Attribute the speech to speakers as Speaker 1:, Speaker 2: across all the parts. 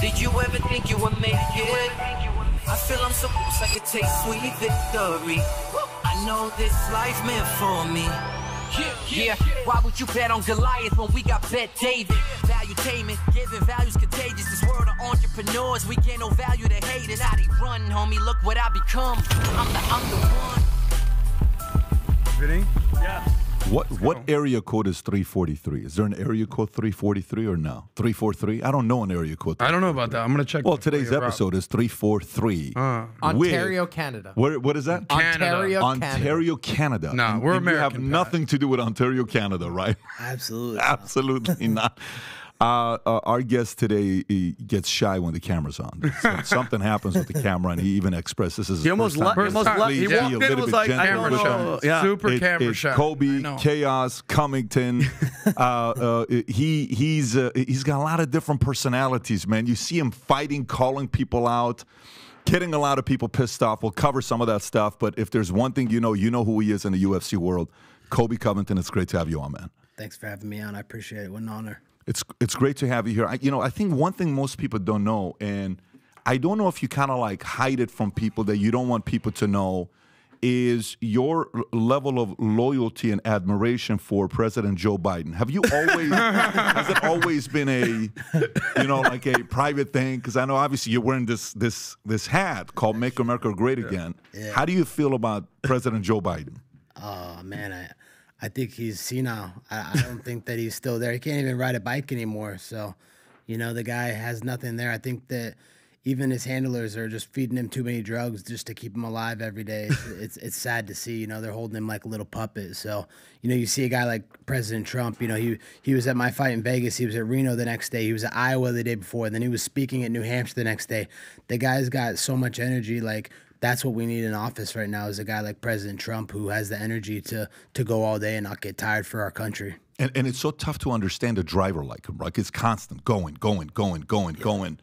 Speaker 1: Did you ever think you would make it? I feel I'm so close I could taste sweet victory. I know this life meant for me. Yeah, why would you bet on Goliath when we got Bet David? Valuetainment, giving values contagious. This world of entrepreneurs, we get no value to hate haters. How they run, homie, look what I become. I'm the, I'm the one.
Speaker 2: Vinny?
Speaker 3: Yeah.
Speaker 4: What what area code is 343? Is there an area code 343 or no? 343? I don't know an area code.
Speaker 2: I don't know about that. I'm gonna check.
Speaker 4: Well, today's
Speaker 2: you wrap.
Speaker 4: episode is 343.
Speaker 2: Uh,
Speaker 4: with-
Speaker 5: Ontario, Canada.
Speaker 4: Where, what is that?
Speaker 2: Canada.
Speaker 5: Ontario, Canada.
Speaker 4: Ontario, Canada.
Speaker 2: No,
Speaker 4: And-
Speaker 2: we're
Speaker 4: and You have
Speaker 2: Pat.
Speaker 4: nothing to do with Ontario, Canada, right?
Speaker 3: Absolutely.
Speaker 4: Absolutely not. Uh, uh, our guest today he gets shy when the camera's on. So something happens with the camera, and he even expressed this is. his
Speaker 3: He almost,
Speaker 4: first
Speaker 3: le-
Speaker 4: time.
Speaker 3: he almost
Speaker 2: time.
Speaker 3: left. He walked
Speaker 4: Be a
Speaker 3: in
Speaker 4: little
Speaker 3: and was like, I
Speaker 4: gentle
Speaker 3: don't know.
Speaker 4: him.
Speaker 3: Yeah.
Speaker 2: Super
Speaker 4: It-
Speaker 2: camera
Speaker 4: it's
Speaker 2: shy. Colby.
Speaker 4: Chaos, Covington. uh, uh, he he's uh, he's got a lot of different personalities, man. You see him fighting, calling people out, getting a lot of people pissed off. We'll cover some of that stuff, but if there's one thing you know, you know who he is in the UFC world. Colby Covington, it's great to have you on, man.
Speaker 3: Thanks for having me on. I appreciate it. What an honor.
Speaker 4: It's it's great to have you here. I, you know, I think one thing most people don't know, and I don't know if you kind of like hide it from people that you don't want people to know, is your level of loyalty and admiration for President Joe Biden. Have you always has it always been a you know like a private thing? Because I know obviously you're wearing this this this hat called "Make America Great Again." How do you feel about President Joe Biden?
Speaker 3: Oh man, I I think he's senile. I, I don't think that he's still there. He can't even ride a bike anymore. So, you know, the guy has nothing there. I think that even his handlers are just feeding him too many drugs just to keep him alive every day. It's it's, it's sad to see. You know, they're holding him like a little puppet. So, you know, you see a guy like President Trump. You know, he he was at my fight in Vegas. He was at Reno the next day. He was at Iowa the day before. And Then he was speaking at New Hampshire the next day. The guy's got so much energy. Like that's what we need in office right now is a guy like President Trump who has the energy to to go all day and not get tired for our country.
Speaker 4: And, and it's so tough to understand a driver like him. Like it's constant, going, going, going, going, going.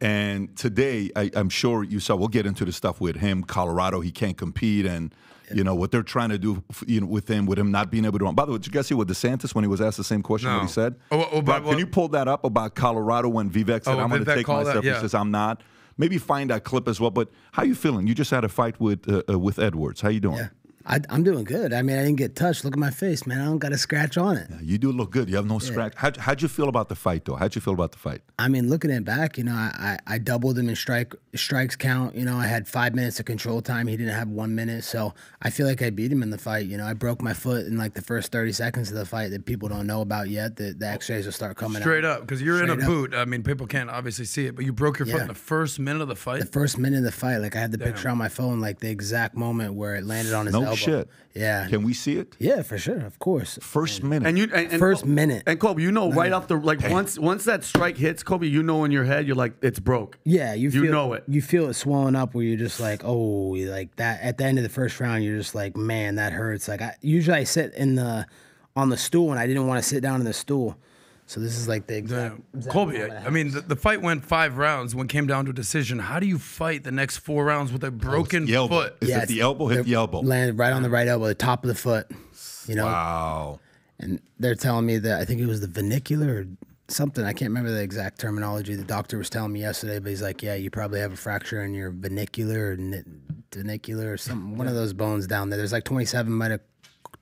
Speaker 4: And today, I, I'm sure you saw. We'll get into the stuff with him. Colorado, he can't compete, and you know what they're trying to do. You know, with him, with him not being able to run. By the way, did you guys see what DeSantis when he was asked the same question? What he said?
Speaker 2: Oh, oh, but
Speaker 4: Rob,
Speaker 2: what-
Speaker 4: can you pull that up about Colorado when Vivek said,
Speaker 2: Oh,
Speaker 4: "I'm going to take
Speaker 2: called that?
Speaker 4: myself"?
Speaker 2: Yeah.
Speaker 4: He says, "I'm not." Maybe find that clip as well. But how are you feeling? You just had a fight with uh, uh, with Edwards. How you doing?
Speaker 3: Yeah. I, I'm doing good. I mean, I didn't get touched. Look at my face, man. I don't got a scratch on it.
Speaker 4: You do look good. You have no scratch. How'd, how'd you feel about the fight, though? How'd you feel about the fight?
Speaker 3: I mean, looking it back, you know, I, I, I doubled him in strike strikes count. You know, I had five minutes of control time. He didn't have one minute, so I feel like I beat him in the fight. You know, I broke my foot in like the first thirty seconds of the fight that people don't know about yet. That the X-rays will start coming
Speaker 2: Straight
Speaker 3: out.
Speaker 2: up, because you're in a
Speaker 3: up.
Speaker 2: boot. I mean, people can't obviously see it, but you broke your foot
Speaker 3: Yeah.
Speaker 2: in the first minute of the fight.
Speaker 3: The first minute of the fight, like I had the picture on my phone, like the exact moment where it landed on his
Speaker 4: No
Speaker 3: elbow.
Speaker 4: Shit.
Speaker 3: Yeah.
Speaker 4: Can we see it?
Speaker 3: yeah, for sure, of course.
Speaker 4: First minute.
Speaker 6: And you and, and
Speaker 3: First
Speaker 6: Colby-
Speaker 3: minute.
Speaker 6: And Colby, you know right off the like once once that strike hits, Colby, you know in your head you're like it's broke.
Speaker 3: Yeah, you
Speaker 6: You know it.
Speaker 3: You feel it swelling up where you're just like, oh, like that. At the end of the first round, you're just like, man, that hurts. Like I usually I sit in the on the stool and I didn't want to sit down in the stool, so this is like the exact.
Speaker 2: Damn.
Speaker 3: exact
Speaker 2: Colby, I, I mean, the, the fight went five rounds. When it came down to a decision, how do you fight the next four rounds with a broken
Speaker 4: the elbow.
Speaker 2: foot?
Speaker 4: Is
Speaker 3: Yeah,
Speaker 4: it the elbow? Hit the elbow.
Speaker 3: landed right on the right elbow, the top of the foot. You know,
Speaker 4: Wow.
Speaker 3: and they're telling me that I think it was the vernacular or something. I can't remember the exact terminology. The doctor was telling me yesterday, but he's like, "Yeah, you probably have a fracture in your vernacular or ni- vernacular or something. One of those bones down there. There's like 27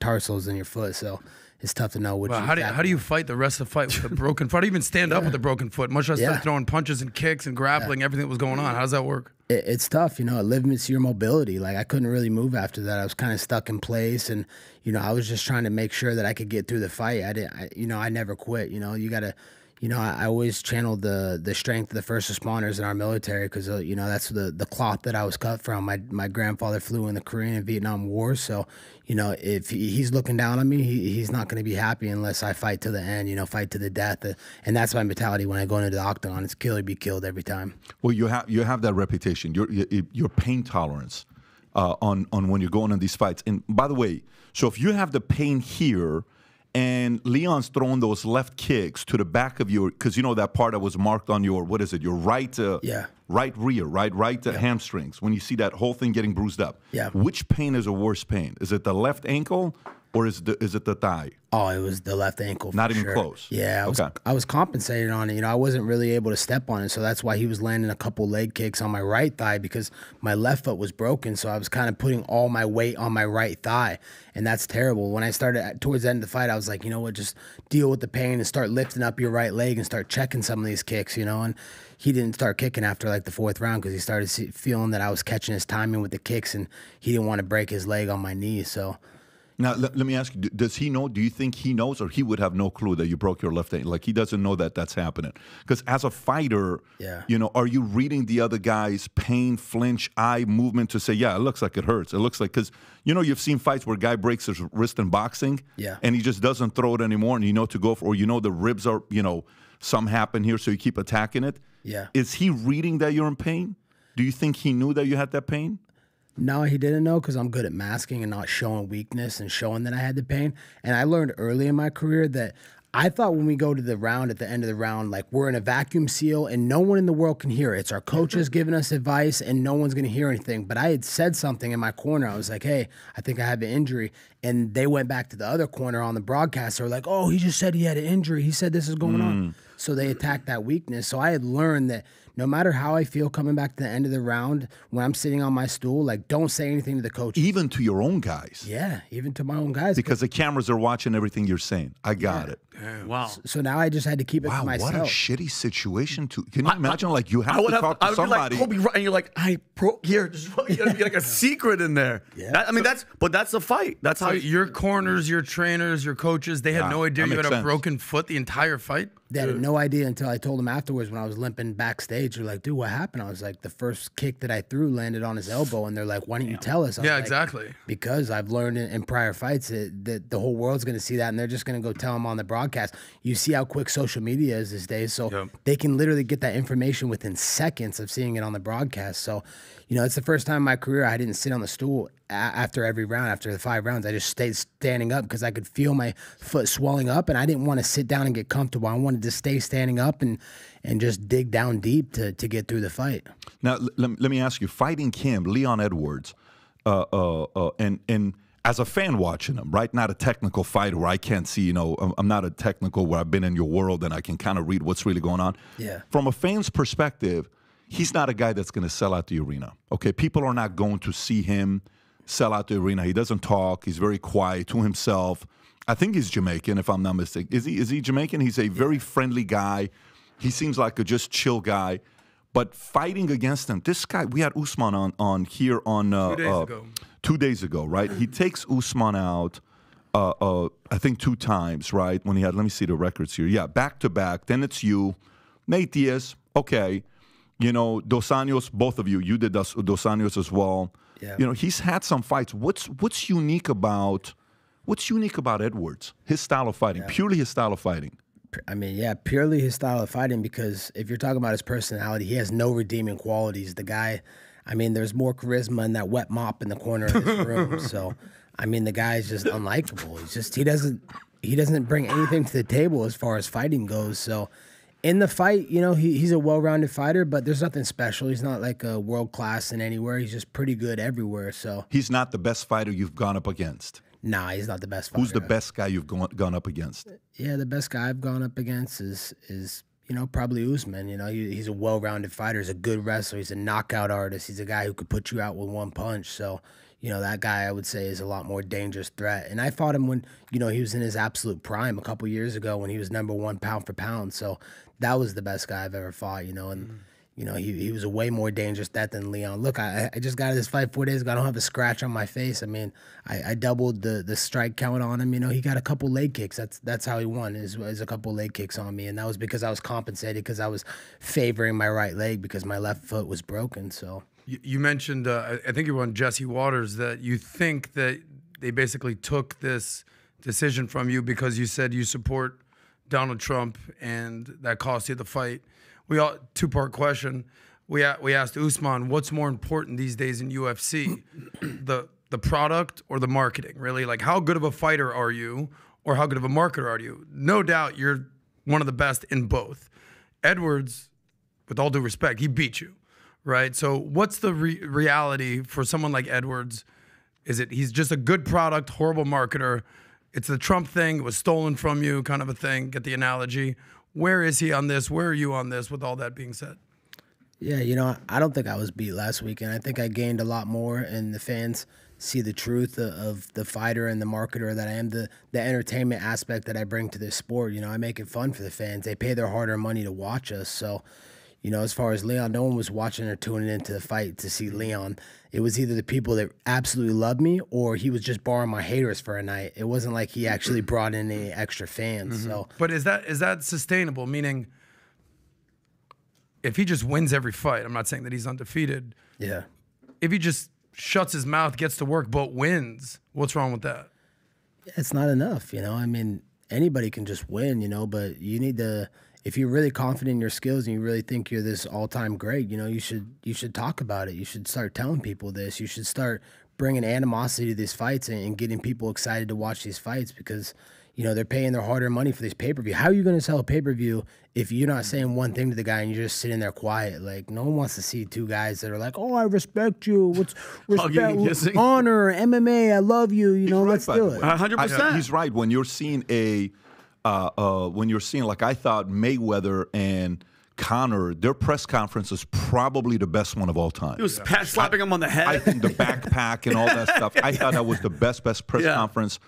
Speaker 3: metatarsals in your foot, so it's tough to know which.
Speaker 2: Well, how do you, how do you fight the rest of the fight with a broken foot? How do you even stand up with a broken foot? Much less
Speaker 3: Yeah.
Speaker 2: throwing punches and kicks and grappling, everything that was going on. How does that work?
Speaker 3: it, it's tough, you know. It limits your mobility. Like I couldn't really move after that. I was kind of stuck in place, and you know, I was just trying to make sure that I could get through the fight. I didn't, I, you know, I never quit. You know, you gotta, you know, I, I always channeled the the strength of the first responders in our military because uh, you know that's the the cloth that I was cut from. My my grandfather flew in the Korean and Vietnam Wars, so you know, if he, he's looking down on me, he, he's not going to be happy unless I fight to the end. You know, fight to the death, Uh, and that's my mentality when I go into the octagon. It's kill or be killed every time.
Speaker 4: Well, you have you have that reputation. Your your, your pain tolerance uh, on on when you're going on these fights. And by the way, so if you have the pain here, and Leon's throwing those left kicks to the back of your, because you know that part that was marked on your what is it? Your right, uh,
Speaker 3: Yeah.
Speaker 4: right rear, right, right uh, hamstrings. When you see that whole thing getting bruised up,
Speaker 3: Yeah.
Speaker 4: Which pain is a worse pain? Is it the left ankle or is the, is it the thigh?
Speaker 3: Oh, it was the left ankle.
Speaker 4: Not even
Speaker 3: sure.
Speaker 4: close.
Speaker 3: Yeah, I was,
Speaker 4: Okay.
Speaker 3: I was compensating on it. You know, I wasn't really able to step on it, so that's why he was landing a couple leg kicks on my right thigh because my left foot was broken. So I was kind of putting all my weight on my right thigh, and that's terrible. When I started uh, towards the end of the fight, I was like, you know what, just deal with the pain and start lifting up your right leg and start checking some of these kicks. You know, and he didn't start kicking after like the fourth round because he started feeling that I was catching his timing with the kicks, and he didn't want to break his leg on my knee. So.
Speaker 4: Now, let, let me ask you: Does he know? Do you think he knows, or he would have no clue that you broke your left hand? Like he doesn't know that that's happening. Because as a fighter,
Speaker 3: Yeah.
Speaker 4: you know, are you reading the other guy's pain, flinch, eye movement to say, "Yeah, it looks like it hurts." It looks like because you know you've seen fights where a guy breaks his wrist in boxing,
Speaker 3: Yeah.
Speaker 4: and he just doesn't throw it anymore, and you know to go for, or you know the ribs are, you know, some happen here, so you keep attacking it.
Speaker 3: Yeah.
Speaker 4: Is he reading that you're in pain? Do you think he knew that you had that pain?
Speaker 3: No, he didn't know because I'm good at masking and not showing weakness and showing that I had the pain. And I learned early in my career that I thought when we go to the round at the end of the round, like we're in a vacuum seal and no one in the world can hear it. It's our coaches giving us advice and no one's going to hear anything. But I had said something in my corner. I was like, hey, I think I have an injury. And they went back to the other corner on the broadcast. They were like, oh, he just said he had an injury. He said this is going on. Mm. So they attacked that weakness. So I had learned that no matter how I feel coming back to the end of the round, when I'm sitting on my stool, like don't say anything to the coach.
Speaker 4: Even to your own guys,
Speaker 3: Yeah, even to my own guys.
Speaker 4: because the cameras are watching everything you're saying. I got it.
Speaker 6: Wow.
Speaker 3: so now I just had to keep it
Speaker 4: Wow,
Speaker 3: to
Speaker 4: what a shitty situation to. Can you imagine? like you have
Speaker 6: I would
Speaker 4: to
Speaker 6: have.
Speaker 4: talk
Speaker 6: I
Speaker 4: to
Speaker 6: would be like
Speaker 4: somebody.
Speaker 6: Colby, and you're like, I broke here. Just you gotta like a secret in there.
Speaker 3: Yeah.
Speaker 6: That- I mean, that's but that's the fight. That's how
Speaker 2: So
Speaker 6: you.
Speaker 2: your corners, your trainers, your coaches, they had
Speaker 4: Yeah,
Speaker 2: no idea you had
Speaker 4: makes
Speaker 2: a broken foot the entire fight?
Speaker 3: They had no idea until I told them afterwards when I was limping backstage. They're like, dude, what happened? I was like, the first kick that I threw landed on his elbow. And they're like, why didn't you tell us? I was
Speaker 2: Yeah,
Speaker 3: like,
Speaker 2: exactly.
Speaker 3: Because I've learned in, in prior fights that, that the whole world's going to see that and they're just going to go tell them on the broadcast. You see how quick social media is these days. So
Speaker 2: Yep.
Speaker 3: they can literally get that information within seconds of seeing it on the broadcast. So, you know, it's the first time in my career I didn't sit on the stool after every round, after the five rounds. I just stayed standing up because I could feel my foot swelling up and I didn't want to sit down and get comfortable. I wanted to stay standing up and, and just dig down deep to, to get through the fight.
Speaker 4: Now, l- let, let me ask you: fighting Kim, Leon Edwards, uh, uh, uh, and and as a fan watching him, right? Not a technical fighter where I can't see. You know, I'm, I'm not a technical where I've been in your world and I can kind of read what's really going on.
Speaker 3: Yeah.
Speaker 4: From a fan's perspective, he's not a guy that's going to sell out the arena. Okay, people are not going to see him sell out the arena. He doesn't talk. He's very quiet to himself. I think he's Jamaican, if I'm not mistaken. Is he? Is he Jamaican? He's a very friendly guy. He seems like a just chill guy. But fighting against him, this guy, we had Usman on on here on uh,
Speaker 2: Two days
Speaker 4: uh,
Speaker 2: ago.
Speaker 4: Two days ago, right? He takes Usman out. Uh, uh, I think two times, right? When he had, let me see the records here. Yeah, back to back. Then it's you, Nate Diaz. Okay, you know Dos Anjos. Both of you, you did Dos, Dos Anjos as well.
Speaker 3: Yeah.
Speaker 4: You know he's had some fights. What's what's unique about what's unique about Edwards? His style of fighting, purely his style of fighting.
Speaker 3: I mean, yeah, purely his style of fighting. Because if you're talking about his personality, he has no redeeming qualities. The guy, I mean, there's more charisma in that wet mop in the corner of this room. so, I mean, the guy is just unlikable. He's just he doesn't he doesn't bring anything to the table as far as fighting goes. So, in the fight, you know, he, he's a well-rounded fighter, but there's nothing special. He's not like a world class in anywhere. He's just pretty good everywhere. So,
Speaker 4: He's not the best fighter you've gone up against.
Speaker 3: nah, he's not the best fighter.
Speaker 4: Who's the best guy you've gone, gone up against?
Speaker 3: Yeah, the best guy I've gone up against is is you know probably Usman. You know, he, he's a well-rounded fighter. He's a good wrestler. He's a knockout artist. He's a guy who could put you out with one punch. So, you know, that guy I would say is a lot more dangerous threat. And I fought him when you know he was in his absolute prime a couple years ago when he was number one pound for pound. So that was the best guy I've ever fought. You know, and. You know, he, he was a way more dangerous threat than Leon. Look, I, I just got out of this fight four days ago. I don't have a scratch on my face. I mean, I, I doubled the the strike count on him. You know, he got a couple leg kicks. That's that's how he won. Is is a couple leg kicks on me, and that was because I was compensated because I was favoring my right leg because my left foot was broken. So
Speaker 2: You, you mentioned, uh, I I think you were on Jesse Watters, that you think that they basically took this decision from you because you said you support Donald Trump and that cost you the fight. We all two part question. We we asked Usman, what's more important these days in UFC, the the product or the marketing? Really, like how good of a fighter are you, or how good of a marketer are you? No doubt, you're one of the best in both. Edwards with all due respect, he beat you, right? So, what's the re- reality for someone like Edwards? Is it he's just a good product, horrible marketer? It's the Trump thing. It was stolen from you, kind of a thing. Get the analogy. Where is he on this? Where are you on this? With all that being said,
Speaker 3: Yeah, you know, I don't think I was beat last weekend. I think I gained a lot more, and the fans see the truth of, of the fighter and the marketer that I am, the the entertainment aspect that I bring to this sport. You know, I make it fun for the fans. They pay their hard-earned money to watch us. So, you know, as far as Leon, no one was watching or tuning into the fight to see Leon. It was either the people that absolutely loved me, or he was just borrowing my haters for a night. It wasn't like he actually brought in any extra fans. Mm-hmm. So.
Speaker 2: but is that is that sustainable? Meaning, if he just wins every fight, I'm not saying that he's undefeated.
Speaker 3: Yeah.
Speaker 2: If he just shuts his mouth, gets to work, but wins, what's wrong with that?
Speaker 3: it's not enough, you know. I mean, anybody can just win, you know, but you need to if you're really confident in your skills and you really think you're this all-time great, you know, you should you should talk about it. You should start telling people this. You should start bringing animosity to these fights and, and getting people excited to watch these fights because you know they're paying their hard-earned money for this pay-per-view. How are you going to sell a pay-per-view if you're not saying one thing to the guy and you're just sitting there quiet? Like no one wants to see two guys that are like, "Oh, I respect you. What's
Speaker 6: oh,
Speaker 3: respect, honor, MMA. I love you. You know,
Speaker 4: right,
Speaker 3: let's do it."
Speaker 4: way.
Speaker 6: A hundred
Speaker 4: I-
Speaker 6: percent.
Speaker 4: He's right. When you're seeing a, uh, uh, when you're seeing like I thought Mayweather and Conor, their press conference is probably the best one of all time.
Speaker 6: He was pat slapping him on the head.
Speaker 4: I think the backpack and all that stuff. I thought that was the best, best press
Speaker 6: Yeah.
Speaker 4: conference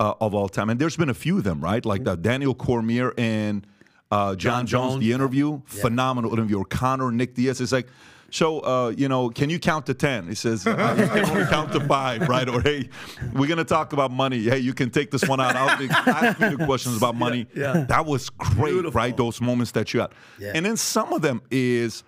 Speaker 4: uh, of all time. And there's been a few of them, right? Like the Daniel Cormier and uh, Jon,
Speaker 6: Jon
Speaker 4: Jones,
Speaker 6: Jones.
Speaker 4: the interview, phenomenal interview. Or Conor, Nick Diaz. It's like, so uh, you know, can you count to ten? He says, uh, you can only count to five, right? Or hey, we're gonna talk about money. Hey, you can take this one out. I'll be, ask me the questions about money.
Speaker 6: yeah.
Speaker 4: That was great,
Speaker 6: Beautiful.
Speaker 4: right? Those moments that you had.
Speaker 3: Yeah.
Speaker 4: And then some of them is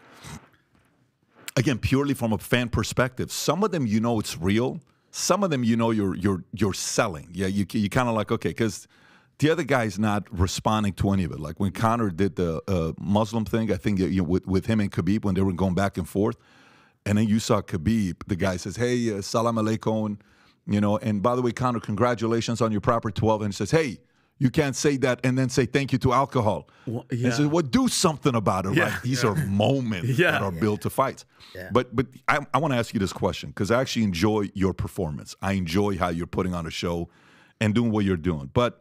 Speaker 4: again purely from a fan perspective some of them you know it's real some of them you know you're you're you're selling yeah you you kind of like okay because the other guy's not responding to any of it like when Conor did the uh, Muslim thing I think you know, with with him and Khabib when they were going back and forth and then you saw Khabib the guy says hey uh, salam alaikum you know and by the way Conor congratulations on your proper 12 and he says hey you can't say that and then say thank you to alcohol.
Speaker 6: Well,
Speaker 4: He
Speaker 6: yeah.
Speaker 4: says, "Well, do something about it,
Speaker 6: Yeah.
Speaker 4: right? These are moments
Speaker 6: Yeah.
Speaker 4: that are built to fights."
Speaker 3: Yeah.
Speaker 4: But but I, I want to ask you this question because I actually enjoy your performance. I enjoy how you're putting on a show and doing what you're doing. But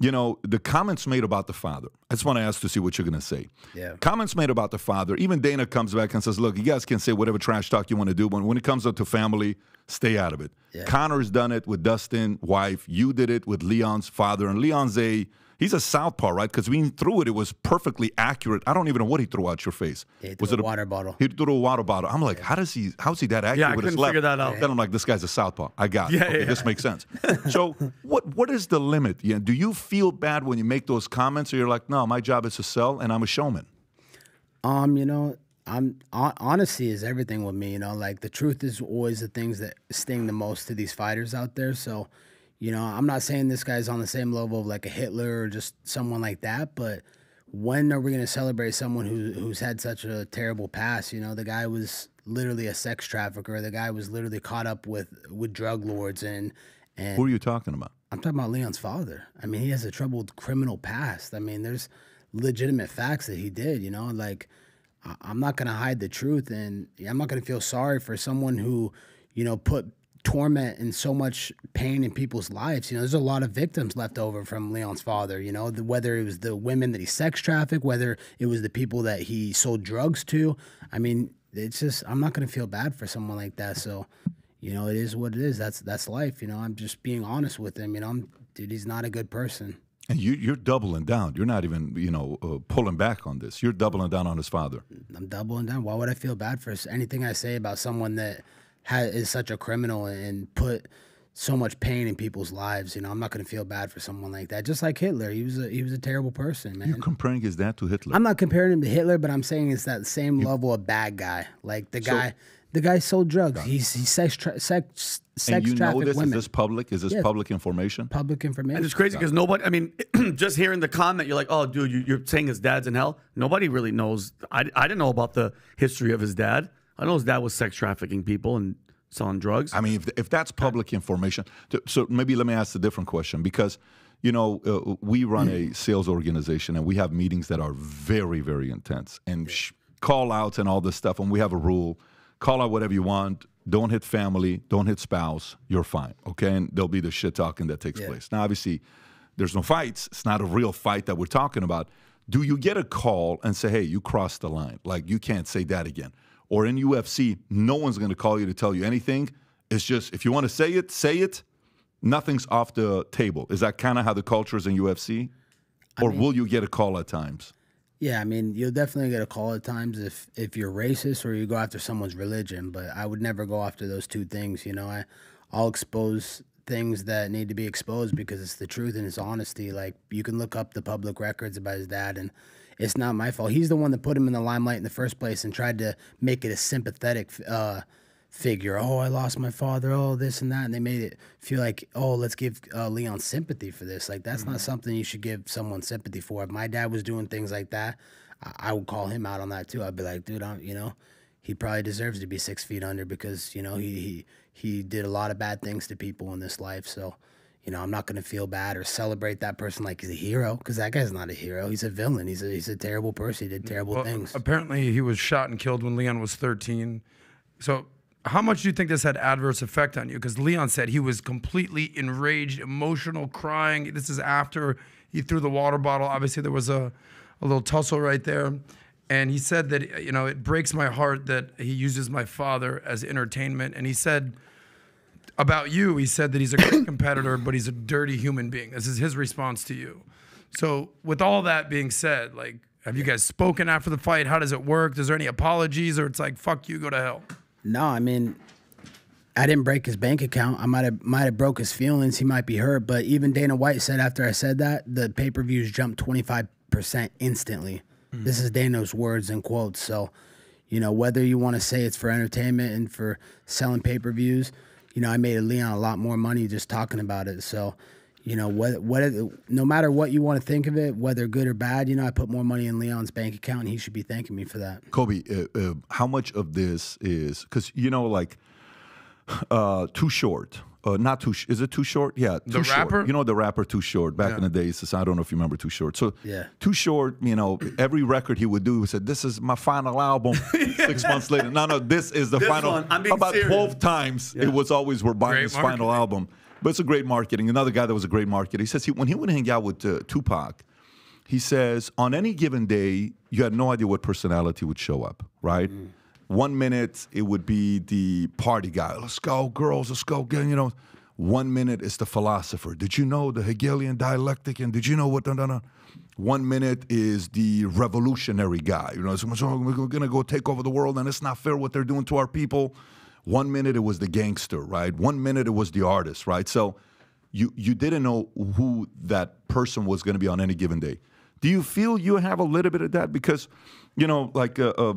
Speaker 4: you know the comments made about the father. I just want to ask to see what you're going to say.
Speaker 3: Yeah.
Speaker 4: Comments made about the father. Even Dana comes back and says, "Look, you guys can say whatever trash talk you want to do, but when it comes up to family, stay out of it."
Speaker 3: Yeah.
Speaker 4: Conor's done it with Dustin, wife. You did it with Leon's father, and Leon's a he's a southpaw, right? Because when he threw it, it was perfectly accurate. I don't even know what he threw at your face.
Speaker 3: Yeah, he
Speaker 4: was it
Speaker 3: a water bottle.
Speaker 4: He threw a water bottle. I'm like, how does he? How's he that accurate
Speaker 6: I
Speaker 4: with his
Speaker 6: couldn't
Speaker 4: left?
Speaker 6: figure that out.
Speaker 4: Then I'm like, this guy's a southpaw. I got it.
Speaker 6: Yeah,
Speaker 4: okay,
Speaker 6: yeah.
Speaker 4: this makes sense. so what what is the limit? Yeah, do you feel bad when you make those comments, or you're like, no, my job is to sell, and I'm a showman.
Speaker 3: Um, you know, I'm honesty is everything with me. You know, like the truth is always the things that sting the most to these fighters out there. So, you know, I'm not saying this guy's on the same level of like a Hitler or just someone like that, but when are we going to celebrate someone who who's had such a terrible past? You know, the guy was literally a sex trafficker. The guy was literally caught up with with drug lords and and
Speaker 4: Who are you talking about?
Speaker 3: I'm talking about Leon's father. I mean, he has a troubled criminal past. I mean, there's legitimate facts that he did, you know, like I'm not going to hide the truth and I'm not going to feel sorry for someone who, you know, put torment and so much pain in people's lives. You know, there's a lot of victims left over from Leon's father, you know, the, whether it was the women that he sex trafficked, whether it was the people that he sold drugs to. I mean, it's just I'm not going to feel bad for someone like that. So, you know, it is what it is. That's that's life. You know, I'm just being honest with him. You know, I'm dude. He's not a good person.
Speaker 4: And you, you're doubling down. You're not even, you know, uh, pulling back on this. You're doubling down on his father.
Speaker 3: I'm doubling down. Why would I feel bad for anything I say about someone that ha- is such a criminal and put so much pain in people's lives? You know, I'm not going to feel bad for someone like that. Just like Hitler, he was a he was a terrible person, man.
Speaker 4: You're comparing his dad to Hitler.
Speaker 3: I'm not comparing him to Hitler, but I'm saying it's that same level of bad guy. Like the guy, the guy sold drugs. He's he sex tra- sex sex
Speaker 4: and you know
Speaker 3: trafficked
Speaker 4: this? Is this public? Is this
Speaker 3: Yes.
Speaker 4: public information?
Speaker 3: Public information.
Speaker 6: And it's crazy because nobody, I mean, just hearing the comment, you're like, oh, dude, you, you're saying his dad's in hell. Nobody really knows. I, I didn't know about the history of his dad. I know his dad was sex trafficking people and selling drugs.
Speaker 4: I mean, if, if that's public information, so maybe let me ask a different question because, you know, uh, we run a sales organization and we have meetings that are very, very intense and sh- call outs and all this stuff. And we have a rule call out whatever you want, don't hit family, don't hit spouse, you're fine. Okay. And there'll be the shit talking that takes
Speaker 3: Yeah.
Speaker 4: place. Now, obviously, there's no fights. It's not a real fight that we're talking about. Do you get a call and say, hey, you crossed the line? Like, you can't say that again. Or in UFC, no one's going to call you to tell you anything. It's just, if you want to say it, say it. Nothing's off the table. Is that kind of how the culture is in UFC? Or will you get a call at times?
Speaker 3: Yeah, I mean, you'll definitely get a call at times if if you're racist or you go after someone's religion, but I would never go after those two things. You know, I I'll expose things that need to be exposed because it's the truth and it's honesty. Like you can look up the public records about his dad, and it's not my fault. He's the one that put him in the limelight in the first place and tried to make it a sympathetic uh, figure. Oh, I lost my father. Oh, this and that, and they made it feel like, oh, let's give uh, Leon sympathy for this. Like that's not something you should give someone sympathy for. If my dad was doing things like that, I, I would call him out on that too. I'd be like, dude, I'm, you know, he probably deserves to be six feet under because you know he he he did a lot of bad things to people in this life. So. You know, I'm not going to feel bad or celebrate that person like he's a hero because that guy's not a hero. He's a villain. He's a he's a terrible person. He did terrible
Speaker 2: Well,
Speaker 3: things.
Speaker 2: apparently, he was shot and killed when Leon was 13. So, how much do you think this had adverse effect on you? Because Leon said he was completely enraged, emotional, crying. This is after he threw the water bottle. Obviously, there was a, a little tussle right there. And he said that, you know, it breaks my heart that he uses my father as entertainment. And he said about you, he said that he's a great competitor, but he's a dirty human being. This is his response to you. So, with all that being said, like, have you guys spoken after the fight? How does it work? Is there any apologies, or it's like, fuck you, go to hell?
Speaker 3: No, I mean, I didn't break his bank account. I might have might have broke his feelings. He might be hurt, but even Dana White said after I said that, the pay per views jumped twenty five percent instantly. Hmm. This is Dana's words and quotes. So, you know, whether you want to say it's for entertainment and for selling pay per views, you know, I made Leon a lot more money just talking about it. So, you know, what what no matter what you want to think of it, whether good or bad, you know, I put more money in Leon's bank account, and he should be thanking me for that.
Speaker 4: Colby, uh, uh, how much of this is because you know, like, uh, too short? Uh, not too. Sh- is it too short? Yeah, too
Speaker 2: The
Speaker 4: short.
Speaker 2: rapper?
Speaker 4: You know the rapper Too Short. Back in the days, I don't know if you remember Too Short. So
Speaker 3: Yeah.
Speaker 4: Too Short. You know, every record he would do, he said, "This is my final album." Six months later, no, no, this is the
Speaker 6: This
Speaker 4: final.
Speaker 6: one, I'm being
Speaker 4: About
Speaker 6: serious.
Speaker 4: twelve times, it was always we're buying
Speaker 2: Great
Speaker 4: his final album. But it's a great marketing. Another guy that was a great marketer. He says he, when he would hang out with uh, Tupac, he says on any given day you had no idea what personality would show up right one minute it would be the party guy. Let's go girls let's go you know. One minute is the philosopher. Did you know the hegelian dialectic and did you know what one minute is the revolutionary guy you know. So we're gonna go take over the world and it's not fair what they're doing to our people. One minute it was the gangster right? One minute it was the artist right? So you you didn't know who that person was going to be on any given day. Do you feel you have a little bit of that? Because, you know, like uh, uh,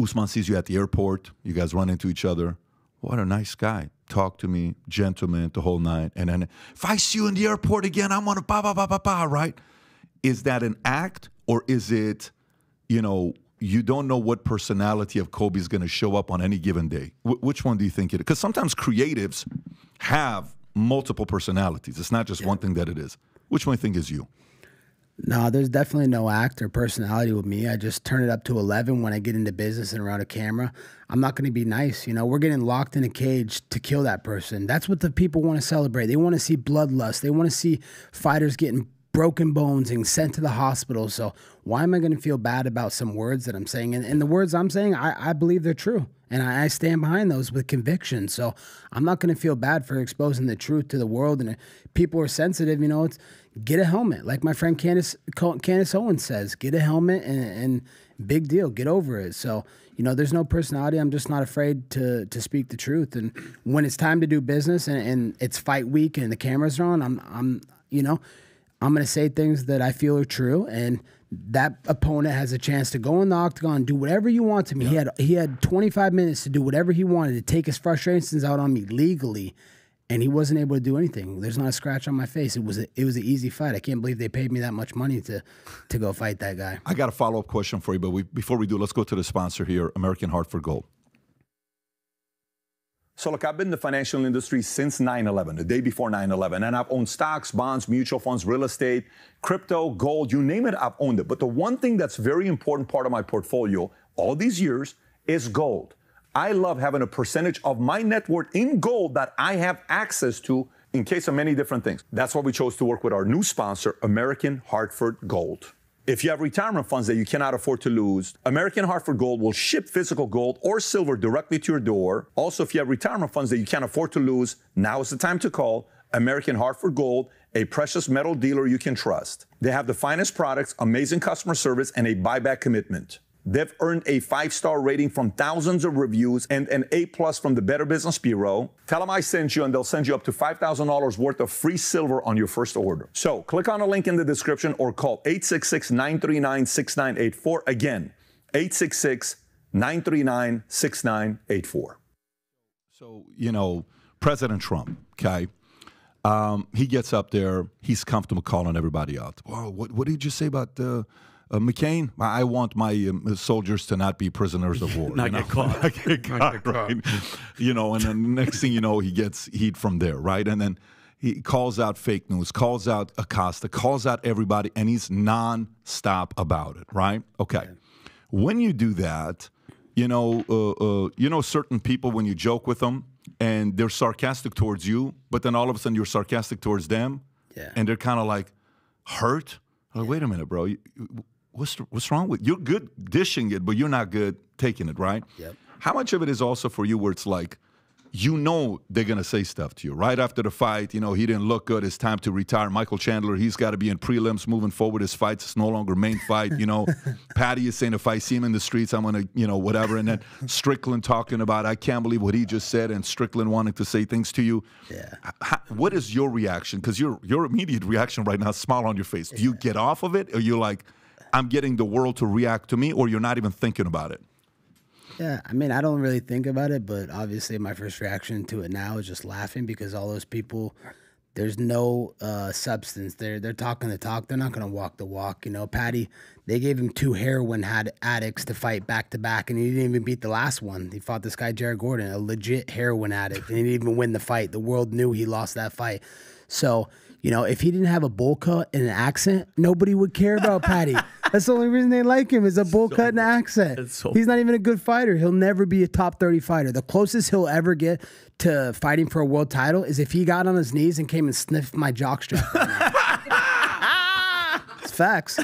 Speaker 4: Usman sees you at the airport, you guys run into each other. What a nice guy. Talk to me, gentleman, the whole night. And then if I see you in the airport again, I'm gonna ba ba ba ba ba. Right? Is that an act or is it, you know? You don't know what personality of Colby is going to show up on any given day. Wh- which one do you think it is? Because sometimes creatives have multiple personalities. It's not just one thing that it is. Which one do you think is you?
Speaker 3: No, there's definitely no act or personality with me. I just turn it up to 11 when I get into business and around a camera. I'm not going to be nice. You know, we're getting locked in a cage to kill that person. That's what the people want to celebrate. They want to see bloodlust. They want to see fighters getting broken bones and sent to the hospital. So why am I going to feel bad about some words that I'm saying? And, and the words I'm saying, I, I believe they're true. And I, I stand behind those with conviction. So I'm not going to feel bad for exposing the truth to the world. And people are sensitive, you know, it's get a helmet. Like my friend Candace, Candace Owens says, get a helmet and, and big deal, get over it. So, you know, there's no personality. I'm just not afraid to to speak the truth. And when it's time to do business and, and it's fight week and the cameras are on, I'm I'm you know, I'm gonna say things that I feel are true and that opponent has a chance to go in the octagon, do whatever you want to me. He had he had 25 minutes to do whatever he wanted to take his frustrations out on me legally, and he wasn't able to do anything. There's not a scratch on my face. It was a, it was an easy fight. I can't believe they paid me that much money to to go fight that guy.
Speaker 4: I got a follow up question for you, but we, before we do, let's go to the sponsor here, American Hartford Gold. So, look, I've been in the financial industry since 9 11, the day before 9 11, and I've owned stocks, bonds, mutual funds, real estate, crypto, gold, you name it, I've owned it. But the one thing that's very important part of my portfolio all these years is gold. I love having a percentage of my net worth in gold that I have access to in case of many different things. That's why we chose to work with our new sponsor, American Hartford Gold. If you have retirement funds that you cannot afford to lose, American Hartford Gold will ship physical gold or silver directly to your door. Also, if you have retirement funds that you can't afford to lose, now is the time to call American Hartford Gold, a precious metal dealer you can trust. They have the finest products, amazing customer service, and a buyback commitment. They've earned a five star rating from thousands of reviews and an A plus from the Better Business Bureau. Tell them I sent you, and they'll send you up to $5,000 worth of free silver on your first order. So click on a link in the description or call 866 939 6984. Again, 866 939 6984. So, you know, President Trump, okay? Um, he gets up there, he's comfortable calling everybody out. Well, what, what did you say about uh, uh, McCain? I want my um, soldiers to not be prisoners of war.
Speaker 6: Not
Speaker 4: you know?
Speaker 6: get caught.
Speaker 4: Not get caught, right? You know, and then next thing you know, he gets heat from there, right? And then he calls out fake news, calls out Acosta, calls out everybody, and he's non-stop about it, right? Okay. When you do that, you know, uh, uh, you know, certain people when you joke with them and they're sarcastic towards you, but then all of a sudden you're sarcastic towards them,
Speaker 3: Yeah.
Speaker 4: and they're kind of like hurt. Like, wait a minute, bro. You- What's what's wrong with you're good dishing it, but you're not good taking it, right?
Speaker 3: Yep.
Speaker 4: How much of it is also for you where it's like, you know they're gonna say stuff to you right after the fight. You know he didn't look good. It's time to retire. Michael Chandler, he's got to be in prelims moving forward. His fights it's no longer main fight. You know, Paddy is saying if I see him in the streets, I'm gonna you know whatever. And then Strickland talking about I can't believe what he just said, and Strickland wanting to say things to you.
Speaker 3: Yeah.
Speaker 4: H- what is your reaction? Because your your immediate reaction right now, smile on your face. Do you get off of it, or you're like, I'm getting the world to react to me, or you're not even thinking about it?
Speaker 3: Yeah, I mean, I don't really think about it, but obviously, my first reaction to it now is just laughing because all those people, there's no uh, substance. They're they're talking the talk. They're not going to walk the walk. You know, Paddy, they gave him two heroin had addicts to fight back to back, and he didn't even beat the last one. He fought this guy Jared Gordon, a legit heroin addict, and he didn't even win the fight. The world knew he lost that fight. So. You know, if he didn't have a bowl cut and an accent, nobody would care about Paddy. That's the only reason they like him is a bowl cut and an accent.
Speaker 6: So
Speaker 3: He's not even a good fighter. He'll never be a top 30 fighter. The closest he'll ever get to fighting for a world title is if he got on his knees and came and sniffed my jockstrap. it's facts.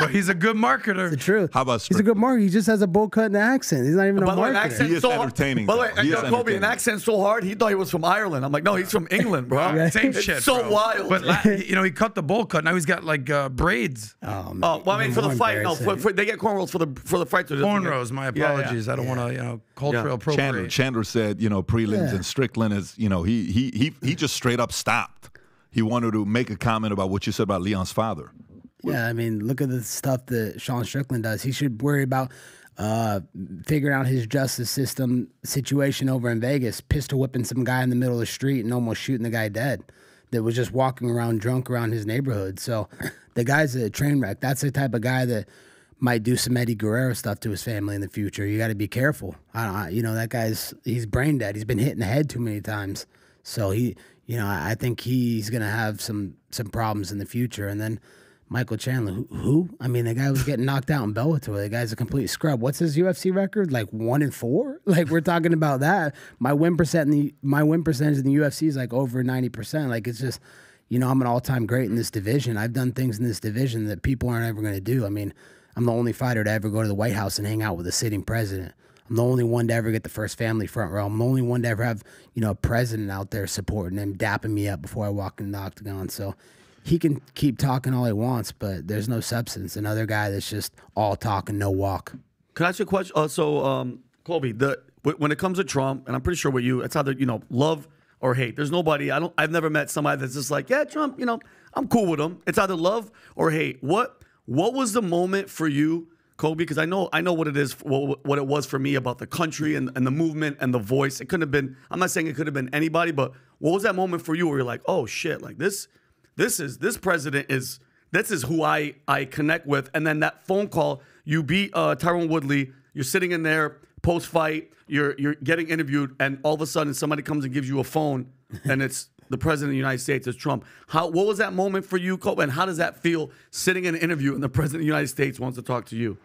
Speaker 2: But he's a good marketer.
Speaker 3: The truth.
Speaker 4: How about Strickland?
Speaker 3: He's a good marketer. He just has a bowl cut and an accent. He's not even
Speaker 6: By
Speaker 3: a
Speaker 6: the way, an
Speaker 3: marketer.
Speaker 6: accent
Speaker 4: He is
Speaker 6: so
Speaker 4: entertaining,
Speaker 6: By the way,
Speaker 4: though. He is
Speaker 6: Colby, an accent so hard, he thought he was from Ireland. I'm like, no, he's from England, bro.
Speaker 3: Right.
Speaker 2: Same
Speaker 6: It's
Speaker 2: shit.
Speaker 6: so
Speaker 2: bro.
Speaker 6: wild.
Speaker 2: But la- you know, he cut the bowl cut. Now he's got like uh, braids.
Speaker 3: Oh, man.
Speaker 6: Oh, well, I mean, for the fight, no, for, for, they get cornrows for the for the fight. so get-
Speaker 2: Cornrows. My
Speaker 6: Yeah, yeah.
Speaker 2: apologies. I don't want to, you know, cultural
Speaker 6: Yeah.
Speaker 2: appropriate.
Speaker 4: Chandler, Chandler said, you know, prelims
Speaker 3: Yeah.
Speaker 4: and Strickland is, you know, he he he he just straight up stopped. He wanted to make a comment about what you said about Leon's father.
Speaker 3: Yeah, I mean, look at the stuff that Sean Strickland does. He should worry about uh, figuring out his justice system situation over in Vegas, pistol whipping some guy in the middle of the street and almost shooting the guy dead that was just walking around drunk around his neighborhood. So the guy's a train wreck. That's the type of guy that might do some Eddie Guerrero stuff to his family in the future. You got to be careful. I you know, that guy's he's brain dead. He's been hit in the head too many times. So he, you know, I I think he's gonna have some some problems in the future. And then Michael Chandler, who, who? I mean, the guy was getting knocked out in Bellator. The guy's a complete scrub. What's his UFC record? Like one and four? Like we're talking about that. My win percent in the my win percentage in the UFC is like over ninety percent. Like it's just, you know, I'm an all time great in this division. I've done things in this division that people aren't ever gonna do. I mean, I'm the only fighter to ever go to the White House and hang out with a sitting president. I'm the only one to ever get the first family front row. I'm the only one to ever have, you know, a president out there supporting him, dapping me up before I walk in the octagon. So he can keep talking all he wants, but there's no substance. Another guy that's just all talk and no walk.
Speaker 6: Can I ask you a question? Uh, so, um, Colby, the when it comes to Trump, and I'm pretty sure with you, it's either you know love or hate. There's nobody. I don't. I've never met somebody that's just like, yeah, Trump. You know, I'm cool with him. It's either love or hate. What What was the moment for you, Colby? Because I know I know what it is. What, what it was for me about the country and, and the movement and the voice. It couldn't have been. I'm not saying it could have been anybody, but what was that moment for you where you're like, oh shit, like this, this is this president is. This is who I, I connect with. And then that phone call, you beat uh, Tyron Woodley, you're sitting in there post fight, you're you're getting interviewed, and all of a sudden somebody comes and gives you a phone, and it's the president of the United States, it's Trump. How what was that moment for you, Colby? And how does that feel sitting in an interview and the president of the United States wants to talk to you?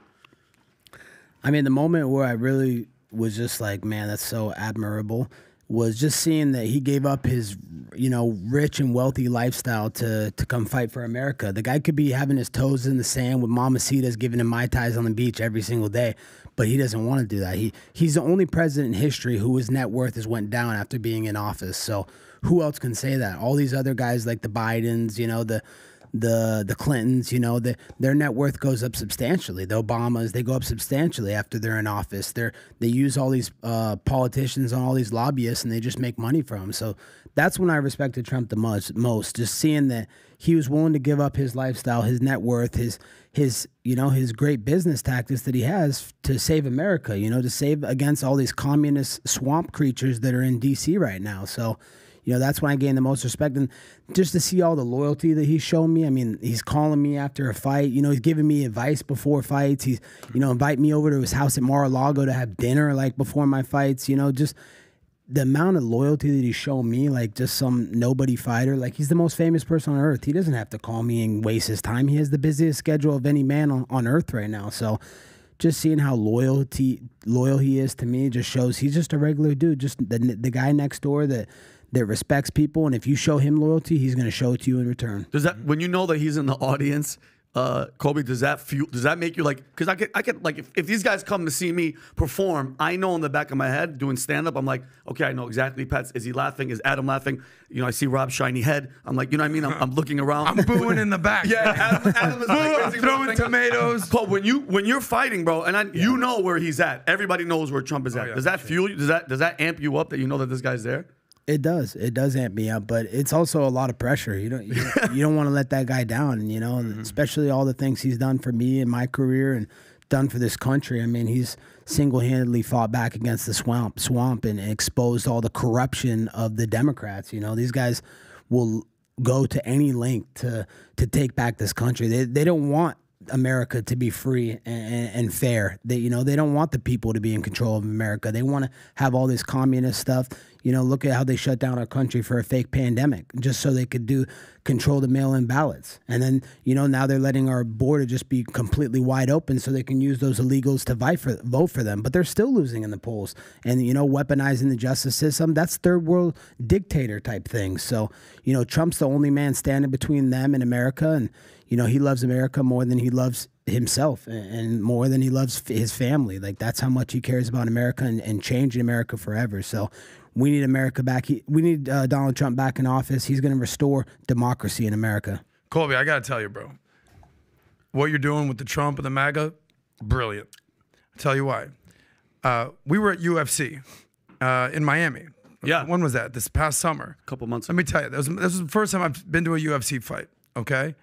Speaker 3: I mean, the moment where I really was just like, man, that's so admirable. Was just seeing that he gave up his, you know, rich and wealthy lifestyle to to come fight for America. The guy could be having his toes in the sand with Mama mamacitas giving him mai tais on the beach every single day, but he doesn't want to do that. He he's the only president in history who his net worth has went down after being in office. So who else can say that? All these other guys like the Bidens, you know, the the the Clintons, you know, the, their net worth goes up substantially. The Obamas, they go up substantially after they're in office. They're they use all these uh, politicians and all these lobbyists, and they just make money from them. So that's when I respected Trump the most. Most just seeing that he was willing to give up his lifestyle, his net worth, his his you know his great business tactics that he has to save America. You know, to save against all these communist swamp creatures that are in D.C. right now. So you know, that's when I gained the most respect. And just to see all the loyalty that he's shown me. I mean, he's calling me after a fight. You know, he's giving me advice before fights. He's, you know, invite me over to his house at Mar-a-Lago to have dinner like before my fights. You know, just the amount of loyalty that he's shown me, like just some nobody fighter. Like he's the most famous person on earth. He doesn't have to call me and waste his time. He has the busiest schedule of any man on, on earth right now. So just seeing how loyalty loyal he is to me just shows he's just a regular dude, just the the guy next door that that respects people, and if you show him loyalty, he's going to show it to you in return.
Speaker 6: Does that when you know that he's in the audience? Uh, Colby, does that feel? Does that make you like? Because I could, I could like if, if these guys come to see me perform, I know in the back of my head doing stand up, I'm like, okay, I know exactly. Pat's is he laughing? Is Adam laughing? You know, I see Rob's shiny head. I'm like, you know what I mean? I'm, I'm looking around.
Speaker 2: I'm booing in the back.
Speaker 6: Yeah, Adam, Adam is like,
Speaker 2: throwing tomatoes.
Speaker 6: Paul, when you when you're fighting, bro, and I, you know where he's at. Everybody knows where Trump is at.
Speaker 2: Oh, yeah,
Speaker 6: does that fuel you? Does that does that amp you up that you know that this guy's there?
Speaker 3: It does. It does amp me up, but it's also a lot of pressure. You don't you, you don't want to let that guy down, you know,
Speaker 6: Mm-hmm.
Speaker 3: especially all the things he's done for me in my career and done for this country. I mean, he's single-handedly fought back against the swamp swamp and exposed all the corruption of the Democrats, you know. These guys will go to any length to to take back this country. They they don't want America to be free and, and, and fair. They, you know, they don't want the people to be in control of America. They want to have all this communist stuff. You know, look at how they shut down our country for a fake pandemic just so they could do control the mail-in ballots. And then, you know, now they're letting our border just be completely wide open so they can use those illegals to vote for, vote for them. But they're still losing in the polls. And, you know, weaponizing the justice system, that's third world dictator type things. So, you know, Trump's the only man standing between them and America. And, you know, he loves America more than he loves himself and, and more than he loves his family. Like that's how much he cares about America and, and changing America forever. So we need America back. He, we need uh, Donald Trump back in office. He's going to restore democracy in America.
Speaker 2: Colby, I got to tell you, bro. What you're doing with the Trump and the MAGA, brilliant. I'll tell you why. Uh, we were at UFC uh, in Miami.
Speaker 6: Yeah.
Speaker 2: When was that? This past summer.
Speaker 6: A couple months.
Speaker 2: Let me tell you, this was, this was the first time I've been to a UFC fight. Okay,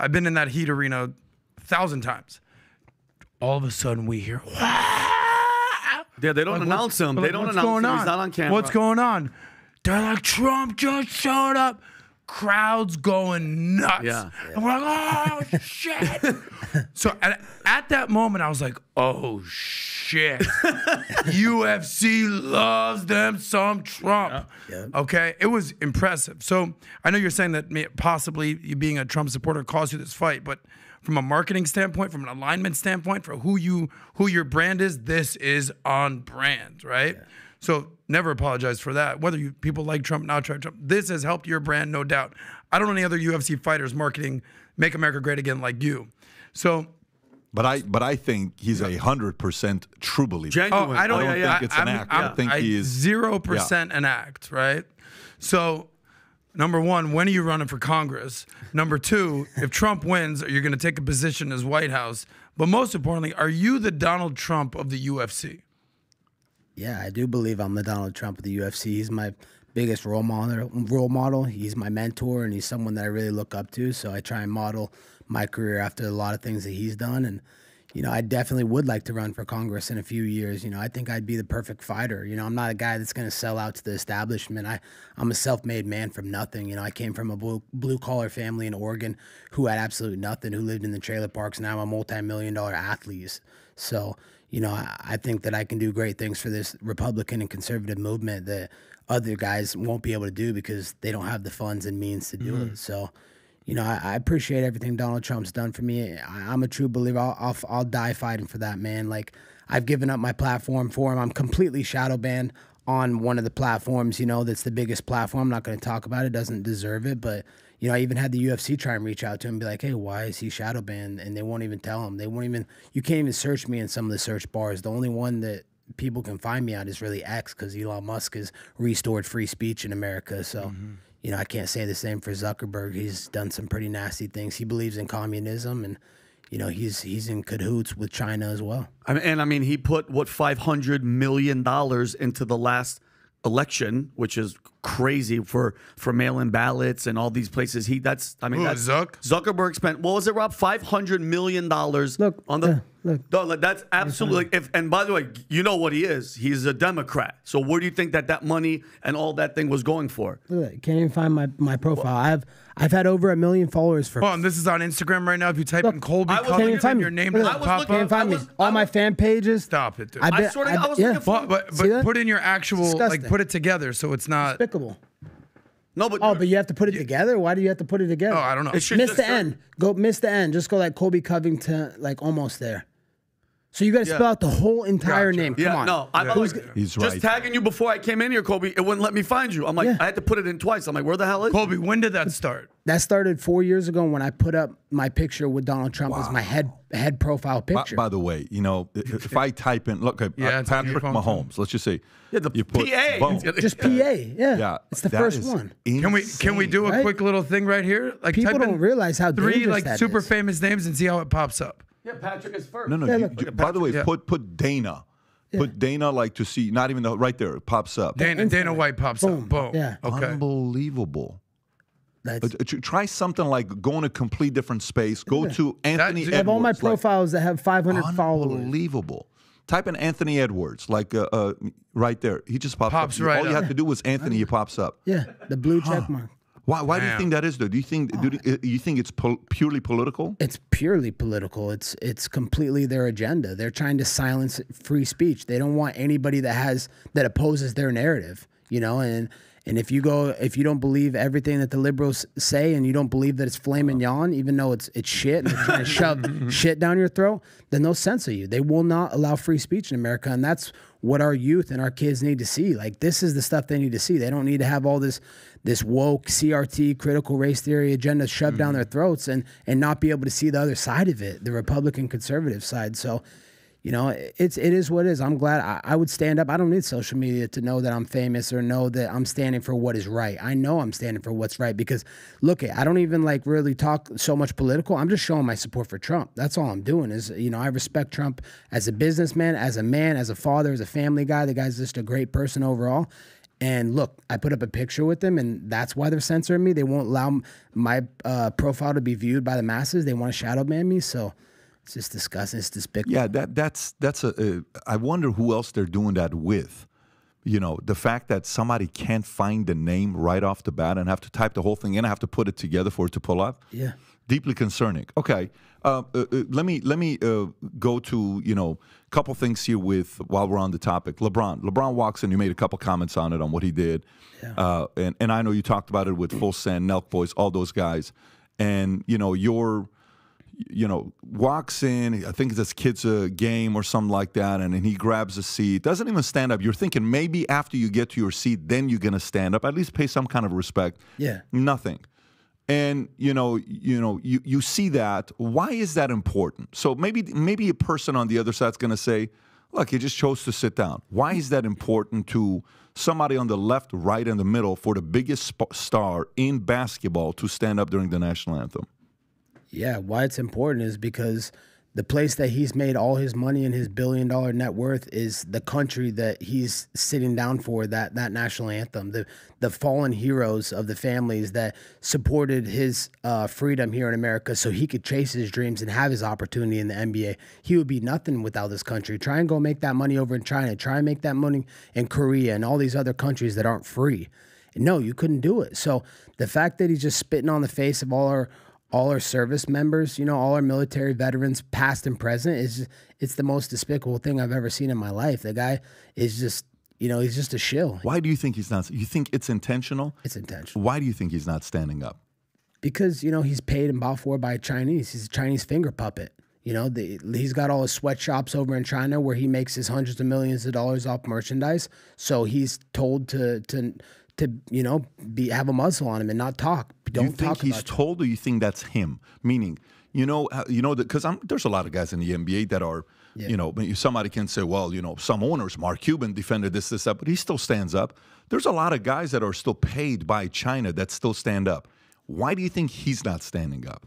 Speaker 2: I've been in that heat arena a thousand times. All of a sudden, we hear.
Speaker 6: Yeah, they don't
Speaker 2: Like,
Speaker 6: announce him. They don't
Speaker 2: what's
Speaker 6: announce
Speaker 2: going
Speaker 6: him.
Speaker 2: on?
Speaker 6: He's not on camera.
Speaker 2: What's going on? They're like, Trump just showed up. Crowds going nuts.
Speaker 6: Yeah.
Speaker 2: And we're like, oh, shit. so at, at that moment, I was like, oh, shit. UFC loves them some Trump. Yeah. Okay. It was impressive. So I know you're saying that possibly you being a Trump supporter caused you this fight, but from a marketing standpoint, from an alignment standpoint, for who you who your brand is, this is on brand, right? So never apologize for that. Whether you people like Trump, not try Trump, this has helped your brand, no doubt. I don't know any other UFC fighters marketing "Make America Great Again" like you. So
Speaker 4: But I but I think he's a hundred percent true believer.
Speaker 6: Genuine.
Speaker 2: Oh, I don't,
Speaker 4: I don't
Speaker 6: yeah,
Speaker 4: think
Speaker 6: yeah.
Speaker 4: it's an act. I think he is-
Speaker 2: zero percent an act, right? So, number one, when are you running for Congress? Number two, if Trump wins, are you going to take a position as White House? But most importantly, are you the Donald Trump of the UFC?
Speaker 3: Yeah, I do believe I'm the Donald Trump of the UFC. He's my biggest role model. Role model. He's my mentor, and he's someone that I really look up to. So I try and model my career after a lot of things that he's done. And you know, I definitely would like to run for Congress in a few years. You know, I think I'd be the perfect fighter. You know, I'm not a guy that's going to sell out to the establishment. I I'm a self-made man from nothing. You know, I came from a blue blue collar family in Oregon who had absolutely nothing, who lived in the trailer parks. Now I'm a multi-million dollar athlete. So you know, I, I think that I can do great things for this Republican and conservative movement that other guys won't be able to do because they don't have the funds and means to do it. Mm-hmm. So, you know, I, I appreciate everything Donald Trump's done for me. I, I'm a true believer. I'll, I'll I'll die fighting for that man. Like I've given up my platform for him. I'm completely shadow banned on one of the platforms. You know, that's the biggest platform. I'm not going to talk about it. Doesn't deserve it, but. You know, I even had the UFC try and reach out to him and be like, hey, why is he shadow banned? And they won't even tell him. They won't even, you can't even search me in some of the search bars. The only one that people can find me on is really X because Elon Musk has restored free speech in America. So, mm-hmm. You know, I can't say the same for Zuckerberg. He's done some pretty nasty things. He believes in communism and, you know, he's he's in cahoots with China as well.
Speaker 6: I mean, and I mean, he put what five hundred million dollars into the last election, which is crazy for for mail-in ballots and all these places. He that's I mean
Speaker 2: Who,
Speaker 6: that's
Speaker 2: Zuck?
Speaker 6: Zuckerberg spent what was it, Rob? Five hundred million dollars
Speaker 3: Look,
Speaker 6: on the
Speaker 3: yeah, look.
Speaker 6: No, like, that's absolutely if and by the way, you know what he is. He's a Democrat. So where do you think that that money and all that thing was going for?
Speaker 3: Look. Can't even find my, my profile. I've I've had over a million followers for
Speaker 2: Hold on, this is on Instagram right now. If you type in Colby
Speaker 6: I was-
Speaker 3: Can't even
Speaker 2: Covington,
Speaker 3: find me.
Speaker 2: your name
Speaker 3: Look at
Speaker 2: doesn't.
Speaker 6: I was
Speaker 2: pop
Speaker 6: looking-
Speaker 2: up.
Speaker 3: Can't find
Speaker 6: I
Speaker 3: me. All
Speaker 6: I
Speaker 3: my fan pages.
Speaker 2: Stop it, dude.
Speaker 3: I,
Speaker 6: I
Speaker 3: bet-
Speaker 6: swear to God, I was
Speaker 3: yeah.
Speaker 6: looking for-
Speaker 2: Well, but but put in your actual like put it together so it's not.
Speaker 3: despicable.
Speaker 6: No, but
Speaker 3: Oh, but you have to put it together. Why do you have to put it together?
Speaker 2: Oh, I don't know.
Speaker 3: miss the
Speaker 6: say-
Speaker 3: end. Go miss the end. Just go like Colby Covington, like almost there. So you got to
Speaker 6: Yeah.
Speaker 3: spell out the whole entire
Speaker 2: Gotcha.
Speaker 3: name. Come
Speaker 6: Yeah,
Speaker 3: on.
Speaker 6: no, I'm
Speaker 2: Yeah.
Speaker 6: like,
Speaker 4: He's
Speaker 6: just
Speaker 4: right.
Speaker 6: tagging you before I came in here, Colby. It wouldn't let me find you. I'm like,
Speaker 3: Yeah.
Speaker 6: I had to put it in twice. I'm like, where the hell is?
Speaker 2: Colby? When did that start?
Speaker 3: That started four years ago when I put up my picture with Donald Trump as my head head profile
Speaker 4: By,
Speaker 3: picture.
Speaker 4: by the way, you know, i- if I type in, look, uh,
Speaker 2: Yeah, it's on your
Speaker 4: Patrick
Speaker 2: phone, too.
Speaker 4: Mahomes, let's just say,
Speaker 6: Yeah, the
Speaker 4: you put
Speaker 6: PA.
Speaker 4: boom.
Speaker 3: Just PA. Yeah.
Speaker 4: Yeah,
Speaker 3: It's the
Speaker 4: that
Speaker 3: first
Speaker 4: is
Speaker 3: one.
Speaker 2: Can we can we do a
Speaker 3: Right?
Speaker 2: quick little thing right here? Like
Speaker 3: People
Speaker 2: type
Speaker 3: don't realize how
Speaker 2: three like
Speaker 3: that
Speaker 2: super
Speaker 3: is.
Speaker 2: famous names and see how it pops up.
Speaker 6: Yeah, Patrick is first.
Speaker 4: No, no.
Speaker 3: Yeah,
Speaker 4: you-
Speaker 3: look.
Speaker 4: you- by the way,
Speaker 2: Yeah.
Speaker 4: put put Dana, put Dana like to see. Not even the right there. It pops up.
Speaker 2: Dana, Dana White pops
Speaker 3: Boom.
Speaker 2: up. Boom.
Speaker 3: Yeah.
Speaker 2: Okay.
Speaker 4: Unbelievable.
Speaker 3: That's,
Speaker 4: Uh, Try something like go in a complete different space. Go to Anthony
Speaker 2: That-
Speaker 3: I have all my
Speaker 4: Edwards. like,
Speaker 3: profiles that have 500 followers.
Speaker 4: Unbelievable. Type in Anthony Edwards, like uh, uh, right there. He just pops,
Speaker 2: Pops
Speaker 4: up.
Speaker 2: right
Speaker 4: All you
Speaker 2: up.
Speaker 4: have to do was Anthony. He pops up.
Speaker 3: Yeah, the blue check mark.
Speaker 4: Why? Why do you think that is? Though? Do you think? Do you, oh. you think it's pol- purely political?
Speaker 3: It's purely political. It's it's completely their agenda. They're trying to silence free speech. They don't want anybody that has that opposes their narrative. You know, and and if you go if you don't believe everything that the liberals say and you don't believe that it's flaming uh-huh. yawn, even though it's it's shit and they're trying to shove shit down your throat, then they'll censor you. They will not allow free speech in America, and that's what our youth and our kids need to see. Like this is the stuff they need to see. They don't need to have all this this woke CRT critical race theory agenda shoved down mm-hmm. their throats and and not be able to see the other side of it, the Republican conservative side. So, you know, it's it is what it is. I'm glad I, I would stand up. I don't need social media to know that I'm famous or know that I'm standing for what is right. I know I'm standing for what's right because look, I don't even like really talk so much political. I'm just showing my support for Trump. That's all I'm doing. Is you know I respect Trump as a businessman, as a man, as a father, as a family guy. The guy's just a great person overall. And look, I put up a picture with them, and that's why they're censoring me. They won't allow my uh, profile to be viewed by the masses. They want to shadow ban me. So it's just disgusting. It's despicable.
Speaker 4: Yeah, that that's that's a. a I wonder who else they're doing that with. You know, the fact that somebody can't find the name right off the bat and have to type the whole thing in, and have to put it together for it to pull up.
Speaker 3: Yeah.
Speaker 4: deeply concerning. Okay, uh, uh, uh, let me let me uh, go to you know a couple things here with while we're on the topic. LeBron, LeBron walks in. You made a couple comments on it on what he did, uh, and and I know you talked about it with Full Send, Nelk Boys, all those guys, and you know your you know, walks in. I think this kid's a game or something like that, and then he grabs a seat. Doesn't even stand up. You're thinking maybe after you get to your seat, then you're gonna stand up. At least pay some kind of respect.
Speaker 3: Yeah.
Speaker 4: Nothing. And you know, you know, you, you see that. Why is that important? So maybe maybe a person on the other side's gonna say, "Look, he just chose to sit down." Why is that important to somebody on the left, right, and the middle for the biggest sp- star in basketball to stand up during the national anthem?
Speaker 3: Yeah, why it's important is because the place that he's made all his money and his billion dollar net worth is the country that he's sitting down for that that national anthem. The the fallen heroes of the families that supported his uh, freedom here in America, so he could chase his dreams and have his opportunity in the NBA. He would be nothing without this country. Try and go make that money over in China. Try and make that money in Korea and all these other countries that aren't free. No, you couldn't do it. So the fact that he's just spitting on the face of all our all our service members, you know, all our military veterans, past and present, is it's the most despicable thing I've ever seen in my life. The guy is just, you know, he's just a shill.
Speaker 4: Why do you think he's not? You think it's intentional?
Speaker 3: It's intentional.
Speaker 4: Why do you think he's not standing up?
Speaker 3: Because you know he's paid and bought for by Chinese. He's a Chinese finger puppet. You know, the, he's got all his sweatshops over in China where he makes his hundreds of millions of dollars off merchandise. So he's told to to to you know be have a muzzle on him and not talk. Don't
Speaker 4: you think he's told, or you think that's him? Meaning, you know, you know, because I'm there's a lot of guys in the NBA that are, you know, somebody can say, well, you know, some owners, Mark Cuban defended this, this, that, but he still stands up. There's a lot of guys that are still paid by China that still stand up. Why do you think he's not standing up?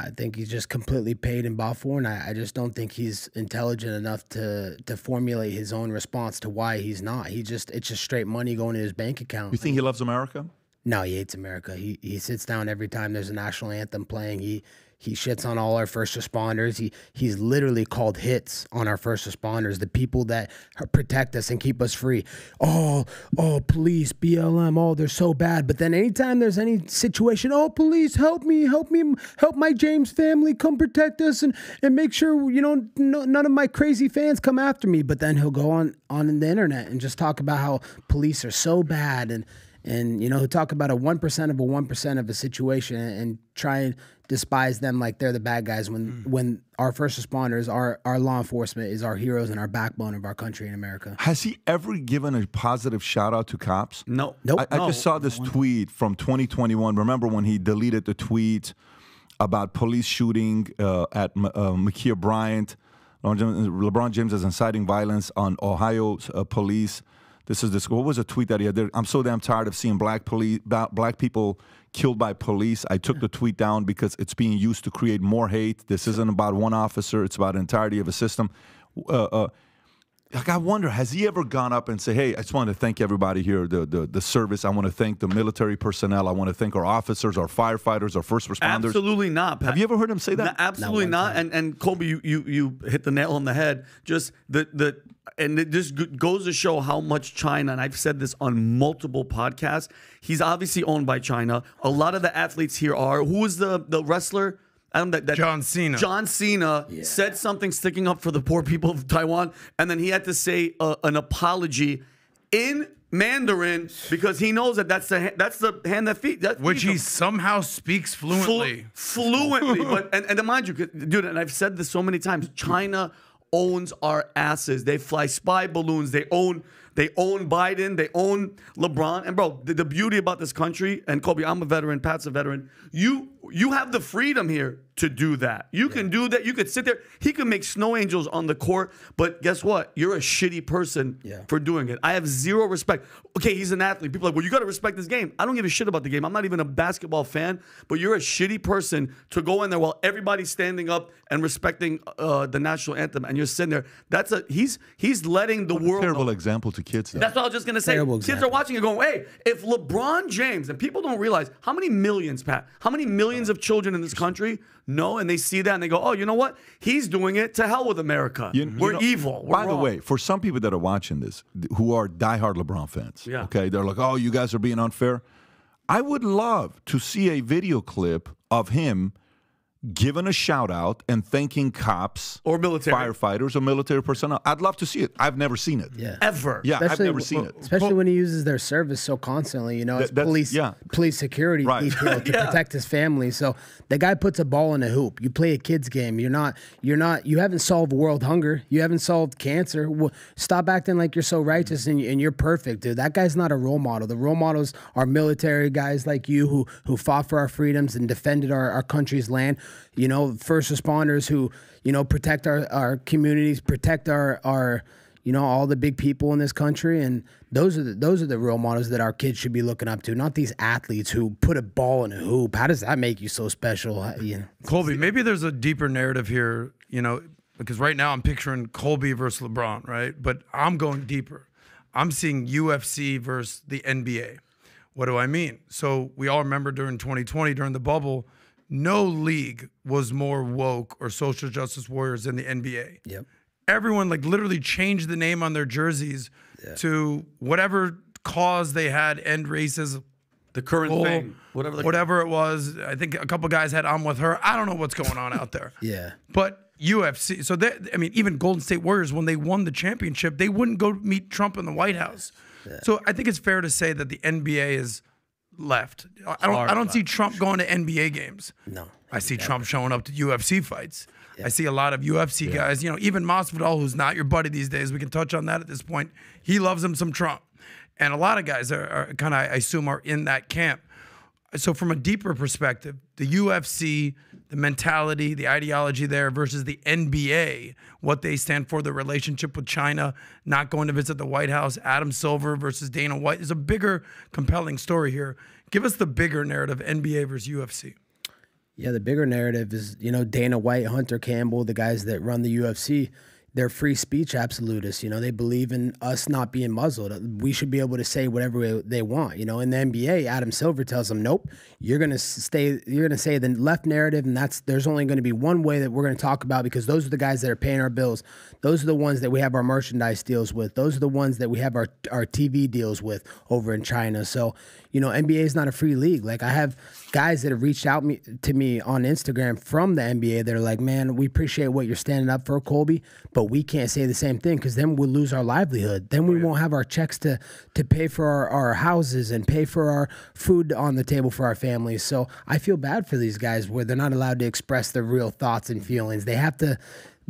Speaker 3: I think he's just completely paid and bought for, and I, I just don't think he's intelligent enough to to formulate his own response to why he's not. He just it's just straight money going to his bank account.
Speaker 4: You think he loves America?
Speaker 3: No, he hates America. He he sits down every time there's a national anthem playing. He he shits on all our first responders. He he's literally called hits on our first responders, the people that protect us and keep us free. Oh, oh, police, BLM, oh, they're so bad. But then anytime there's any situation, oh, police, help me, help me, help my James family, come protect us and and make sure you know no, none of my crazy fans come after me. But then he'll go on on the internet and just talk about how police are so bad and and you know he'll talk about a 1% of a 1% of a situation and try and despise them like they're the bad guys when when our first responders our our law enforcement is our heroes and our backbone of our country in america
Speaker 4: Has he ever given a positive shout out to cops?
Speaker 6: No,
Speaker 3: Nope.
Speaker 4: I, I just saw this tweet from 2021. Remember when he deleted the tweet about police shooting uh, at M- uh, Ma'Khia Bryant? LeBron James- LeBron James is inciting violence on Ohio uh, police. This is this. What was a tweet that he had? There? I'm so damn tired of seeing black police, black people killed by police. I took the tweet down because it's being used to create more hate. This isn't about one officer. It's about the entirety of a system. Uh, uh, like I wonder, has he ever gone up and say, "Hey, I just want to thank everybody here, the the, the service. I want to thank the military personnel. I want to thank our officers, our firefighters, our first responders."
Speaker 6: absolutely not. Pat.
Speaker 4: Have you ever heard him say that?
Speaker 6: No, absolutely
Speaker 3: Not
Speaker 6: not. And and Colby, you, you you hit the nail on the head. Just the the and it just goes to show how much China. And I've said this on multiple podcasts. He's obviously owned by China. A lot of the athletes here are. Who is the the wrestler? Um, that, that
Speaker 2: John Cena.
Speaker 6: John Cena said something sticking up for the poor people of Taiwan, and then he had to say uh, an apology in Mandarin because he knows that that's the that's the hand that feeds that
Speaker 2: which
Speaker 6: feeds
Speaker 2: he
Speaker 6: him.
Speaker 2: somehow speaks
Speaker 6: Flu-
Speaker 2: fluently.
Speaker 6: fluently. but and, and mind you, dude, and I've said this so many times. China owns our asses. They fly spy balloons. They own. They own Biden. They own LeBron. And bro, the, the beauty about this country, and Colby, I'm a veteran. Pat's a veteran. You you have the freedom here to do that. You can do that. You could sit there. He can make snow angels on the court. But guess what? You're a shitty person
Speaker 3: Yeah.
Speaker 6: for doing it. I have zero respect. Okay, he's an athlete. People are like, well, you got to respect this game. I don't give a shit about the game. I'm not even a basketball fan. But you're a shitty person to go in there while everybody's standing up and respecting uh, the national anthem, and you're sitting there. That's a he's he's letting the world.
Speaker 4: Terrible
Speaker 6: know.
Speaker 4: example to kids. Though.
Speaker 6: That's what I was just gonna say.
Speaker 3: Terrible
Speaker 6: Kids are watching and going, "Hey, if LeBron James and people don't realize how many millions, Pat, how many millions of children in this country know, and they see that and they go, "Oh, you know what? He's doing it. To hell with America.
Speaker 4: You- you
Speaker 6: We're
Speaker 4: know,
Speaker 6: evil." We're
Speaker 4: by the way, for some people that are watching this, who are diehard LeBron fans,
Speaker 6: Yeah.
Speaker 4: okay, they're like, "Oh, you guys are being unfair." I would love to see a video clip of him giving a shout out and thanking cops
Speaker 6: Or military.
Speaker 4: firefighters or military personnel. I'd love to see it. I've never seen it.
Speaker 3: yeah
Speaker 6: ever.
Speaker 4: Yeah, I've never seen it.
Speaker 3: especially when he uses their service so constantly. You know, it's
Speaker 4: That- that's-
Speaker 3: police,
Speaker 4: yeah.
Speaker 3: police security
Speaker 4: Right.
Speaker 3: detail to protect his family. So the guy puts a ball in a hoop. You play a kids game. You're not. You're not. You haven't solved world hunger. You haven't solved cancer. Wh- Stop acting like you're so righteous and, and you're perfect, dude. That guy's not a role model. The role models are military guys like you who who fought for our freedoms and defended our, our country's land. You know, first responders who you know protect our, our communities, protect our our you know all the big people in this country and those are the those are the role models that our kids should be looking up to not these athletes who put a ball in a hoop how does that make you so special you know
Speaker 2: Colby, maybe there's a deeper narrative here, you know, because right now I'm picturing Colby versus LeBron, right? But I'm going deeper. I'm seeing UFC versus the NBA. What do I mean? So we all remember during 2020, during the bubble, no league was more woke or social justice warriors than the NBA.
Speaker 3: yep
Speaker 2: Everyone like literally changed the name on their jerseys to whatever cause they had, end racism,
Speaker 6: The current
Speaker 2: bull,
Speaker 6: thing, whatever. The,
Speaker 2: whatever it was. I think a couple guys had I'm with her. I don't know what's going on out there.
Speaker 3: yeah
Speaker 2: But UFC, so that I mean, even Golden State Warriors, when they won the championship, they wouldn't go meet Trump in the White House. So I think it's fair to say that the NBA is left. I don't.
Speaker 6: Hard
Speaker 2: I don't
Speaker 6: left,
Speaker 2: see Trump going to NBA games.
Speaker 3: No.
Speaker 2: I see Trump showing up to UFC fights. I see a lot of UFC guys. You know, even Masvidal, who's not your buddy these days. We can touch on that at this point. He loves him some Trump, and a lot of guys are, are kind of, I assume, are in that camp. So, from a deeper perspective, the UFC, the mentality, the ideology there versus the NBA, what they stand for, the relationship with China, not going to visit the White House, Adam Silver versus Dana White is a bigger, compelling story here. Give us the bigger narrative NBA versus UFC.
Speaker 3: Yeah, the bigger narrative is, you know, Dana White, Hunter Campbell, the guys that run the UFC, they're free speech absolutists. You know, they believe in us not being muzzled. We should be able to say whatever they want. You know, in the NBA, Adam Silver tells them, "Nope, you're gonna stay. You're gonna say the left narrative, and that's there's only going to be one way that we're going to talk about because those are the guys that are paying our bills. Those are the ones that we have our merchandise deals with. Those are the ones that we have our our TV deals with over in China. So, you know, NBA is not a free league. Like I have guys that have reached out me, to me on Instagram from the NBA that are like, man, we appreciate what you're standing up for, Colby, but we can't say the same thing because then we'll lose our livelihood. Then we won't have our checks to to pay for our, our houses and pay for our food on the table for our families. So I feel bad for these guys where they're not allowed to express their real thoughts and feelings. They have to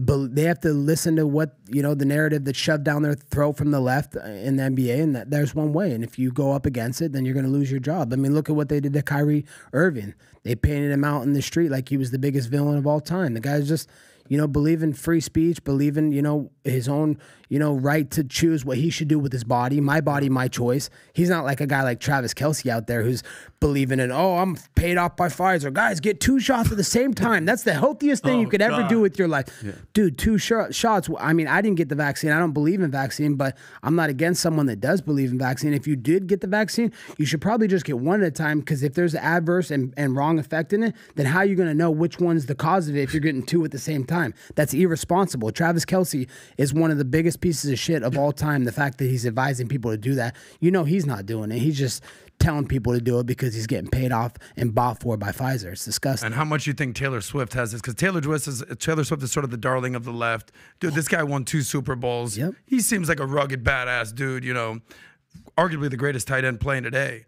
Speaker 3: but they have to listen to what you know the narrative that's shoved down their throat from the left in the NBA, and that there's one way. And if you go up against it, then you're going to lose your job. I mean, look at what they did to Kyrie Irving. They painted him out in the street like he was the biggest villain of all time. The guy's just you know believe in free speech, believe in you know his own you know right to choose what he should do with his body. My body, my choice. He's not like a guy like Travis Kelce out there who's believing in oh I'm paid off by Pfizer. Guys, get two shots at the same time. That's the healthiest thing oh, you
Speaker 6: Oh,
Speaker 3: could ever do with your life. Dude, two sh- shots. I mean, I didn't get the vaccine. I don't believe in vaccine, but I'm not against someone that does believe in vaccine. If you did get the vaccine, you should probably just get one at a time because if there's an adverse and, and wrong effect in it, then how are you going to know which one's the cause of it if you're getting two at the same time? That's irresponsible. Travis Kelce is one of the biggest pieces of shit of all time. The fact that he's advising people to do that, you know, he's not doing it. He's just telling people to do it because he's getting paid off and bought for by Pfizer. It's disgusting.
Speaker 2: And how much you think Taylor Swift has this? Because Taylor Swift is Taylor Swift is sort of the darling of the left. Dude, this guy won two Super Bowls.
Speaker 3: Yep.
Speaker 2: He seems like a rugged badass dude. You know, arguably the greatest tight end playing today.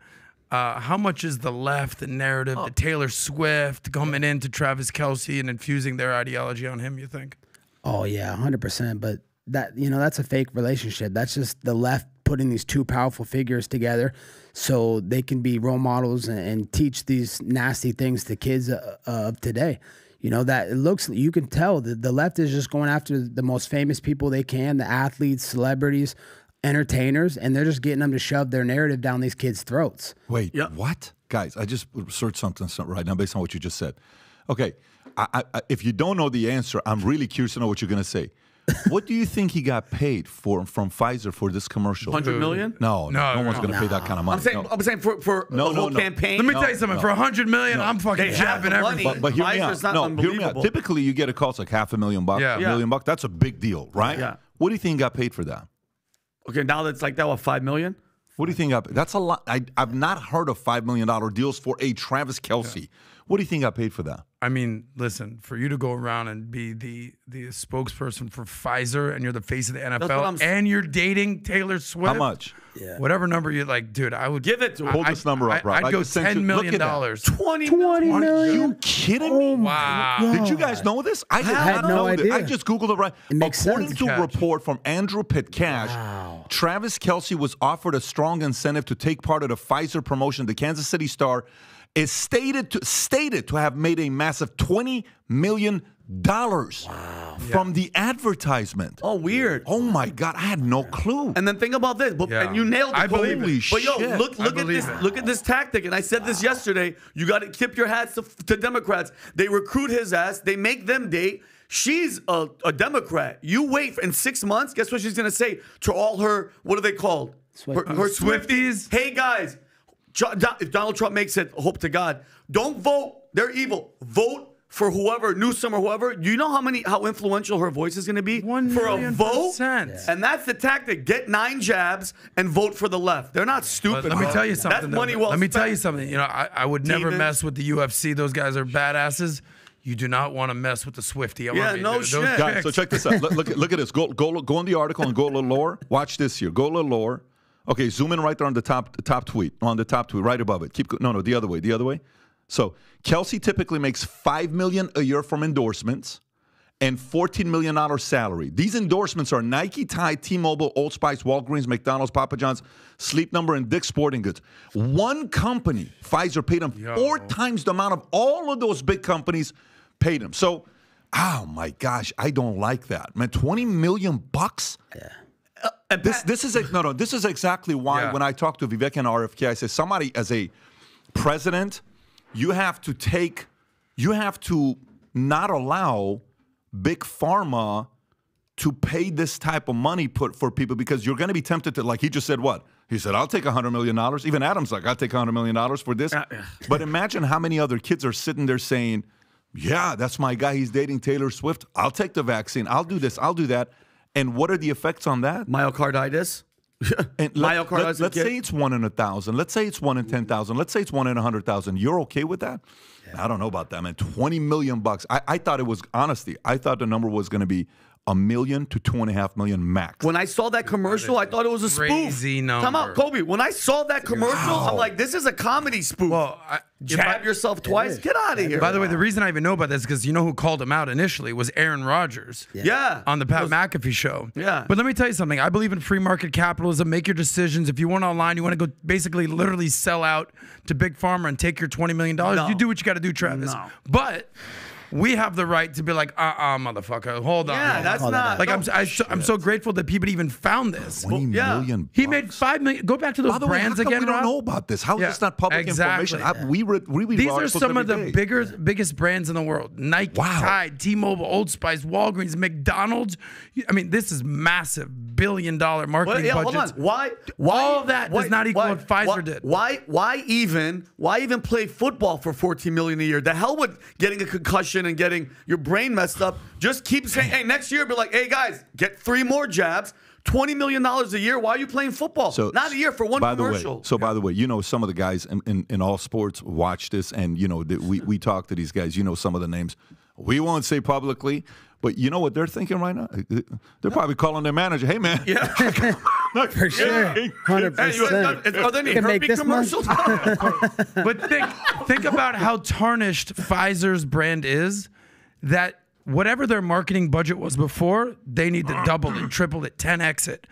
Speaker 2: Uh, how much is the left, the narrative, the Taylor Swift coming into Travis Kelce and infusing their ideology on him? You think?
Speaker 3: Oh yeah, hundred percent. But that you know that's a fake relationship. That's just the left putting these two powerful figures together so they can be role models and, and teach these nasty things to kids uh, of today. You know that it looks you can tell that the left is just going after the most famous people they can, the athletes, celebrities, entertainers, and they're just getting them to shove their narrative down these kids' throats.
Speaker 4: Wait,
Speaker 6: Yep.
Speaker 4: what? Guys, I just searched something right now based on what you just said. Okay, I, I, I- if you don't know the answer, I'm really curious to know what you're going to say. what do you think he got paid for from Pfizer for this commercial?
Speaker 6: Hundred million?
Speaker 4: No, no,
Speaker 2: No,
Speaker 4: no one's
Speaker 2: no.
Speaker 4: going to pay that kind of money.
Speaker 6: I'm saying,
Speaker 4: no.
Speaker 6: I'm saying for for
Speaker 4: No,
Speaker 6: the
Speaker 4: no,
Speaker 6: whole
Speaker 4: no.
Speaker 6: campaign.
Speaker 2: Let me
Speaker 4: No,
Speaker 2: tell you something.
Speaker 4: no.
Speaker 2: For a hundred million, I'm fucking
Speaker 6: They have
Speaker 2: jabbing
Speaker 6: the money.
Speaker 2: everything.
Speaker 4: But, but hear me out. No, hear me out. Typically, you get a cost like half a million bucks,
Speaker 2: Yeah.
Speaker 4: a
Speaker 2: Yeah.
Speaker 4: million bucks. That's a big deal, right?
Speaker 6: Yeah.
Speaker 4: What do you think he got paid for that?
Speaker 6: Okay, now that's like that. What five million?
Speaker 4: What do you think? Got, that's a lot. I, I've not heard of five million dollar deals for a Travis Kelce. What do you think I paid for that?
Speaker 2: I mean, listen, for you to go around and be the the spokesperson for Pfizer and you're the face of the NFL and you're dating Taylor Swift.
Speaker 4: How much?
Speaker 3: Yeah.
Speaker 2: Whatever number you like, dude, I would
Speaker 6: Give it to him.
Speaker 4: Hold
Speaker 2: I-
Speaker 4: this number up,
Speaker 2: I-
Speaker 4: Rob. I
Speaker 2: I'd go
Speaker 4: just sent you-
Speaker 2: ten
Speaker 4: look
Speaker 2: million
Speaker 4: at that.
Speaker 2: dollars.
Speaker 6: Twenty.
Speaker 3: Twenty
Speaker 6: million.
Speaker 4: Are you kidding me?
Speaker 2: Oh wow.
Speaker 4: Did you guys know this? I did
Speaker 3: I had no idea.
Speaker 4: this. I just googled it right.
Speaker 3: It makes
Speaker 4: According
Speaker 3: sense.
Speaker 4: to a report from Andrew Pitcash, Travis Kelce was offered a strong incentive to take part of the Pfizer promotion. The Kansas City Star is stated to stated to have made a massive twenty million dollars from the advertisement.
Speaker 6: Oh, weird.
Speaker 4: Oh my God! I had no clue.
Speaker 6: And then think about this, but
Speaker 2: Yeah.
Speaker 6: and you nailed it.
Speaker 2: I
Speaker 6: Cole.
Speaker 2: believe it.
Speaker 6: But yo,
Speaker 4: Shit.
Speaker 6: look, look at this,
Speaker 2: it.
Speaker 6: look at this tactic. And I said this yesterday. You got to tip your hats to, to Democrats. They recruit his ass. They make them date. She's a, a Democrat. You wait in six months. Guess what she's gonna say to all her? What are they called? Her,
Speaker 3: Swifties.
Speaker 6: her
Speaker 2: Swifties.
Speaker 6: Hey guys, Jo- Do- if Donald Trump makes it, hope to God, don't vote. They're evil. Vote for whoever, Newsom or whoever. Do You know how many, how influential her voice is going to be
Speaker 2: One
Speaker 6: for a
Speaker 2: million
Speaker 6: vote.
Speaker 2: percent.
Speaker 6: And that's the tactic. Get nine jabs and vote for the left. They're not stupid.
Speaker 2: But let me tell you something.
Speaker 6: That's
Speaker 2: though.
Speaker 6: money well
Speaker 2: Let me tell you something. You know, I, I would never mess with the UFC. Those guys are badasses. You do not want to mess with the Swifty. I'm
Speaker 6: Yeah,
Speaker 2: gonna
Speaker 6: no
Speaker 2: those
Speaker 6: shit.
Speaker 4: Guys, so check this out. Look, look, at- look at this. Go, go, go on the article and go a little lower. Watch this here. Go a little lower. Okay, zoom in right there on the top the top tweet. On the top tweet, right above it. Keep no, no, the other way, the other way. So Kelce typically makes five million a year from endorsements and $14 million salary. These endorsements are Nike, Tide, T-Mobile, Old Spice, Walgreens, McDonald's, Papa John's, Sleep Number, and Dick's Sporting Goods. One company, Pfizer, paid him four times the amount of all of those big companies paid him. So, oh my gosh, I don't like that. Man, 20 million bucks? Uh, this this is a, no no. This is exactly why
Speaker 2: Yeah.
Speaker 4: when I talk to Vivek and RFK, I say somebody as a president, you have to take, you have to not allow big pharma to pay this type of money put for people because you're going to be tempted to like he just said what? He said i'll take $100 million even adam's like i'll take $100 million for this. But imagine how many other kids are sitting there saying yeah that's my guy he's dating taylor swift. I'll take the vaccine. I'll do this. I'll do that and what are the effects on that
Speaker 6: Myocarditis.
Speaker 4: and let,
Speaker 6: Myocarditis
Speaker 4: us say it's one in a thousand. Let's say it's one in ten thousand. Let's say it's one in a hundred thousand. You're okay with that? I don't know about that, man. Twenty million bucks. I, I thought it was honesty. I thought the number was going to be a million to two and a half million max.
Speaker 6: When I saw that commercial, I thought it was a spoof.
Speaker 2: Crazy
Speaker 6: Time
Speaker 2: number.
Speaker 6: out, Colby. When I saw that commercial, I'm like, this is a comedy spoof.
Speaker 2: Well, I-
Speaker 6: Jab yourself twice. Get out of here.
Speaker 2: By the way, the reason I even know about this is because you know who called him out initially was Aaron Rodgers.
Speaker 6: yeah.
Speaker 2: on the Pat McAfee show.
Speaker 6: Yeah.
Speaker 2: But let me tell you something. I believe in free market capitalism. Make your decisions. If you want online, you want to go basically literally sell out to Big Pharma and take your $20 million.
Speaker 6: No.
Speaker 2: You do what you got to do, Travis.
Speaker 6: No.
Speaker 2: But we have the right to be like, uh uh motherfucker, hold on.
Speaker 6: yeah, that's
Speaker 3: Call that
Speaker 6: not.
Speaker 2: like,
Speaker 6: no.
Speaker 2: I'm, I, so- I'm so grateful that people even found this.
Speaker 4: Twenty
Speaker 6: yeah.
Speaker 4: million
Speaker 2: He made 5 million. Go back to those
Speaker 4: By the way,
Speaker 2: brands
Speaker 4: how come
Speaker 2: again,
Speaker 4: we don't
Speaker 2: Rob.
Speaker 4: know about this. How is
Speaker 2: Yeah,
Speaker 4: this not public
Speaker 2: exactly.
Speaker 4: information? I, we read, we read
Speaker 2: These are some of the
Speaker 4: every day.
Speaker 2: bigger, biggest brands in the world: Nike,
Speaker 4: Wow.
Speaker 2: Tide, T-Mobile, Old Spice, Walgreens, McDonald's. I mean, this is massive, billion-dollar marketing
Speaker 6: Well, yeah, hold on. Why? Why?
Speaker 2: All of that does not equal what Pfizer
Speaker 6: why,
Speaker 2: did.
Speaker 6: Why? Why even? Why even play football for 14 million a year? The hell with getting a concussion and getting your brain messed up. Just keep saying, hey, next year, be like, hey guys, get three more jabs. Twenty million dollars a year. Why are you playing football?
Speaker 4: So
Speaker 6: not a year for one
Speaker 4: by
Speaker 6: commercial.
Speaker 4: The way, so by the way, you know some of the guys in, in, in all sports watch this, and you know that we we talk to these guys. You know some of the names. We won't say publicly, but you know what they're thinking right now. They're probably calling their manager. Hey man,
Speaker 6: yeah.
Speaker 3: For sure. Hundred
Speaker 6: Hey, you-
Speaker 3: percent.
Speaker 6: are there any
Speaker 3: Can make this
Speaker 6: commercials?
Speaker 2: But think, think about how tarnished Pfizer's brand is. That whatever their marketing budget was before, they need to double it, triple it, 10x it.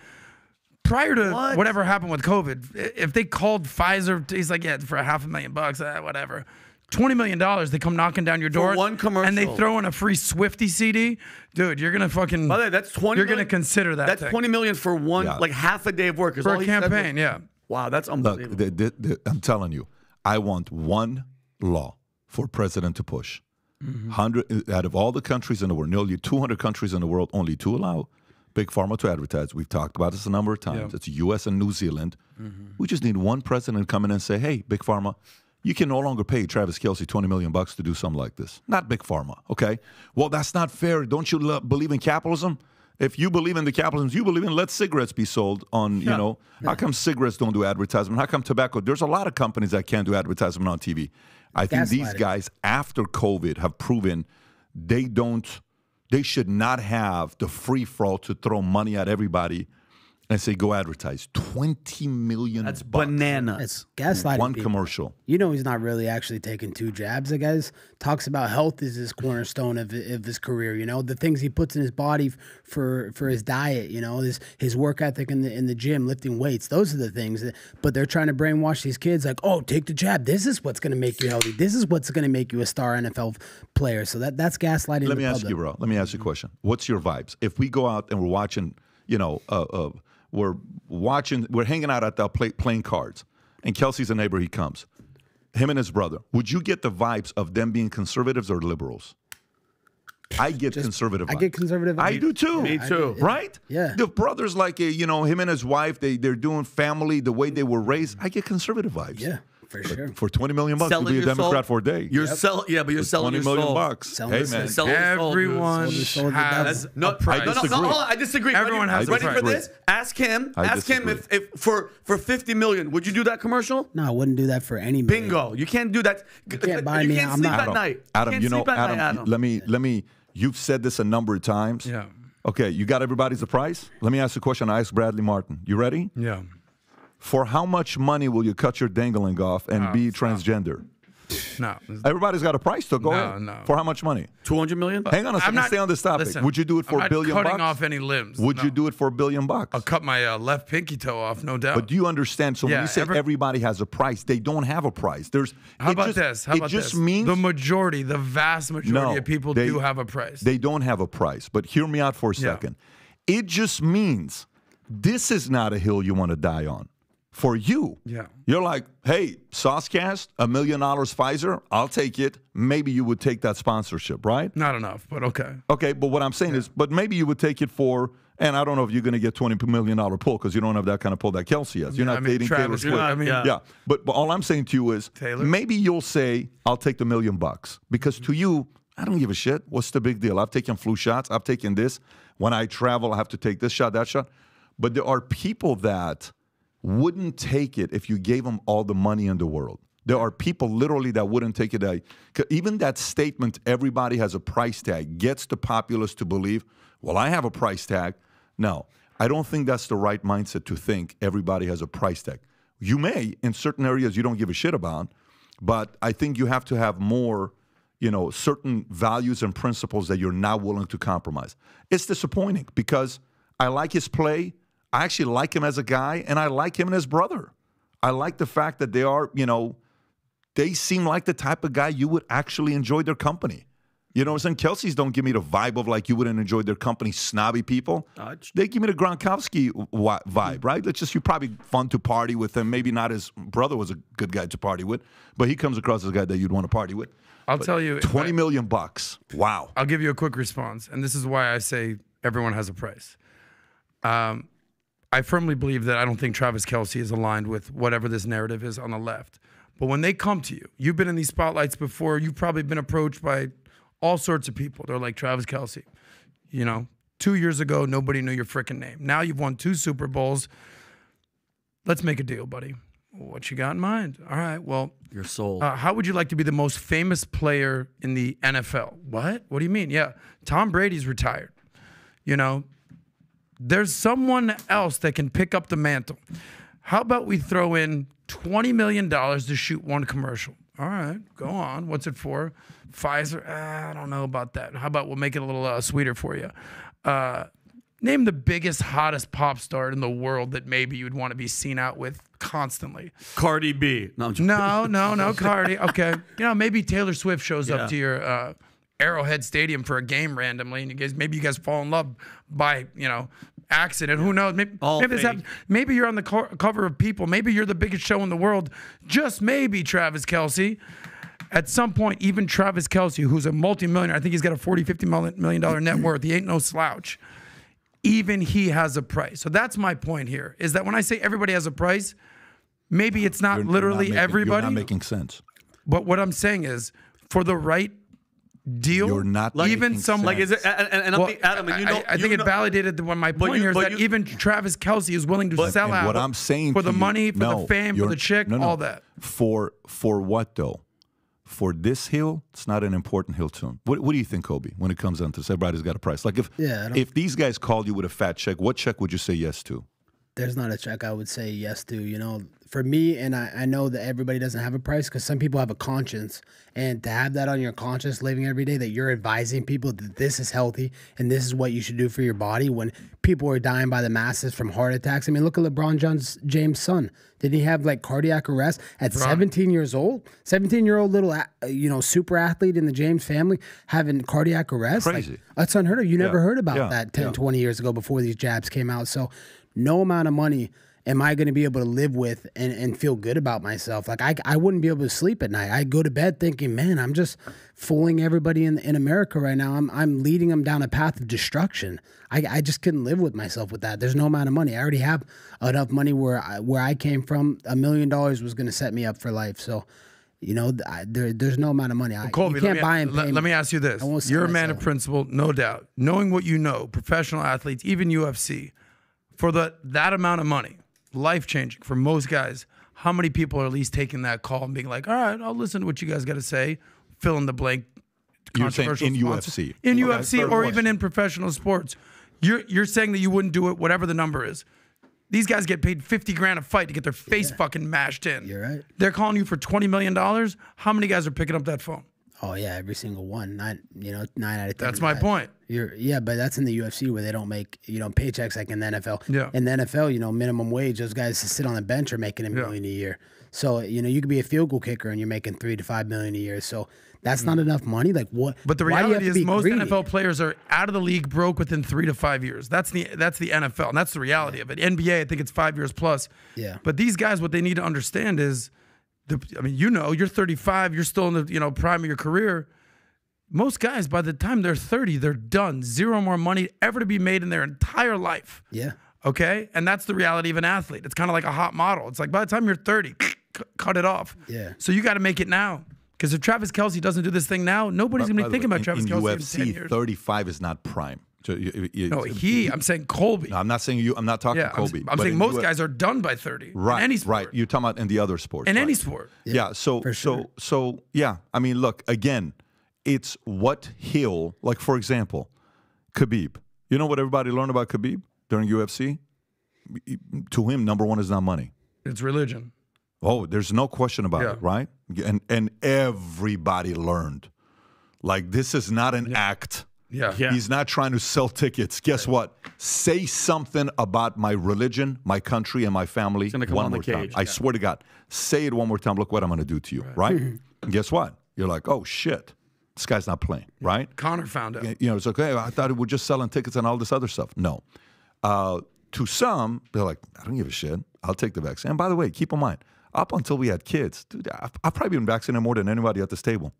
Speaker 2: Prior to
Speaker 6: What?
Speaker 2: whatever happened with COVID, if they called Pfizer, he's like, yeah, for a half a million bucks, uh, whatever. Twenty million dollars, they come knocking down your door,
Speaker 6: one
Speaker 2: and they throw in a free Swifty CD, dude. You're gonna fucking.
Speaker 6: By the way, that's 20
Speaker 2: You're gonna consider that.
Speaker 6: That's
Speaker 2: thing.
Speaker 6: 20 million for one,
Speaker 4: Yeah.
Speaker 6: like half a day of work.
Speaker 2: for
Speaker 6: all
Speaker 2: a
Speaker 6: he said was-
Speaker 2: campaign. Yeah.
Speaker 6: Wow, that's
Speaker 4: Look,
Speaker 6: unbelievable.
Speaker 4: the, the, the, I'm telling you, I want one law for president to push. Mm-hmm. Hundred out of all the countries in the world, nearly 200 countries in the world, only two allow big pharma to advertise. We've talked about this a number of times.
Speaker 2: Yeah.
Speaker 4: It's U.S. and New Zealand. Mm-hmm. We just need one president to come in and say, "Hey, big pharma." You can no longer pay Travis Kelce 20 million bucks to do something like this. Not big pharma, okay? Well, that's not fair. Don't you lo- believe in capitalism? If you believe in the capitalism, you believe in let cigarettes be sold on, you know, how come cigarettes don't do advertisement? How come tobacco? There's a lot of companies that can't do advertisement on TV. I think these guys after COVID have proven they don't they should not have the free for all to throw money at everybody and say go advertise. 20 million
Speaker 6: That's
Speaker 4: bucks.
Speaker 6: bananas.
Speaker 3: It's gaslighting.
Speaker 4: one
Speaker 3: people.
Speaker 4: commercial.
Speaker 3: You know he's not really actually taking two jabs. The guy talks about health is his cornerstone of, of his career. You know the things he puts in his body for for his diet. You know his his work ethic in the in the gym, lifting weights. Those are the things. That, but they're trying to brainwash these kids like, oh, take the jab. This is what's going to make you healthy. This is what's going to make you a star NFL player. So that that's gaslighting.
Speaker 4: Let
Speaker 3: the
Speaker 4: me ask
Speaker 3: public.
Speaker 4: you, bro. Let me ask you a question. What's your vibes? If we go out and we're watching, you know, uh, uh, we're watching, we're hanging out at the play, playing cards, and Kelce's a neighbor. He comes, him and his brother. Would you get the vibes of them being conservatives or liberals? I get conservative.
Speaker 3: I get conservative
Speaker 4: I do too.
Speaker 6: Me too.
Speaker 4: Right?
Speaker 3: Yeah.
Speaker 4: The brothers, like uh, you know, him and his wife, they they're doing family the way they were raised. I get conservative vibes.
Speaker 3: Yeah, for sure.
Speaker 4: For twenty million bucks, you'll be a Democrat
Speaker 6: soul.
Speaker 4: for a day.
Speaker 6: You're sell, yeah, but you're selling
Speaker 4: twenty
Speaker 6: your
Speaker 4: million
Speaker 6: soul.
Speaker 4: bucks.
Speaker 3: Selling
Speaker 4: hey man,
Speaker 6: Selling your soul, dude.
Speaker 2: Everyone
Speaker 3: Sold his soul to the
Speaker 2: has.
Speaker 6: No,
Speaker 2: a price.
Speaker 6: no, no, no,
Speaker 4: disagree.
Speaker 6: I disagree.
Speaker 2: Everyone
Speaker 6: ready,
Speaker 2: has a
Speaker 6: ready for this? Ask him.
Speaker 4: I
Speaker 6: ask him if, if for for 50 million, would you do that commercial?
Speaker 3: No, I wouldn't do that for any. million.
Speaker 6: Bingo. You can't do that. You
Speaker 3: can't buy
Speaker 6: you
Speaker 3: me.
Speaker 6: Can't
Speaker 3: I'm
Speaker 6: sleep
Speaker 3: not-
Speaker 6: at
Speaker 4: Adam,
Speaker 6: night.
Speaker 4: Adam,
Speaker 6: can't
Speaker 4: you know,
Speaker 6: sleep at
Speaker 4: Adam,
Speaker 6: night, Adam.
Speaker 4: let me let me. You've said this a number of times.
Speaker 2: Yeah.
Speaker 4: Okay, you got everybody's the price. Let me ask you a question. I asked Bradley Martin. You ready?
Speaker 2: Yeah.
Speaker 4: For how much money will you cut your dangling off and be transgender?
Speaker 2: No.
Speaker 4: Everybody's got a price, to go
Speaker 2: No,
Speaker 4: ahead.
Speaker 2: no.
Speaker 4: For how much money?
Speaker 6: Two hundred million.
Speaker 4: Hang on a
Speaker 2: I'm
Speaker 4: second.
Speaker 2: not-
Speaker 4: Stay on this topic.
Speaker 2: listen,
Speaker 4: Would you do it for
Speaker 2: I'm
Speaker 4: a billion
Speaker 2: cutting
Speaker 4: bucks?
Speaker 2: off any limbs.
Speaker 4: Would
Speaker 2: no.
Speaker 4: you do it for a billion bucks?
Speaker 2: I'll cut my uh, left pinky toe off, no doubt.
Speaker 4: But do you understand? So when you say
Speaker 2: every-
Speaker 4: everybody has a price, they don't have a price. There's
Speaker 2: How about
Speaker 4: just,
Speaker 2: this? How
Speaker 4: it
Speaker 2: about
Speaker 4: just
Speaker 2: this?
Speaker 4: means
Speaker 2: the majority, the vast majority
Speaker 4: no,
Speaker 2: of people
Speaker 4: they-
Speaker 2: do have a price.
Speaker 4: They don't have a price. But hear me out for a
Speaker 2: Yeah.
Speaker 4: second. It just means this is not a hill you want to die on. For you,
Speaker 2: Yeah.
Speaker 4: you're like, hey, Saucecast, a million dollars Pfizer, I'll take it. Maybe you would take that sponsorship, right?
Speaker 2: Not enough, but okay.
Speaker 4: Okay, but what I'm saying is, but maybe you would take it for, and I don't know if you're going to get twenty million dollar pull because you don't have that kind of pull that Kelce has. You're
Speaker 2: Yeah,
Speaker 4: not
Speaker 2: I mean,
Speaker 4: dating
Speaker 2: Travis,
Speaker 4: Taylor Swift.
Speaker 2: I mean-
Speaker 6: Yeah.
Speaker 4: yeah, but, but all I'm saying to you is,
Speaker 2: Taylor?
Speaker 4: maybe you'll say, I'll take the million bucks because to you, I don't give a shit. What's the big deal? I've taken flu shots. I've taken this. When I travel, I have to take this shot, that shot. But there are people that wouldn't take it if you gave them all the money in the world. There are people literally that wouldn't take it. That, even that statement, everybody has a price tag, gets the populace to believe, well, I have a price tag. No, I don't think that's the right mindset to think everybody has a price tag. You may in certain areas you don't give a shit about, but I think you have to have more, you know, certain values and principles that you're not willing to compromise. It's disappointing because I like his play. I actually like him as a guy, and I like him and his brother. I like the fact that they are, you know, they seem like the type of guy you would actually enjoy their company. You know what I'm saying? Kelce's don't give me the vibe of like you wouldn't enjoy their company, snobby people.
Speaker 6: Uh,
Speaker 4: they give me the Gronkowski w- vibe, right? It's just you're probably fun to party with him. Maybe not his brother was a good guy to party with, but he comes across as a guy that you'd want to party with.
Speaker 2: I'll tell you.
Speaker 4: Twenty
Speaker 2: I-
Speaker 4: million bucks. Wow.
Speaker 2: I'll give you a quick response, and this is why I say everyone has a price. Um, I firmly believe that I don't think Travis Kelce is aligned with whatever this narrative is on the left. But when they come to you, you've been in these spotlights before. You've probably been approached by all sorts of people. They're like Travis Kelce. You know, two years ago, nobody knew your freaking name. Now you've won two Super Bowls. Let's make a deal, buddy. What you got in mind? All right. Well,
Speaker 6: Your soul.
Speaker 2: uh, how would you like to be the most famous player in the NFL? What? What do you mean? Yeah, Tom Brady's retired. You know, there's someone else that can pick up the mantle. How about we throw in $20 million to shoot one commercial? All right, go on. What's it for? Pfizer? Ah, I don't know about that. How about we'll make it a little uh, sweeter for you? Uh, name the biggest, hottest pop star in the world that maybe you'd want to be seen out with constantly.
Speaker 6: Cardi B. No.
Speaker 2: No, no, no, Cardi. Okay, you know maybe Taylor Swift shows
Speaker 6: Yeah.
Speaker 2: up to your uh, Arrowhead Stadium for a game randomly, and you guys maybe you guys fall in love by you know accident. Who knows? Maybe maybe, this happens- maybe you're on the co- cover of People. Maybe you're the biggest show in the world. Just maybe Travis Kelce. At some point, even Travis Kelce, who's a multimillionaire, I think he's got a 40, 50 million million dollar net worth. He ain't no slouch. Even he has a price. So that's my point here is that when I say everybody has a price, maybe it's not
Speaker 4: You're- you're
Speaker 2: literally
Speaker 4: not making-
Speaker 2: everybody.
Speaker 4: You're not making sense.
Speaker 2: But what I'm saying is, for the right deal,
Speaker 4: You're not
Speaker 2: even some
Speaker 4: sense.
Speaker 6: Like, is it? And, and, and I'm
Speaker 2: Well,
Speaker 6: the- Adam, and you
Speaker 2: I-
Speaker 6: know,
Speaker 2: I, I think
Speaker 6: you
Speaker 2: it
Speaker 6: know-
Speaker 2: validated the, one my point
Speaker 6: you-
Speaker 2: here is that
Speaker 6: you-
Speaker 2: even Travis Kelce is willing to sell out.
Speaker 4: what I'm saying
Speaker 2: for the
Speaker 4: you-
Speaker 2: money, for
Speaker 4: no,
Speaker 2: the fame, for the chick,
Speaker 4: no, no.
Speaker 2: all that.
Speaker 4: For for what though? For this hill, it's not an important hill tune. What, what do you think, Colby? When it comes down to this, everybody's got a price. Like if
Speaker 3: Yeah,
Speaker 4: if these guys called you with a fat check, what check would you say yes to?
Speaker 3: there's not a check I would say yes to. You know, for me, and I, I know that everybody doesn't have a price because some people have a conscience, and to have that on your conscience, living every day, that you're advising people that this is healthy and this is what you should do for your body. When people are dying by the masses from heart attacks, I mean, look at LeBron Jones, James' son. Did he have like cardiac arrest at 17 years old? 17 year old little, you know, super athlete in the James family having cardiac arrest. Like,
Speaker 4: Crazy.
Speaker 3: that's unheard of. You never heard about
Speaker 4: Yeah.
Speaker 3: that 10, 20 years ago before these jabs came out. So, no amount of money am I going to be able to live with and, and feel good about myself. Like, I, I wouldn't be able to sleep at night. I go to bed thinking, man, I'm just fooling everybody in, in America right now. I'm, I'm leading them down a path of destruction. I, I just couldn't live with myself with that. There's no amount of money. I already have enough money where I, where I came from. A million dollars was going to set me up for life. So, you know, I, there, there's no amount of money. I,
Speaker 2: Colby,
Speaker 3: you can't
Speaker 2: me,
Speaker 3: buy and
Speaker 2: let,
Speaker 3: pay
Speaker 2: let me ask you this.
Speaker 3: I
Speaker 2: You're a man of principle, no doubt. Knowing what you know, professional athletes, even UFC, for the that amount of money, life changing for most guys, how many people are at least taking that call and being like, all right, I'll listen to what you guys got to say, fill in the blank.
Speaker 4: You're saying
Speaker 2: controversial
Speaker 4: in
Speaker 2: sponsor-
Speaker 4: UFC.
Speaker 2: In
Speaker 4: Okay,
Speaker 2: UFC or even in professional sports. You're, you're saying that you wouldn't do it, whatever the number is. These guys get paid 50 grand a fight to get their face fucking mashed in.
Speaker 3: You're right.
Speaker 2: They're calling you for 20 million dollars. How many guys are picking up that phone?
Speaker 3: Oh yeah, every single one. Nine, you know, nine out of ten.
Speaker 2: That's my point.
Speaker 3: You're yeah, but that's in the UFC where they don't make you know paychecks like in the NFL.
Speaker 2: Yeah.
Speaker 3: In the NFL, you know, minimum wage, those guys that sit on the bench are making a million a year. So you know, you could be a field goal kicker and you're making three to five million a year. So that's not enough money. Like what?
Speaker 2: Mm. But the
Speaker 3: why do you have
Speaker 2: reality is most
Speaker 3: greedy?
Speaker 2: NFL players are out of the league broke within three to five years. That's the that's the NFL, and that's the reality of it. NBA, I think it's five years plus.
Speaker 3: Yeah.
Speaker 2: But these guys, what they need to understand is, the I mean, you know, you're 35, you're still in the you know prime of your career. Most guys, by the time they're 30, they're done. Zero more money ever to be made in their entire life.
Speaker 3: Yeah.
Speaker 2: Okay, and that's the reality of an athlete. It's kind of like a hot model. It's like by the time you're 30, cut it off.
Speaker 3: Yeah.
Speaker 2: So you got to make it now. Because if Travis Kelce doesn't do this thing now, nobody's gonna be thinking
Speaker 4: way,
Speaker 2: about Travis
Speaker 4: in, in
Speaker 2: Kelce in
Speaker 4: UFC,
Speaker 2: 10 years.
Speaker 4: 35 is not prime. So you- you-
Speaker 2: No, he. I'm saying Colby.
Speaker 4: No, I'm not saying you. I'm not talking
Speaker 2: yeah, I'm, I'm saying most
Speaker 4: U-
Speaker 2: guys are done by 30.
Speaker 4: Right,
Speaker 2: In any sport.
Speaker 4: right. You're talking about in the other sports.
Speaker 2: in
Speaker 4: right.
Speaker 2: any sport.
Speaker 4: Yeah. so
Speaker 3: for sure.
Speaker 4: so so yeah. I mean, look again. It's what Hill, like for example, Khabib. You know what everybody learned about Khabib during UFC? To him, number one is not money.
Speaker 2: It's religion.
Speaker 4: Oh, there's no question about
Speaker 2: Yeah.
Speaker 4: it, right? And and everybody learned. Like this is not an act.
Speaker 2: Yeah.
Speaker 6: Yeah.
Speaker 4: He's not trying to sell tickets. Guess what? Say something about my religion, my country, and my family one
Speaker 6: on the
Speaker 4: more time.
Speaker 6: cage,
Speaker 4: I swear to God. Say it one more time. Look what I'm going to do to you, right? And guess what? You're like, oh shit, this guy's not playing, right?
Speaker 2: Conor found out.
Speaker 4: You know, it's okay. I thought we're just selling tickets and all this other stuff. No. Uh, to some, they're like, I don't give a shit. I'll take the vaccine. And by the way, keep in mind, up until we had kids, dude, I've, I've probably been vaccinated more than anybody at this table.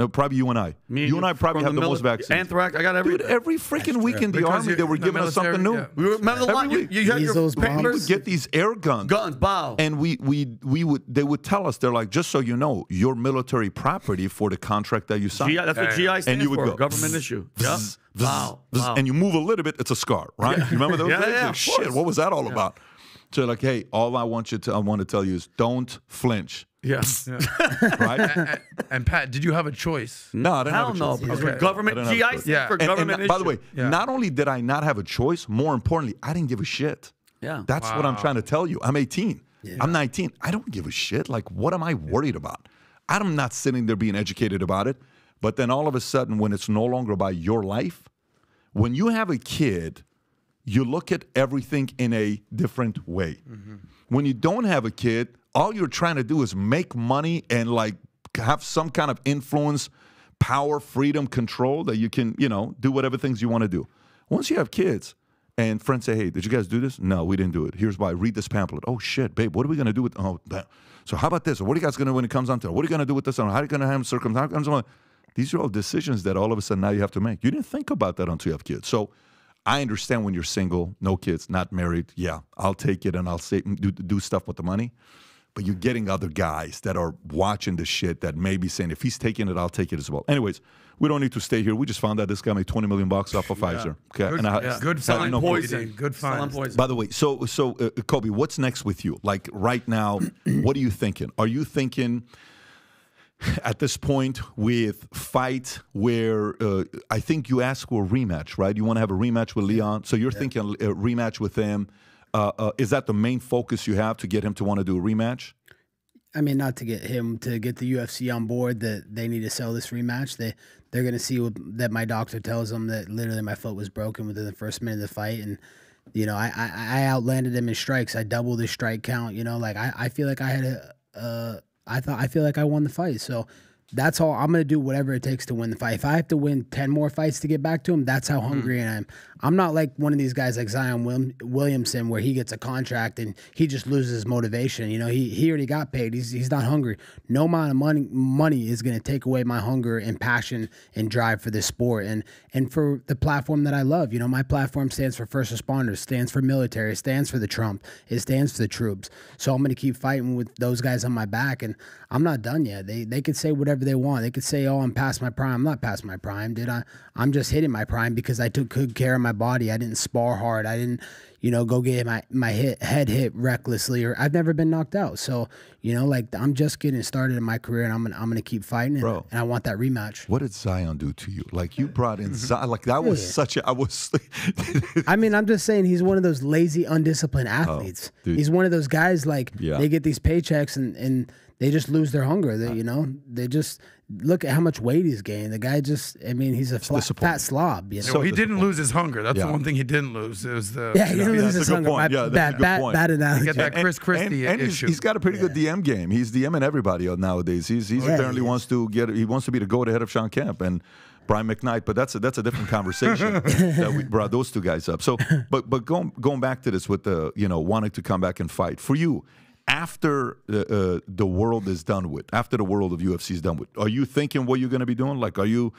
Speaker 4: No, probably you and I.
Speaker 6: Me
Speaker 4: you and I probably have the, most
Speaker 6: mili-
Speaker 4: vaccines.
Speaker 6: Anthrax, I got everything.
Speaker 4: Dude, every freaking week in the
Speaker 2: Because
Speaker 4: army, they were
Speaker 2: in the
Speaker 4: giving us something new.
Speaker 2: military,
Speaker 6: we remember the line. You,
Speaker 4: week.
Speaker 6: you had your
Speaker 3: Measles,
Speaker 4: We would
Speaker 6: papers,
Speaker 4: get these air guns.
Speaker 6: guns, bow.
Speaker 4: And we we we would they would tell us they're like just so you know your military property for the contract that you signed.
Speaker 6: GI, that's what GI stands
Speaker 4: you would
Speaker 6: for.
Speaker 4: go,
Speaker 6: Government issue. Yeah.
Speaker 4: Bzz,
Speaker 6: Wow.
Speaker 4: bzz,
Speaker 6: wow.
Speaker 4: And you move a little bit, it's a scar, right? You remember those
Speaker 6: Yeah,
Speaker 4: days?
Speaker 6: yeah,
Speaker 4: Like, Shit, what was that all about? So like, hey, all I want you to I want to tell you is don't flinch,
Speaker 6: yeah.
Speaker 4: right?
Speaker 2: and, and Pat, did you have a choice?
Speaker 4: no, I didn't
Speaker 6: Hell
Speaker 4: have a
Speaker 6: no.
Speaker 4: choice.
Speaker 6: Because
Speaker 2: Okay.
Speaker 6: government GI
Speaker 4: have a choice.
Speaker 6: stands
Speaker 2: Yeah.
Speaker 6: for
Speaker 4: And, and by the way,
Speaker 2: Yeah.
Speaker 4: not only did I not have a choice, more importantly, I didn't give a shit.
Speaker 6: Yeah.
Speaker 4: That's what I'm trying to tell you. I'm 18. Yeah. I'm 19. I don't give a shit. Like, what am I worried about? I'm not sitting there being educated about it. But then all of a sudden, when it's no longer about your life, when you have a kid, you look at everything in a different way. Mm-hmm. When you don't have a kid, all you're trying to do is make money and like have some kind of influence, power, freedom, control that you can, you know, do whatever things you want to do. Once you have kids and friends say, hey, did you guys do this? No, we didn't do it. Here's why. Read this pamphlet. Oh, shit, babe, what are we going to do with, oh. So how about this? What are you guys going to do when it comes on to it? What are you going to do with this? How are you going to have circumstances? These are all decisions that all of a sudden now you have to make. You didn't think about that until you have kids. So I understand when you're single, no kids, not married. Yeah, I'll take it and I'll say do, do stuff with the money. But you're getting other guys that are watching the shit that may be saying, if he's taking it, I'll take it as well. Anyways, we don't need to stay here. We just found out this guy made 20 million bucks off of Pfizer. Okay,
Speaker 2: Good,
Speaker 4: I-
Speaker 2: yeah. Good
Speaker 4: had
Speaker 2: selling
Speaker 4: no
Speaker 2: poison. Good
Speaker 6: Selling
Speaker 2: find.
Speaker 6: poison.
Speaker 4: By the way, so so uh, Colby, what's next with you? Like right now, what are you thinking? Are you thinking at this point with fight where uh, I think you asked for a rematch, right? You want to have a rematch with Leon, so you're thinking a rematch with him. Uh, uh, is that the main focus you have to get him to want to do a rematch?
Speaker 3: I mean, not to get him to get the UFC on board that they need to sell this rematch. They they're gonna see what, that my doctor tells them that literally my foot was broken within the first minute of the fight, and you know I I, I outlanded him in strikes. I doubled his strike count. You know, like I, I feel like I had a uh I thought I feel like I won the fight. So that's all I'm gonna do whatever it takes to win the fight. If I have to win ten more fights to get back to him, that's how mm-hmm. hungry I am. I'm not like one of these guys like Zion Williamson where he gets a contract and he just loses his motivation. You know, he he already got paid. He's he's not hungry. No amount of money money is gonna take away my hunger and passion and drive for this sport and and for the platform that I love. You know, my platform stands for first responders, stands for military, stands for the Trump, it stands for the troops. So I'm gonna keep fighting with those guys on my back and I'm not done yet. They they could say whatever whatever they want. They could say, "Oh, I'm past my prime." I'm not past my prime, did I I'm just hitting my prime because I took good care of my body. I didn't spar hard. I didn't, you know, go get my my hit head hit recklessly. Or I've never been knocked out. So you know, like I'm just getting started in my career, and I'm gonna I'm gonna keep fighting, and,
Speaker 4: Bro.
Speaker 3: and I want that rematch.
Speaker 4: What did Zion do to you? Like you brought in mm-hmm. Zion, like that was
Speaker 3: Yeah.
Speaker 4: such a. I was.
Speaker 3: I mean, I'm just saying he's one of those lazy, undisciplined oh, athletes.
Speaker 4: dude.
Speaker 3: he's one of those guys like
Speaker 4: Yeah.
Speaker 3: they get these paychecks and and they just lose their hunger. They, you know, they just look at how much weight he's gained. The guy just, I mean, he's a flat, fat slob. You know?
Speaker 2: So he didn't lose his hunger. That's
Speaker 4: Yeah.
Speaker 2: the one thing he didn't lose. It was the
Speaker 3: yeah, he didn't
Speaker 4: Yeah,
Speaker 3: lose his hunger.
Speaker 4: point.
Speaker 3: My
Speaker 4: Yeah, that's a
Speaker 3: bad,
Speaker 4: good
Speaker 3: bad,
Speaker 4: point.
Speaker 3: bad analogy.
Speaker 2: Get that Chris Christie
Speaker 4: and, and he's,
Speaker 2: issue.
Speaker 4: he's got a pretty good DM game. He's DMing everybody nowadays. He's he's
Speaker 3: Yeah,
Speaker 4: apparently
Speaker 3: he
Speaker 4: wants to get he wants to be the goat ahead of Sean Kemp and Brian McKnight, but that's a, that's a different conversation that we brought those two guys up. So, but but going going back to this with the you know wanting to come back and fight for you after uh, uh, the world is done with, after the world of UFC is done with, are you thinking what you're going to be doing? Like, are you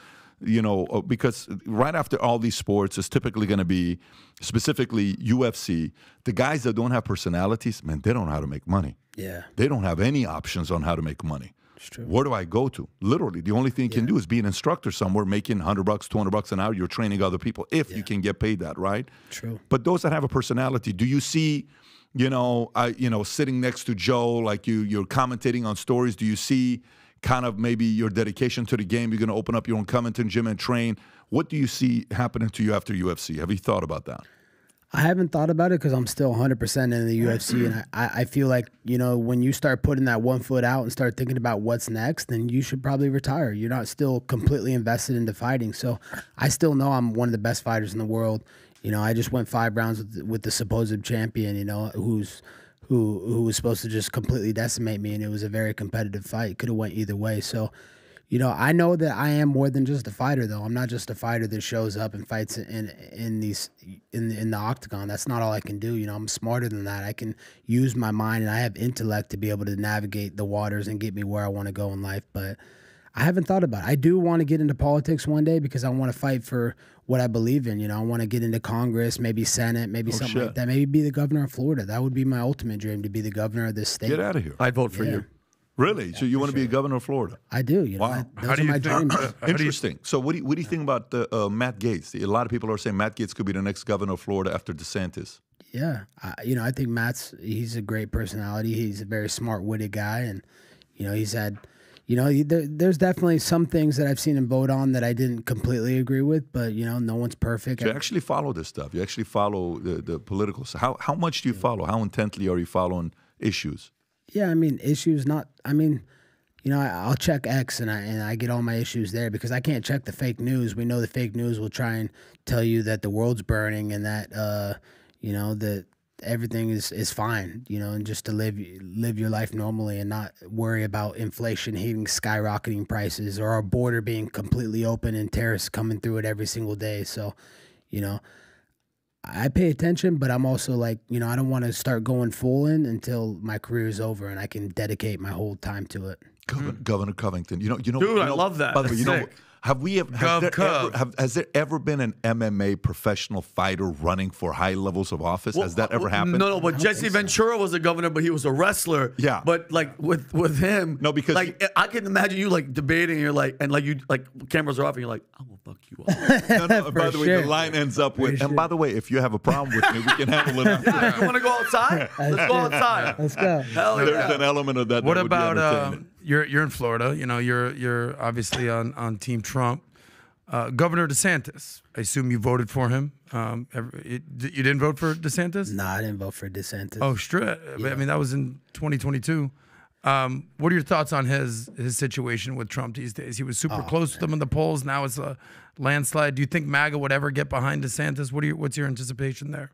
Speaker 4: you know, uh, because right after all these sports is typically going to be specifically UFC. The guys that don't have personalities, man, they don't know how to make money.
Speaker 3: yeah,
Speaker 4: They don't have any options on how to make money.
Speaker 3: true.
Speaker 4: Where do I go to? Literally, the only thing you can do is be an instructor somewhere, making hundred bucks, two hundred bucks an hour. You're training other people if you can get paid that, right?
Speaker 3: True.
Speaker 4: But those that have a personality, do you see, you know, I, you know, sitting next to Joe, like you, you're commentating on stories. Do you see kind of maybe your dedication to the game? You're going to open up your own commenting gym and train. What do you see happening to you after UFC? Have you thought about that?
Speaker 3: I haven't thought about it because I'm still 100% in the UFC. And I, I feel like, you know, when you start putting that one foot out and start thinking about what's next, then you should probably retire. You're not still completely invested into fighting. So I still know I'm one of the best fighters in the world. You know, I just went five rounds with, with the supposed champion, you know, who's. Who, who was supposed to just completely decimate me, and it was a very competitive fight. Could have went either way. So, you know, I know that I am more than just a fighter, though. I'm not just a fighter that shows up and fights in in these in in the octagon. That's not all I can do. You know, I'm smarter than that. I can use my mind and I have intellect to be able to navigate the waters and get me where I want to go in life. But I haven't thought about it. I do want to get into politics one day because I want to fight for what I believe in. You know, I want to get into Congress, maybe Senate, maybe something
Speaker 4: shit.
Speaker 3: like that. Maybe be the governor of Florida. That would be my ultimate dream to be the governor of this state.
Speaker 4: Get out of here.
Speaker 6: I'd vote for
Speaker 3: Yeah.
Speaker 6: you.
Speaker 4: Really? so you want to be a governor of Florida?
Speaker 3: I do. You know,
Speaker 4: Wow.
Speaker 3: I, those
Speaker 2: How do
Speaker 3: are
Speaker 2: you
Speaker 3: my
Speaker 2: think-
Speaker 3: dreams.
Speaker 2: how do
Speaker 4: Interesting. So, what do you, what do you think about the, uh, Matt Gaetz? A lot of people are saying Matt Gaetz could be the next governor of Florida after DeSantis.
Speaker 3: Yeah, I, you know, I think Matt's he's a great personality. He's a very smart, witted guy, and you know, he's had, you know, there, there's definitely some things that I've seen him vote on that I didn't completely agree with, but you know, no one's perfect.
Speaker 4: You actually follow this stuff. You actually follow the, the political. How, how much do you follow? How intently are you following issues?
Speaker 3: Yeah, I mean, issues not. I mean, you know, I, I'll check X and I and I get all my issues there because I can't check the fake news. We know the fake news will try and tell you that the world's burning and that uh, you know that everything is is fine. You know, and just to live live your life normally and not worry about inflation hitting skyrocketing prices or our border being completely open and terrorists coming through it every single day. So, you know. I pay attention, but I'm also like, you know, I don't want to start going full in until my career is over and I can dedicate my whole time to it.
Speaker 4: Governor, mm-hmm. Governor Covington. You know, you know,
Speaker 6: Dude,
Speaker 4: you
Speaker 6: I love that.
Speaker 4: By the way, you know,
Speaker 6: Sick.
Speaker 4: Have we ever, has there ever, have, has there ever been an MMA professional fighter running for high levels of office? has that uh,
Speaker 6: ever
Speaker 4: happened?
Speaker 6: No, no. But Jesse Ventura was a governor, but he was a wrestler.
Speaker 4: Yeah.
Speaker 6: But like with with him,
Speaker 4: No, because
Speaker 6: like I can imagine you like debating. You're like, and like you like cameras are off, and you're like, I will fuck you up.
Speaker 4: No, no, by the way, the line ends up with,
Speaker 3: For
Speaker 4: and by the way, if you have a problem with me, we can handle it. after.
Speaker 6: you want to go outside? Let's go outside.
Speaker 3: Let's go.
Speaker 6: Hell
Speaker 4: There's
Speaker 6: yeah.
Speaker 4: an element of that.
Speaker 2: What
Speaker 4: that would be
Speaker 2: about
Speaker 4: entertaining.
Speaker 2: Um, you're you're in Florida? You know, you're you're obviously on on Team Trump. Uh, Governor DeSantis. I assume you voted for him. Um, ever- it, you didn't vote for DeSantis?
Speaker 3: No, I didn't vote for DeSantis.
Speaker 2: Oh, straight. I mean, that was in 2022. Um, what are your thoughts on his his situation with Trump these days? He was super
Speaker 3: Oh,
Speaker 2: close with him in the polls. Now it's a landslide. Do you think MAGA would ever get behind DeSantis? What are your, what's your anticipation there?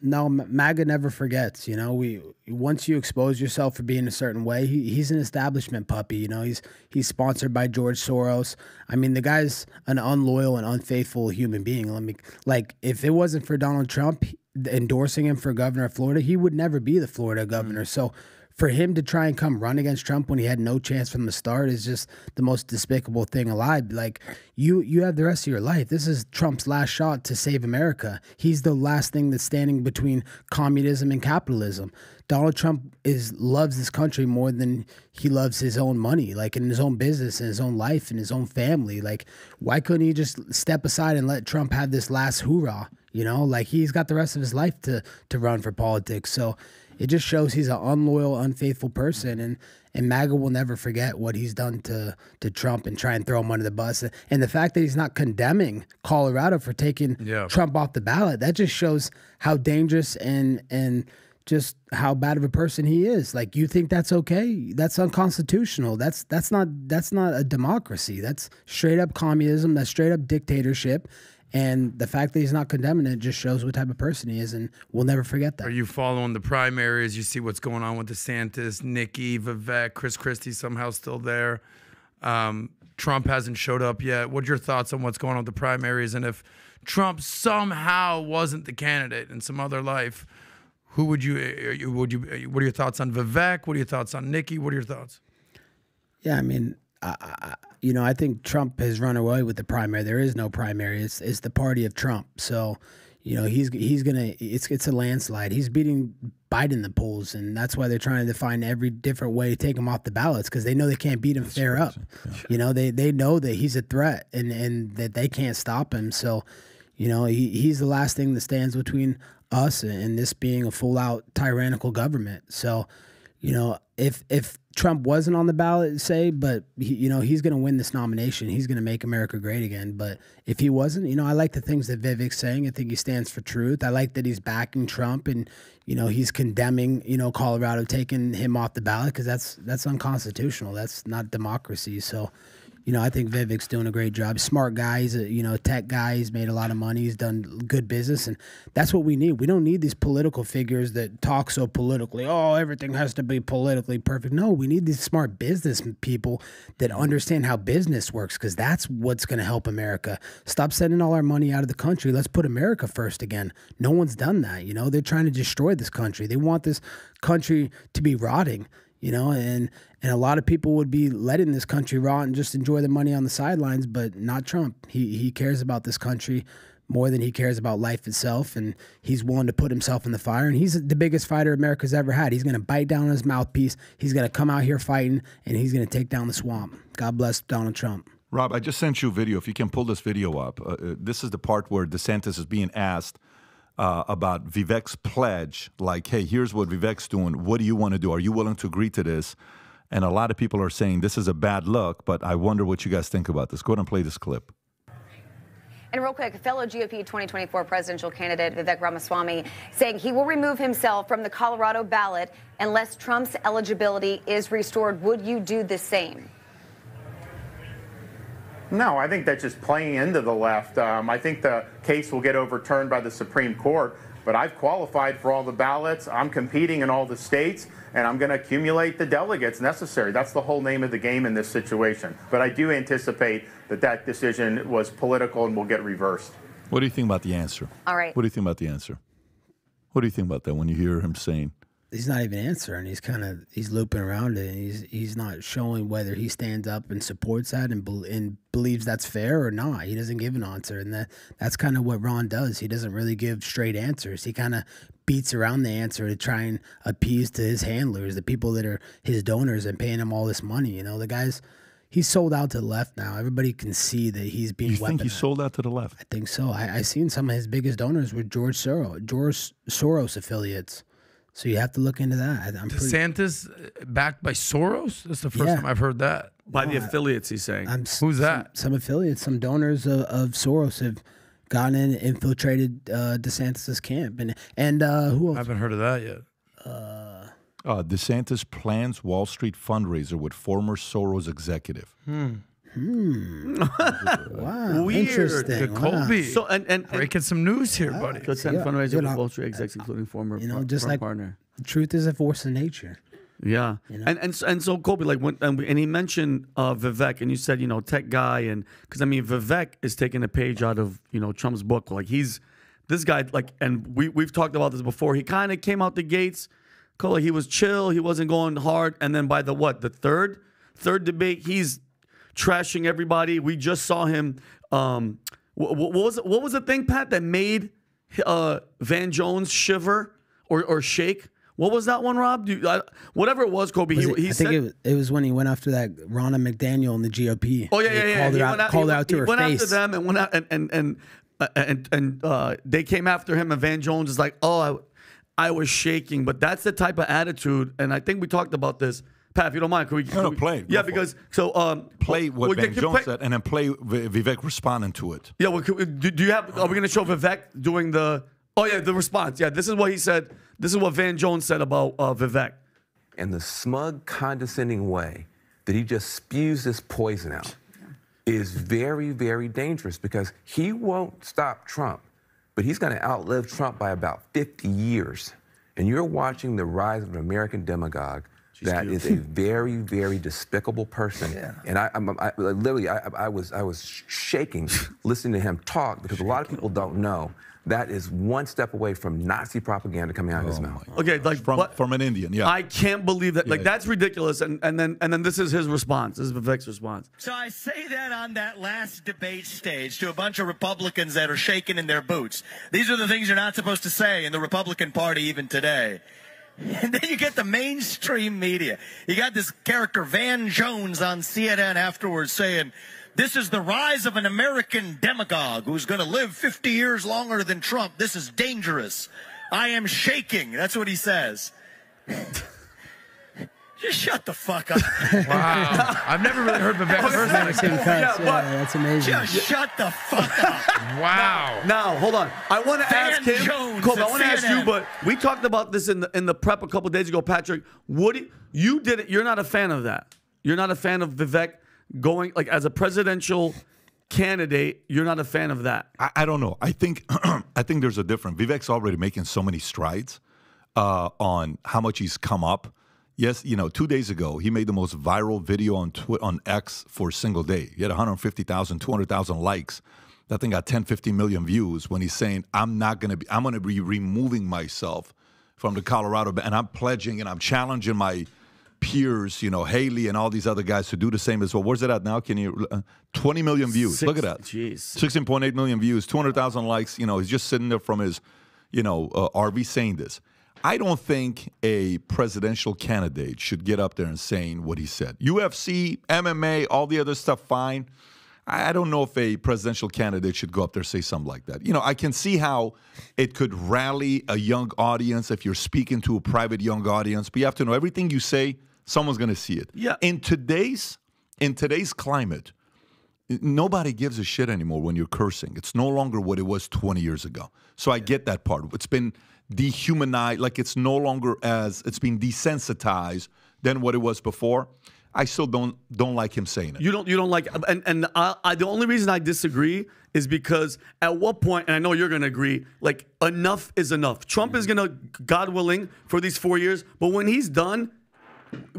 Speaker 3: No, MAGA never forgets. You know, we once you expose yourself for being a certain way, he, he's an establishment puppy. You know, he's he's sponsored by George Soros. I mean, the guy's an unloyal and unfaithful human being. Let me like, if it wasn't for Donald Trump endorsing him for governor of Florida, he would never be the Florida governor. Mm. So. For him to try and come run against Trump when he had no chance from the start is just the most despicable thing alive. Like you, you have the rest of your life. This is Trump's last shot to save America. He's the last thing that's standing between communism and capitalism. Donald Trump is loves this country more than he loves his own money, like in his own business, in his own life, in his own family. Like, why couldn't he just step aside and let Trump have this last hoorah? You know, like he's got the rest of his life to to run for politics. So it just shows he's an unloyal, unfaithful person, and and MAGA will never forget what he's done to to Trump and try and throw him under the bus. And the fact that he's not condemning Colorado for taking
Speaker 2: Yeah.
Speaker 3: Trump off the ballot, that just shows how dangerous and and just how bad of a person he is. Like you think that's okay? That's unconstitutional. That's that's not that's not a democracy. That's straight up communism. That's straight up dictatorship. And the fact that he's not condemning it just shows what type of person he is, and we'll never forget that.
Speaker 2: Are you following the primaries? You see what's going on with DeSantis, Nikki, Vivek, Chris Christie somehow still there. Um, Trump hasn't showed up yet. What's your thoughts on what's going on with the primaries? And if Trump somehow wasn't the candidate in some other life, who would you? Would you? What are your thoughts on Vivek? What are your thoughts on Nikki? What are your thoughts?
Speaker 3: Yeah, I mean, I, I, you know, I think Trump has run away with the primary. There is no primary. It's it's the party of Trump. So, you know, he's he's gonna it's it's a landslide. He's beating Biden the polls, and that's why they're trying to find every different way to take him off the ballots because they know they can't beat him fair up. You know, they they know that he's a threat and and that they can't stop him. So, you know, he, he's the last thing that stands between us and this being a full out tyrannical government. So, you know, if if Trump wasn't on the ballot, say, but he, you know he's going to win this nomination. He's going to make America great again. But if he wasn't, you know, I like the things that Vivek's saying. I think he stands for truth. I like that he's backing Trump and you know he's condemning you know Colorado taking him off the ballot because that's that's unconstitutional. That's not democracy. So. You know, I think Vivek's doing a great job. Smart guy. He's a uh, you know tech guy. He's made a lot of money. He's done good business, and that's what we need. We don't need these political figures that talk so politically. Oh, everything has to be politically perfect. No, we need these smart business people that understand how business works, because that's what's going to help America. Stop sending all our money out of the country. Let's put America first again. No one's done that. You know, they're trying to destroy this country. They want this country to be rotting you know and and a lot of people would be letting this country rot and just enjoy the money on the sidelines but not trump. He he cares about this country more than he cares about life itself and he's willing to put himself in the fire and he's the biggest fighter america's ever had. He's going to bite down his mouthpiece he's going to come out here fighting and he's going to take down the swamp. God bless donald trump.
Speaker 4: Rob, I just sent you a video. If you can pull this video up, uh, uh, this is the part where DeSantis is being asked uh, about Vivek's pledge. Like, hey, here's what Vivek's doing. What do you want to do? Are you willing to agree to this? And a lot of people are saying this is a bad look, but I wonder what you guys think about this. Go ahead and play this clip.
Speaker 5: And real quick, fellow GOP 2024 presidential candidate Vivek Ramaswamy saying he will remove himself from the Colorado ballot unless Trump's eligibility is restored. Would you do the same?
Speaker 7: No, I think that's just playing into the left. Um, I think the case will get overturned by the Supreme Court, but I've qualified for all the ballots. I'm competing in all the states, and I'm going to accumulate the delegates necessary. That's the whole name of the game in this situation. But I do anticipate that that decision was political and will get reversed.
Speaker 4: What do you think about the answer?
Speaker 5: All right.
Speaker 4: What do you think about the answer? What do you think about that when you hear him saying,
Speaker 3: he's not even answering. He's kind of he's looping around it. And he's he's not showing whether he stands up and supports that and bel and believes that's fair or not. He doesn't give an answer, and that that's kind of what Ron does. He doesn't really give straight answers. He kind of beats around the answer to try and appease to his handlers, the people that are his donors and paying him all this money. You know, the guys. He's sold out to the left now. Everybody can see that he's being.
Speaker 4: you think he sold out to the left?
Speaker 3: I think so. I, I seen some of his biggest donors were George Soros, George Soros affiliates. So you have to look into that. I, I'm.
Speaker 2: DeSantis uh, backed by Soros? That's the first
Speaker 3: Yeah.
Speaker 2: time I've heard that.
Speaker 6: By the affiliates, he's saying.
Speaker 3: I'm
Speaker 2: Who's
Speaker 3: some-
Speaker 2: that?
Speaker 3: Some, affiliates, some donors of, of Soros have gone in and infiltrated uh, DeSantis's camp, and and uh, who else?
Speaker 2: I haven't heard of that yet.
Speaker 4: Uh, uh, DeSantis plans Wall Street fundraiser with former Soros executive.
Speaker 3: Wow,
Speaker 6: Weird.
Speaker 3: interesting.
Speaker 2: Good
Speaker 3: Wow.
Speaker 6: So and and, and
Speaker 2: Breaking some news here, buddy.
Speaker 6: Good send
Speaker 3: Yeah,
Speaker 6: fundraiser
Speaker 3: you
Speaker 6: with
Speaker 3: know,
Speaker 6: Wall Street execs, including former,
Speaker 3: you know, just like-
Speaker 6: partner.
Speaker 3: Truth is a force of nature.
Speaker 6: Yeah, you
Speaker 3: know?
Speaker 6: and and and so Kobe, like when and, we- and he mentioned uh, Vivek, and you said you know tech guy, and because I mean Vivek is taking a page out of you know Trump's book. Like he's this guy, like, and we we've talked about this before. He kind of came out the gates, Cole, he was chill, he wasn't going hard, and then by the what the third third debate, he's trashing everybody. We just saw him. Um, what, what was it, what was the thing, Pat, that made uh, Van Jones shiver or or shake? What was that one, Rob? Do you, I, whatever it was, Kobe.
Speaker 3: Was
Speaker 6: he,
Speaker 3: it-
Speaker 6: he
Speaker 3: I
Speaker 6: said,
Speaker 3: think it was, it was when he went after that Ronna McDaniel in the GOP.
Speaker 6: Oh yeah,
Speaker 3: He
Speaker 6: yeah, yeah.
Speaker 3: Called
Speaker 6: went
Speaker 3: out,
Speaker 6: out-
Speaker 3: called
Speaker 6: went-
Speaker 3: out to
Speaker 6: he
Speaker 3: her
Speaker 6: went
Speaker 3: face.
Speaker 6: after them and went out and and and uh, and, and uh, they came after him. And Van Jones is like, oh, I, I was shaking. But that's the type of attitude. And I think we talked about this. Pat, if you don't mind, can we?
Speaker 4: No,
Speaker 6: can
Speaker 4: no,
Speaker 6: we-
Speaker 4: play. Go
Speaker 6: Yeah,
Speaker 4: for it.
Speaker 6: because so um,
Speaker 4: Play what
Speaker 6: well,
Speaker 4: Van
Speaker 6: can-
Speaker 4: Jones
Speaker 6: play-
Speaker 4: said, and then play V- Vivek responding to it.
Speaker 6: Yeah, well, can we- do, do you have? Are we going to show Vivek doing the? Oh yeah, the response. Yeah, this is what he said. This is what Van Jones said about uh, Vivek.
Speaker 8: and the smug, condescending way that he just spews this poison out is very, very dangerous because he won't stop Trump, but he's going to outlive Trump by about 50 years. And you're watching the rise of an American demagogue that is a very, very despicable person. And I, I'm, I, literally, I, I was, I was shaking listening to him talk because a lot of people don't know that is one step away from Nazi propaganda coming out of his oh mouth.
Speaker 6: Okay, like
Speaker 4: From
Speaker 6: what-
Speaker 4: from an Indian, yeah.
Speaker 6: I can't believe that. Like
Speaker 4: Yeah.
Speaker 6: that's ridiculous. And and then and then this is his response. This is Vivek's response.
Speaker 9: So I say that on that last debate stage to a bunch of Republicans that are shaking in their boots. These are the things you're not supposed to say in the Republican Party even today. And then you get the mainstream media. You got this character Van Jones on CNN afterwards saying, this is the rise of an American demagogue who's going to live 50 years longer than Trump. This is dangerous. I am shaking. That's what he says. Just shut the fuck up.
Speaker 2: Wow. I've never really heard Vivek personally.
Speaker 3: Same cuts. Yeah,
Speaker 6: but-
Speaker 3: that's amazing.
Speaker 9: Just shut the fuck up.
Speaker 2: Wow.
Speaker 6: Now, hold on. I want to ask him,
Speaker 9: Jones
Speaker 6: Kobe. I want to ask you, but we talked about this in the in the prep a couple days ago, Patrick. What you, you did it? You're not a fan of that. You're not a fan of Vivek going like as a presidential candidate. You're not a fan of that.
Speaker 4: I, I don't know. I think I think there's a difference. Vivek's already making so many strides uh, on how much he's come up. Yes, you know, two days ago he made the most viral video on Twi- on X for a single day. He had 150,000, 200,000 likes. That thing got 10, 15 million views when he's saying, "I'm not going to be. I'm going to be removing myself from the Colorado, and I'm pledging and I'm challenging my." peers, you know, Haley and all these other guys to do the same as well. Where's it at now? Can you, uh, 20 million views. Look at that.
Speaker 6: Jeez.
Speaker 4: 16.8 million views, 200,000 likes. You know, he's just sitting there from his, you know, uh, RV saying this. I don't think a presidential candidate should get up there and saying what he said. UFC, MMA, all the other stuff, fine. I don't know if a presidential candidate should go up there and say something like that. You know, I can see how it could rally a young audience if you're speaking to a private young audience, but you have to know everything you say, someone's going to see it.
Speaker 6: Yeah.
Speaker 4: In today's in today's climate, nobody gives a shit anymore when you're cursing. It's no longer what it was 20 years ago. So I get that part. It's been dehumanized, like it's no longer as it's been desensitized than what it was before. I still don't don't like him saying it.
Speaker 6: You don't. You don't like. And and I, I, the only reason I disagree is because at what point, and I know you're going to agree, like enough is enough. Trump is mm-hmm. going to, God willing, for these four years. But when he's done,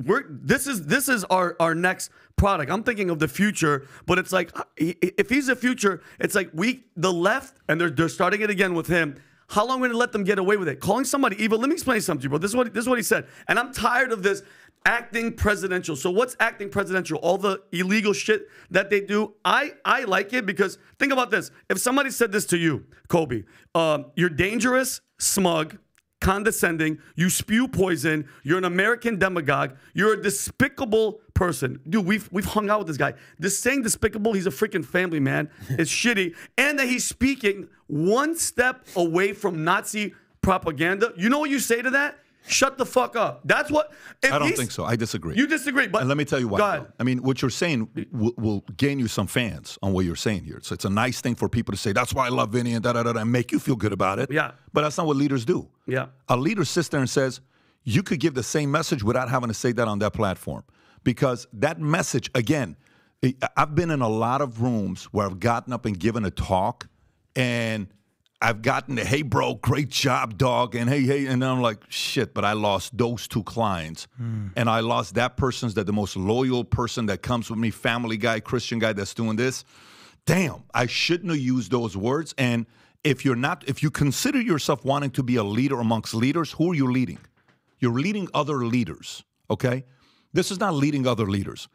Speaker 6: we're this is this is our our next product. I'm thinking of the future, but it's like uh, if he's the future, it's like we the left, and they're they're starting it again with him. How long are we gonna let them get away with it? Calling somebody evil. Let me explain something to you, bro. This is what this is what he said, and I'm tired of this acting presidential. So what's acting presidential? All the illegal shit that they do. I I like it because think about this. If somebody said this to you, Kobe, um, you're dangerous, smug condescending, you spew poison, you're an American demagogue, you're a despicable person. Dude, we've we've hung out with this guy. This saying despicable, he's a freaking family man. It's shitty. And that he's speaking one step away from Nazi propaganda. You know what you say to that? Shut the fuck up. That's what
Speaker 4: I don't think so. I disagree.
Speaker 6: You disagree, but
Speaker 4: and let me tell you why. I mean, what you're saying will, will gain you some fans on what you're saying here. So it's a nice thing for people to say, that's why I love Vinny and da da da da, and make you feel good about it.
Speaker 6: Yeah.
Speaker 4: But that's not what leaders do.
Speaker 6: Yeah.
Speaker 4: A leader sits there and says, you could give the same message without having to say that on that platform. Because that message, again, I've been in a lot of rooms where I've gotten up and given a talk and I've gotten the, hey, bro, great job, dog. And hey, hey. And I'm like, shit, but I lost those two clients. Hmm. And I lost that person's that the most loyal person that comes with me, family guy, Christian guy that's doing this. Damn, I shouldn't have used those words. And if you're not, if you consider yourself wanting to be a leader amongst leaders, who are you leading? You're leading other leaders, okay? This is not leading other leaders.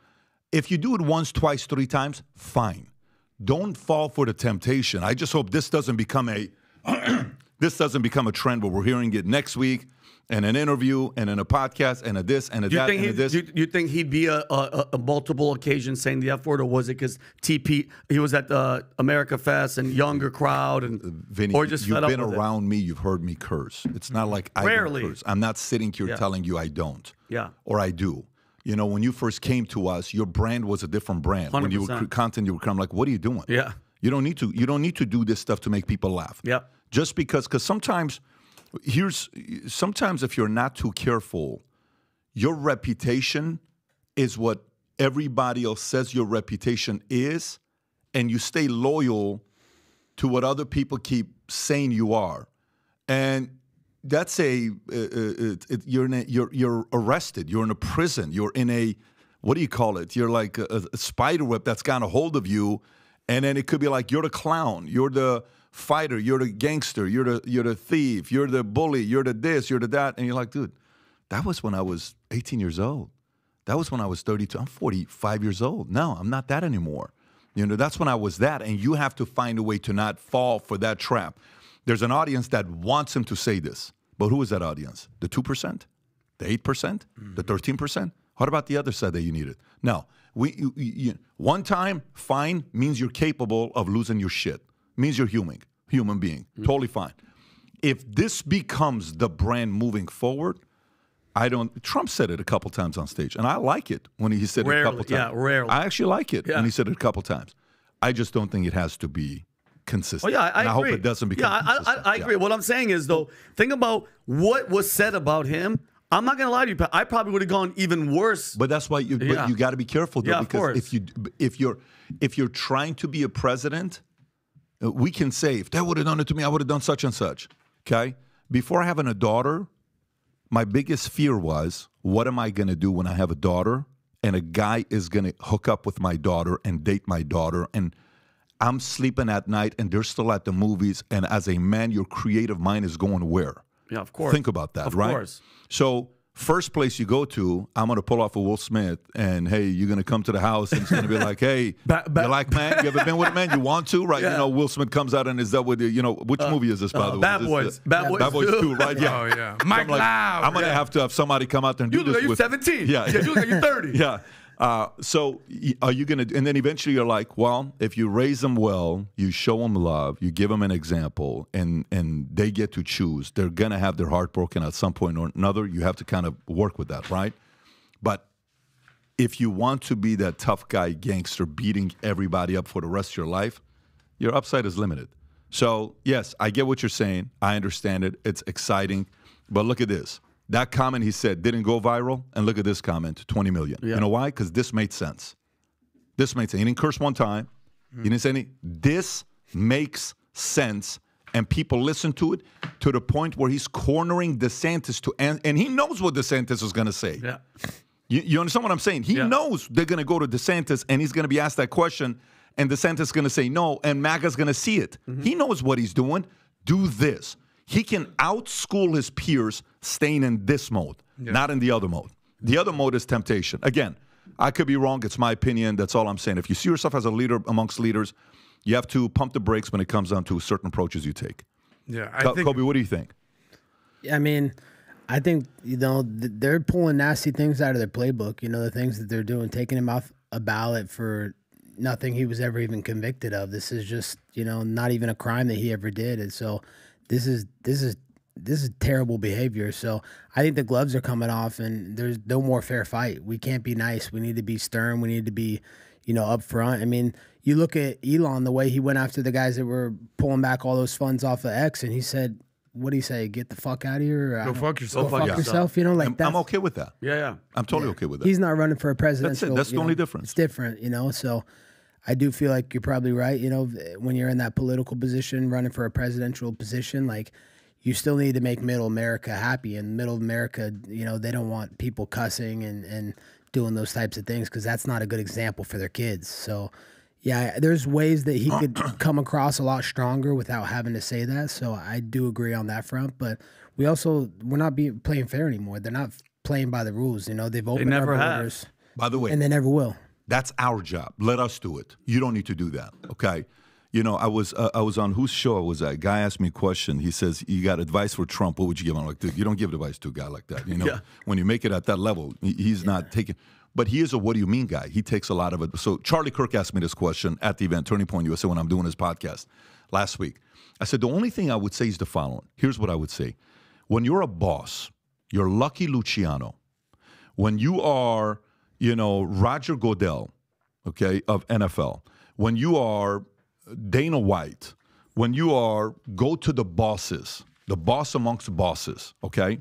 Speaker 4: If you do it once, twice, three times, fine. Don't fall for the temptation. I just hope this doesn't become a this doesn't become a trend where we're hearing it next week and an interview and in a podcast and a this and a
Speaker 6: you
Speaker 4: that and a this.
Speaker 6: do you, you think he'd be a, a, a multiple occasions saying the F word, or was it because TP he was at the America Fest and younger crowd and uh,
Speaker 4: Vinny,
Speaker 6: or just
Speaker 4: you've been
Speaker 6: with it?
Speaker 4: around me. You've heard me curse. It's not like I
Speaker 6: Rarely.
Speaker 4: curse. I'm not sitting here
Speaker 6: Yeah.
Speaker 4: telling you I don't.
Speaker 6: Yeah.
Speaker 4: Or I do. You know, when you first came to us, your brand was a different brand. 100%. When you were content, you were I'm like, what are you doing?
Speaker 6: Yeah.
Speaker 4: You don't need to. You don't need to do this stuff to make people laugh.
Speaker 6: Yeah.
Speaker 4: Just because, because sometimes, here's sometimes if you're not too careful, your reputation is what everybody else says your reputation is, and you stay loyal to what other people keep saying you are, and that's a uh, uh, it, it- you're in a, you're you're arrested. You're in a prison. You're in a what do you call it? You're like a, a spider web that's got a hold of you, and then it could be like you're the clown. You're the fighter. You're the gangster. You're the you're the thief. You're the bully. You're the this. You're the that. And you're like, dude, that was when I was 18 years old. That was when I was 32. I'm 45 years old. No, I'm not that anymore. You know, that's when I was that. And you have to find a way to not fall for that trap. There's an audience that wants him to say this. But who is that audience? The 2%? The 8%? The mm. 13%? What about the other side that you needed? Now, We, you, you, one time, fine, means you're capable of losing your shit. Means you're human, human being. Mm. Totally fine. If this becomes the brand moving forward, I don't. Trump said it a couple times on stage, and I like it when he said it a couple times.
Speaker 6: yeah, rarely.
Speaker 4: I actually like it
Speaker 6: Yeah.
Speaker 4: when he said it a couple times. I just don't think it has to be
Speaker 6: Oh yeah, I,
Speaker 4: I
Speaker 6: agree.
Speaker 4: hope it doesn't become.
Speaker 6: Yeah, I, I. I agree.
Speaker 4: Yeah.
Speaker 6: What I'm saying is though, think about what was said about him. I'm not gonna lie to you. I probably would have gone even worse.
Speaker 4: But that's why you.
Speaker 6: Yeah.
Speaker 4: But you got to be careful though,
Speaker 6: Yeah,
Speaker 4: because if you if you're if you're trying to be a president, uh, we can say if they would have done it to me, I would have done such and such. Okay. Before having a daughter, my biggest fear was, what am I going to do when I have a daughter and a guy is going to hook up with my daughter and date my daughter and I'm sleeping at night and they're still at the movies and as a man your creative mind is going where?
Speaker 6: yeah, of course.
Speaker 4: Think about that,
Speaker 6: Of
Speaker 4: right?
Speaker 6: course.
Speaker 4: So first place you go to, I'm gonna pull off a Will Smith, and hey, you're gonna come to the house, and it's gonna be like, hey,
Speaker 6: Ba- ba-
Speaker 4: you like man? You ever been with a man? You want to, right?
Speaker 6: Yeah.
Speaker 4: You know, Will Smith comes out and is that with you? You know, which movie is this? By
Speaker 6: uh,
Speaker 4: the way,
Speaker 6: Bad
Speaker 4: this
Speaker 6: Boys.
Speaker 4: the-
Speaker 6: Bad Boys
Speaker 4: Bad Boys
Speaker 6: 2.
Speaker 4: Right? Yeah.
Speaker 2: Oh yeah,
Speaker 4: So
Speaker 2: Mike
Speaker 4: I'm like,
Speaker 2: Loud.
Speaker 4: I'm gonna
Speaker 2: yeah.
Speaker 4: have to have somebody come out there and do
Speaker 6: You look
Speaker 4: this
Speaker 6: like you're
Speaker 4: with
Speaker 6: 17.
Speaker 4: Yeah,
Speaker 6: Yeah, you look like you're 30.
Speaker 4: yeah. Uh, so are you gonna? And then eventually you're like, well, if you raise them well, you show them love, you give them an example, and and they get to choose. They're gonna have their heart broken at some point or another. You have to kind of work with that, right? But if you want to be that tough guy gangster beating everybody up for the rest of your life, your upside is limited. So, yes, I get what you're saying. I understand it. It's exciting. But look at this. That comment he said didn't go viral. And look at this comment 20 million. You know why? Because this made sense. This made sense. He didn't curse one time. He didn't say any. This makes sense. And people listen to it to the point where he's cornering DeSantis to, and, and he knows what DeSantis is going to say.
Speaker 6: Yeah.
Speaker 4: You, you understand what I'm saying? He
Speaker 6: Yeah.
Speaker 4: knows they're going to go to DeSantis and he's going to be asked that question, and DeSantis is going to say no, and MAGA's going to see it.
Speaker 6: Mm-hmm.
Speaker 4: He knows what he's doing. Do this. He can outschool his peers staying in this mode, not in the other mode. The other mode is temptation. Again, I could be wrong. It's my opinion. That's all I'm saying. If you see yourself as a leader amongst leaders, you have to pump the brakes when it comes down to certain approaches you take.
Speaker 2: Yeah, I
Speaker 4: Co-
Speaker 2: think
Speaker 4: Kobe, what do you think?
Speaker 3: I mean, I think you know they're pulling nasty things out of their playbook. You know the things that they're doing, taking him off a ballot for nothing he was ever even convicted of. This is just you know not even a crime that he ever did, and so this is this is this is terrible behavior. So I think the gloves are coming off, and there's no more fair fight. We can't be nice. We need to be stern. We need to be, you know, upfront. I mean, you look at Elon the way he went after the guys that were pulling back all those funds off of X, and he said, "What do you say? Get the fuck out of here. or I
Speaker 2: Go
Speaker 3: don't-
Speaker 2: fuck yourself.
Speaker 3: Go fuck
Speaker 6: Yeah.
Speaker 3: yourself. You know, like
Speaker 4: I'm,
Speaker 3: that's,
Speaker 4: I'm okay with that.
Speaker 6: Yeah, yeah.
Speaker 4: I'm totally okay with that.
Speaker 3: He's not running for a president.
Speaker 4: That's it.
Speaker 3: That's the
Speaker 4: only
Speaker 3: know,
Speaker 4: difference.
Speaker 3: It's different, you know. So I do feel like you're probably right. You know, when you're in that political position, running for a presidential position, like you still need to make Middle America happy. And Middle America, you know, they don't want people cussing and and doing those types of things because that's not a good example for their kids. So. Yeah, there's ways that he could come across a lot stronger without having to say that. So I do agree on that front. But we also we're not being playing fair anymore. They're not playing by the rules. You know, they've opened
Speaker 6: never
Speaker 3: our
Speaker 6: have.
Speaker 3: borders,
Speaker 4: By the way,
Speaker 3: and they never will.
Speaker 4: That's our job. Let us do it. You don't need to do that. Okay. You know, I was uh, I was on whose show was that? Guy asked me a question. He says, "You got advice for Trump? What would you give him?" I'm like, dude, you don't give advice to a guy like that. You know,
Speaker 6: Yeah.
Speaker 4: when you make it at that level, he- he's not taking. But he is a what do you mean guy. He takes a lot of it. So Charlie Kirk asked me this question at the event Turning Point USA when I'm doing his podcast last week. I said the only thing I would say is the following. Here's what I would say: When you're a boss, you're Lucky Luciano. When you are, you know, Roger Goodell, okay, of NFL. When you are Dana White, when you are go to the bosses, the boss amongst bosses, okay?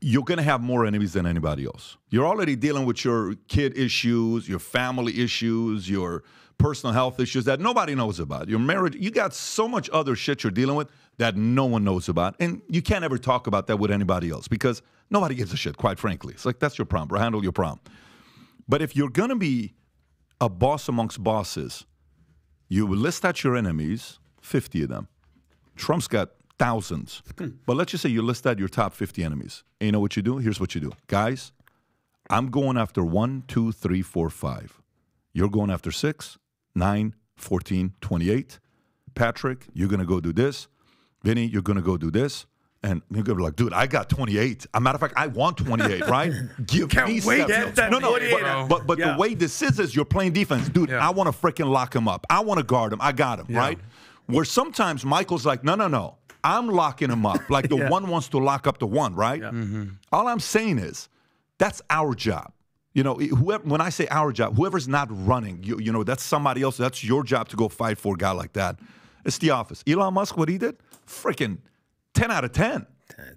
Speaker 4: You're gonna have more enemies than anybody else. You're already dealing with your kid issues, your family issues, your personal health issues that nobody knows about. Your marriage, you got so much other shit you're dealing with that no one knows about. And you can't ever talk about that with anybody else because nobody gives a shit, quite frankly. It's like that's your problem. Handle your problem. But if you're gonna be a boss amongst bosses, you list out your enemies, 50 of them. Trump's got thousands. but let's just say you list out your top 50 enemies. And you know what you do? Here's what you do. Guys, I'm going after one, two, three, four, five. You're going after six, nine, 14, 28. Patrick, you're going to go do this. Vinny, you're going to go do this. And to be like, dude, I got 28. As a matter of fact, I want 28, right? Give
Speaker 2: Can't
Speaker 4: me
Speaker 2: wait
Speaker 4: seven.
Speaker 2: get
Speaker 4: No, no,
Speaker 6: 28.
Speaker 4: but, but, but
Speaker 6: Yeah.
Speaker 4: the way this is, is you're playing defense. Dude,
Speaker 2: Yeah.
Speaker 4: I want to freaking lock him up. I want to guard him. I got him, right? Where sometimes Michael's like, no, no, no. I'm locking him up. Like the
Speaker 6: Yeah.
Speaker 4: one wants to lock up the one, right? Mm-hmm. All I'm saying is that's our job. You know, whoever, when I say our job, whoever's not running, you, you know, that's somebody else. That's your job to go fight for a guy like that. It's the office. Elon Musk, what he did, freaking 10 out of 10.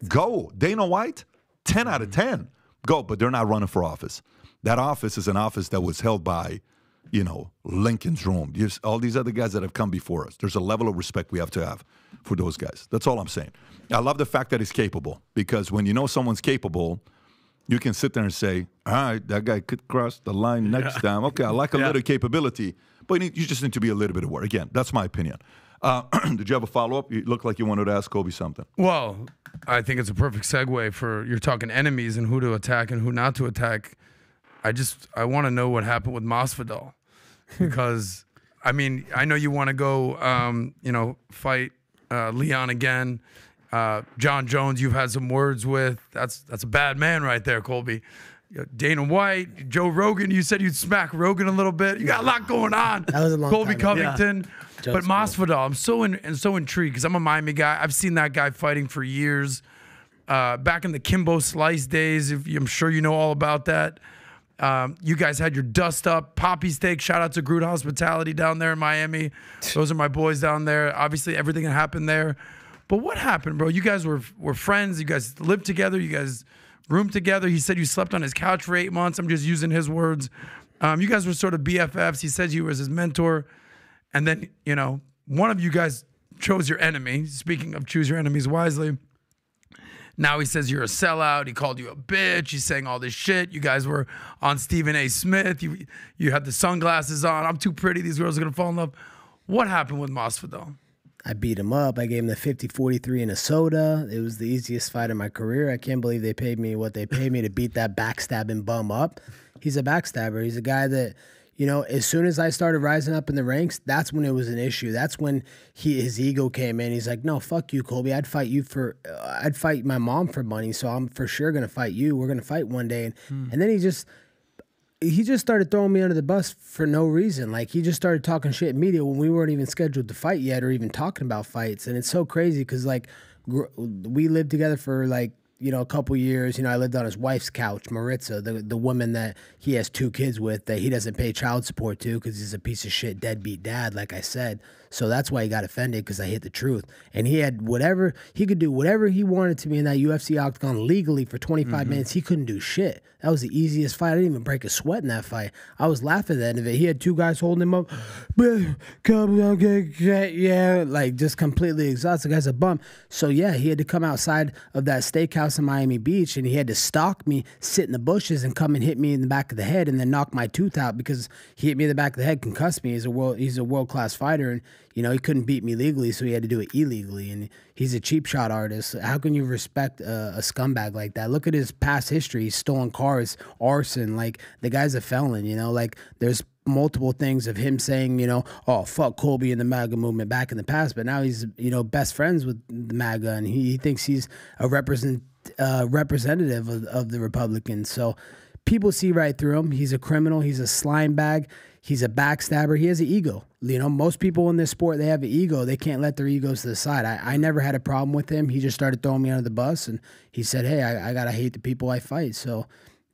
Speaker 4: Go. Dana White, 10 out of mm-hmm. 10. Go, but they're not running for office. That office is an office that was held by, you know, Lincoln's room. There's all these other guys that have come before us. There's a level of respect we have to have for those guys. That's all I'm saying. I love the fact that he's capable because when you know someone's capable, you can sit there and say, all right, that guy could cross the line next time. Okay, I like a
Speaker 6: Yeah.
Speaker 4: little capability, but you, you just need to be a little bit aware. Again, that's my opinion. Uh, did you have a follow up? You look like you wanted to ask Kobe something.
Speaker 2: Well, I think it's a perfect segue for you're talking enemies and who to attack and who not to attack. I just I want to know what happened with Masvidal because I mean I know you want to go um, you know fight uh, Leon again. Uh, Jon Jones, you've had some words with. That's that's a bad man right there, Colby. Dana White, Joe Rogan. You said you'd smack Rogan a little bit. You got a lot going on.
Speaker 3: That was a long
Speaker 2: Colby
Speaker 3: time ago.
Speaker 2: But. Masvidal, I'm so in, and so intrigued because I'm a Miami guy. I've seen that guy fighting for years. Uh, back in the Kimbo Slice days, if you, I'm sure you know all about that. Um, you guys had your dust up, Papi Steak. Shout out to Groot Hospitality down there in Miami. Those are my boys down there. Obviously, everything that happened there. But what happened, bro? You guys were were friends. You guys lived together. You guys roomed together. He said you slept on his couch for eight months. I'm just using his words. Um, you guys were sort of BFFs. He says you was his mentor. And then, you know, one of you guys chose your enemy. Speaking of choose your enemies wisely. Now he says you're a sellout. He called you a bitch. He's saying all this shit. You guys were on Stephen A. Smith. You you had the sunglasses on. I'm too pretty. These girls are gonna fall in love. What happened with Masvidal?
Speaker 3: I beat him up. I gave him the 50 43 in a soda. It was the easiest fight of my career. I can't believe they paid me what they paid me to beat that backstabbing bum up. He's a backstabber. He's a guy that, you know, as soon as I started rising up in the ranks, that's when it was an issue. That's when he his ego came in. He's like, "No, fuck you, Colby. I'd fight you for uh, I'd fight my mom for money, so I'm for sure going to fight you. We're going to fight one day." And, and then he just he just started throwing me under the bus for no reason. Like he just started talking shit in media when we weren't even scheduled to fight yet, or even talking about fights. And it's so crazy because like gr- we lived together for like you know a couple years. You know, I lived on his wife's couch, Maritza, the the woman that he has two kids with that he doesn't pay child support to because he's a piece of shit deadbeat dad. Like I said, so that's why he got offended because I hit the truth. And he had whatever he could do, whatever he wanted to me in that UFC octagon legally for 25 mm-hmm. minutes. He couldn't do shit. That was the easiest fight. I didn't even break a sweat in that fight. I was laughing at the end of it. He had two guys holding him up. Come on, get- get- Yeah, like just completely exhausted. The guy's a bum. So yeah, he had to come outside of that steakhouse in Miami Beach and he had to stalk me, sit in the bushes, and come and hit me in the back of the head and then knock my tooth out because he hit me in the back of the head, concussed me. He's a world he's a world class fighter and you know he couldn't beat me legally, so he had to do it illegally. And he's a cheap shot artist. How can you respect a, a scumbag like that? Look at his past history. He's stolen cars, arson. Like the guy's a felon. You know, like there's multiple things of him saying, you know, oh fuck Colby and the MAGA movement back in the past, but now he's you know best friends with the MAGA and he, he thinks he's a represent uh, representative of, of the Republicans. So people see right through him. He's a criminal. He's a slime bag. He's a backstabber. He has an ego. You know, most people in this sport they have an ego. They can't let their egos to the side. I, I never had a problem with him. He just started throwing me under the bus, and he said, "Hey, I, I gotta hate the people I fight." So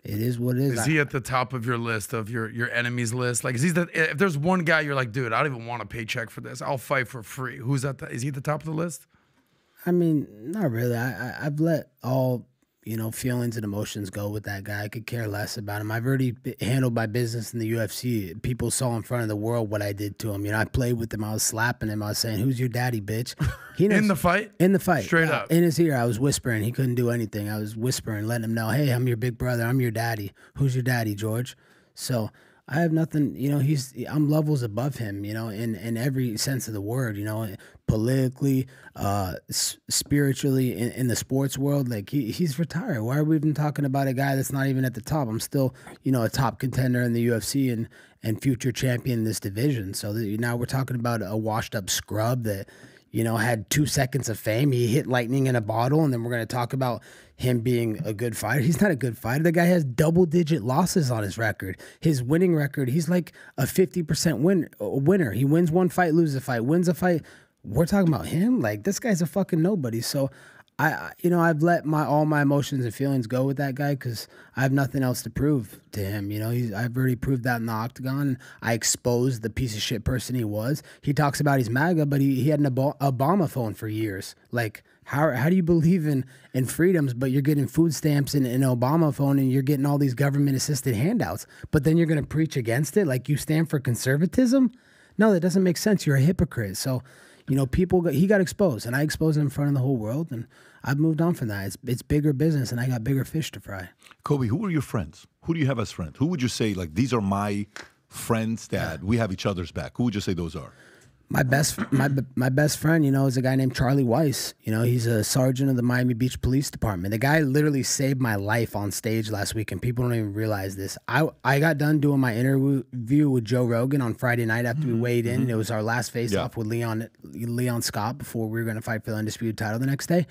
Speaker 3: it is what it is.
Speaker 2: Is he at the top of your list of your your enemies list? Like, is he the if there's one guy you're like, dude, I don't even want a paycheck for this. I'll fight for free. Who's at the? Is he at the top of the list?
Speaker 3: I mean, not really. I, I I've let all you know feelings and emotions go with that guy. I could care less about him. I've already handled my business in the UFC. People saw in front of the world what I did to him. You know, I played with him. I was slapping him. I was saying, "Who's your daddy, bitch?" He
Speaker 2: In the fight?
Speaker 3: In the fight,
Speaker 2: Straight
Speaker 3: Uh,
Speaker 2: up.
Speaker 3: in his ear. I was whispering. He couldn't do anything. I was whispering, letting him know, "Hey, I'm your big brother. I'm your daddy. Who's your daddy, George?" So I have nothing, you know, he's I'm levels above him, you know, in in every sense of the word, you know, politically, uh s- spiritually in, in the sports world, like he he's retired. Why are we even talking about a guy that's not even at the top? I'm still, you know, a top contender in the UFC and and future champion in this division. So now we're talking about a washed up scrub that you know, had two seconds of fame. He hit lightning in a bottle, and then we're going to talk about him being a good fighter. He's not a good fighter. The guy has double digit losses on his record. His winning record, he's like a 50% win, uh, winner. He wins one fight, loses a fight, wins a fight. We're talking about him. Like, this guy's a fucking nobody. So, I, you know, I've let my all my emotions and feelings go with that guy because I have nothing else to prove to him. You know, he's I've already proved that in the octagon. I exposed the piece of shit person he was. He talks about he's MAGA, but he, he had an Ob- Obama phone for years. Like, how how do you believe in in freedoms, but you're getting food stamps and an Obama phone, and you're getting all these government assisted handouts, but then you're gonna preach against it? Like you stand for conservatism? No, that doesn't make sense. You're a hypocrite. So you know, people got, he got exposed, and I exposed him in front of the whole world, and I've moved on from that. It's it's bigger business, and I got bigger fish to fry.
Speaker 4: Kobe, who are your friends? Who do you have as friends? Who would you say like these are my friends that we have each other's back? Who would you say those are?
Speaker 3: My best my my best friend, you know, is a guy named Charlie Weiss. You know, he's a sergeant of the Miami Beach Police Department. The guy literally saved my life on stage last week, and people don't even realize this. I I got done doing my interview with Joe Rogan on Friday night after we mm-hmm. weighed in. and It was our last face
Speaker 4: Yeah.
Speaker 3: off with Leon Leon Scott before we were going to fight for the undisputed title the next day.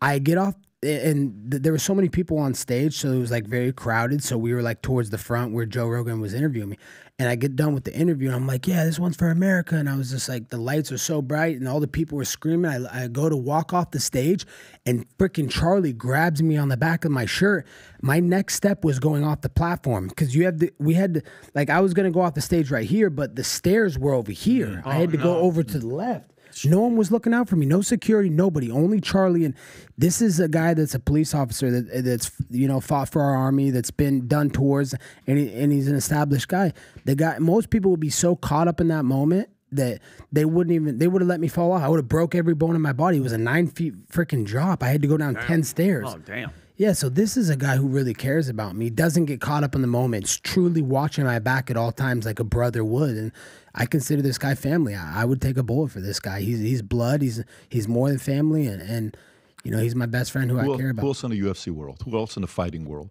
Speaker 3: I get off and th- there were so many people on stage, so it was like very crowded. So we were like towards the front where Joe Rogan was interviewing me. And I get done with the interview, and I'm like, "Yeah, this one's for America." And I was just like, the lights are so bright, and all the people were screaming. I, I go to walk off the stage, and freaking Charlie grabs me on the back of my shirt. My next step was going off the platform because you have the we had to, like I was gonna go off the stage right here, but the stairs were over here. Mm-hmm. I had oh, to go over to the left. No one was looking out for me. No security. Nobody. Only Charlie. And this is a guy that's a police officer that that's you know fought for our army. That's been done tours, and he, and he's an established guy. The guy. Most people would be so caught up in that moment that they wouldn't even. They would have let me fall off. I would have broke every bone in my body. It was a nine feet freaking drop. I had to go down ten stairs.
Speaker 6: Oh damn.
Speaker 3: Yeah, so this is a guy who really cares about me, doesn't get caught up in the moment, is truly watching my back at all times like a brother would. And I consider this guy family. I, I would take a bullet for this guy. He's he's blood. He's he's more than family, and, and you know he's my best friend who,
Speaker 4: Who,
Speaker 3: I care about.
Speaker 4: who else in the UFC world? Who else in the fighting world?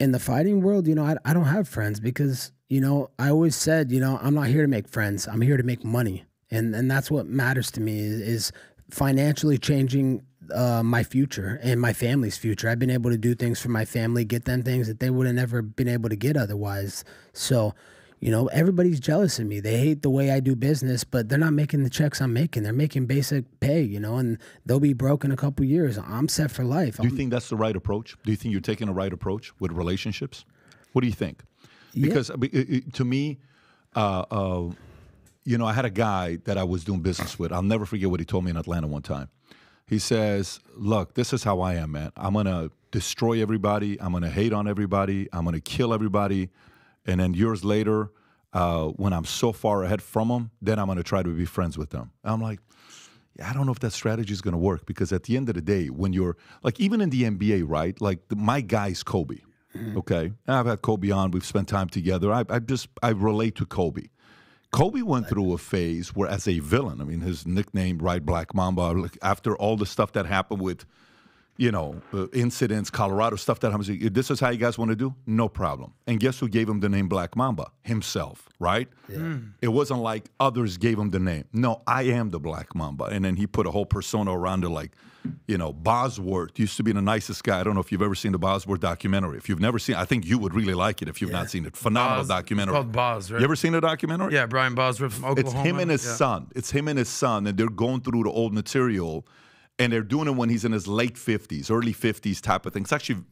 Speaker 3: In the fighting world, you know, I, I don't have friends because you know I always said, you know, I'm not here to make friends. I'm here to make money, and and that's what matters to me is, is financially changing uh, my future and my family's future. I've been able to do things for my family, get them things that they would have never been able to get otherwise. So, you know, everybody's jealous of me. They hate the way I do business, but they're not making the checks I'm making. They're making basic pay, you know, and they'll be broke in a couple years. I'm set for life.
Speaker 4: Do you
Speaker 3: I'm-
Speaker 4: think that's the right approach? Do you think you're taking the right approach with relationships? What do you think? Because I mean, it- it- to me, uh, uh, you know, I had a guy that I was doing business with. I'll never forget what he told me in Atlanta one time. He says, "Look, this is how I am, man. I'm gonna destroy everybody. I'm gonna hate on everybody. I'm gonna kill everybody, and then years later, uh, when I'm so far ahead from them, then I'm gonna try to be friends with them." I'm like, yeah, I don't know if that strategy is going to work because at the end of the day, when you're like, even in the NBA, right? Like, the, my guy's Kobe. Okay. And I've had Kobe on, we've spent time together. I, I just, I relate to Kobe. Kobe went through a phase where, as a villain, I mean, his nickname, right, Black Mamba, after all the stuff that happened with you know, uh, incidents, Colorado stuff that happens. This is how you guys want to do? No problem. And guess who gave him the name Black Mamba? Himself, right? Yeah. It wasn't like others gave him the name. No, I am the Black Mamba. And then he put a whole persona around it, like, you know, Bosworth used to be the nicest guy. I don't know if you've ever seen the Bosworth documentary. If you've never seen, I think you would really like it if you've not seen it. Phenomenal
Speaker 2: Bos-
Speaker 4: documentary.
Speaker 2: called Bos, right?
Speaker 4: You ever seen the documentary?
Speaker 2: Yeah, Brian Bosworth from Oklahoma.
Speaker 4: It's him and his
Speaker 2: Yeah.
Speaker 4: son. It's him and his son, and they're going through the old material, and they're doing it when he's in his late fifties, early fifties type of thing. It's actually,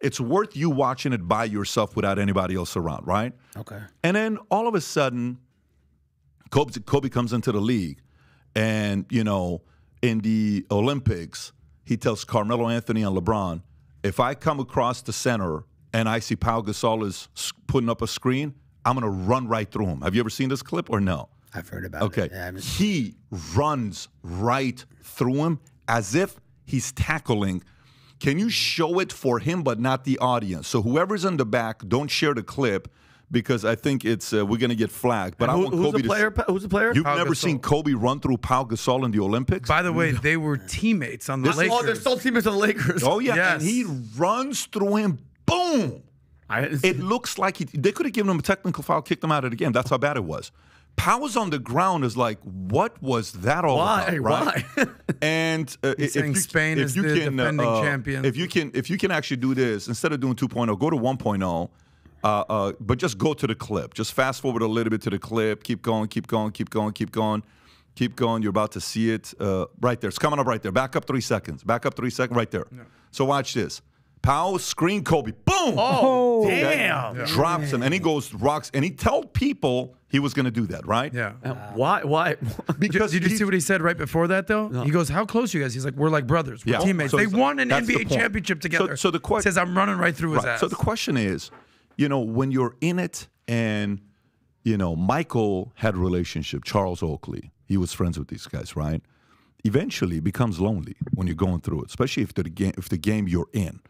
Speaker 4: it's worth you watching it by yourself without anybody else around, right?
Speaker 3: Okay.
Speaker 4: And then all of a sudden, Kobe, Kobe comes into the league, and you know, in the Olympics, he tells Carmelo Anthony and LeBron, if I come across the center and I see Pau Gasol is putting up a screen, I'm gonna run right through him. Have you ever seen this clip or no?
Speaker 3: I've heard about
Speaker 4: Okay.
Speaker 3: it. Yeah, I haven't-
Speaker 4: he runs right through him as if he's tackling. Can you show it for him, but not the audience? So whoever's in the back, don't share the clip because I think it's uh, we're gonna get flagged. But I
Speaker 6: Who-
Speaker 4: want
Speaker 6: who's
Speaker 4: Kobe
Speaker 6: the player? Pa- Who's the player?
Speaker 4: You've
Speaker 2: Pau
Speaker 4: never
Speaker 2: Gasol.
Speaker 4: seen Kobe run through Pau Gasol in the Olympics?
Speaker 2: By the way, they were teammates on the
Speaker 4: This-
Speaker 2: Lakers.
Speaker 6: oh, they're still teammates of the Lakers.
Speaker 4: oh yeah,
Speaker 2: Yes.
Speaker 4: and he runs through him. Boom!
Speaker 6: I,
Speaker 4: It looks like he, they could have given him a technical foul, kicked him out of the game. That's how bad it was. Powell's on the ground is like, what was that all
Speaker 6: Why?
Speaker 4: about? Right?
Speaker 6: Why?
Speaker 4: and uh, if
Speaker 2: saying
Speaker 4: you,
Speaker 2: Spain
Speaker 4: if
Speaker 2: is
Speaker 4: you
Speaker 2: the
Speaker 4: can,
Speaker 2: defending
Speaker 4: uh,
Speaker 2: champions.
Speaker 4: If you can, if you can actually do this instead of doing 2.0, go to 1.0. Uh, uh, but just go to the clip. Just fast forward a little bit to the clip. Keep going, keep going, keep going, keep going, keep going. You're about to see it uh, right there. It's coming up right there. Back up three seconds. Back up three seconds. Right there. So watch this. Powell screen Kobe. Boom.
Speaker 6: oh, oh.
Speaker 4: Okay?
Speaker 6: damn.
Speaker 4: Drops him, and he goes rocks, and he told people he was going to do that, right?
Speaker 2: Yeah.
Speaker 6: Uh, why? Why?
Speaker 4: Because
Speaker 2: Did you
Speaker 4: he-
Speaker 2: see what he said right before that though? He goes, "How close are you guys?" He's like, "We're like brothers. We're
Speaker 4: Yeah.
Speaker 2: teammates."
Speaker 4: So
Speaker 2: they won an
Speaker 4: that's the
Speaker 2: NBA championship together."
Speaker 4: so the question
Speaker 2: says, "I'm running right through his
Speaker 4: Right.
Speaker 2: ass."
Speaker 4: So the question is, you know, when you're in it, and you know, Michael had a relationship. Charles Oakley, he was friends with these guys, right? Eventually, it becomes lonely when you're going through it, especially if the game, if the game you're in,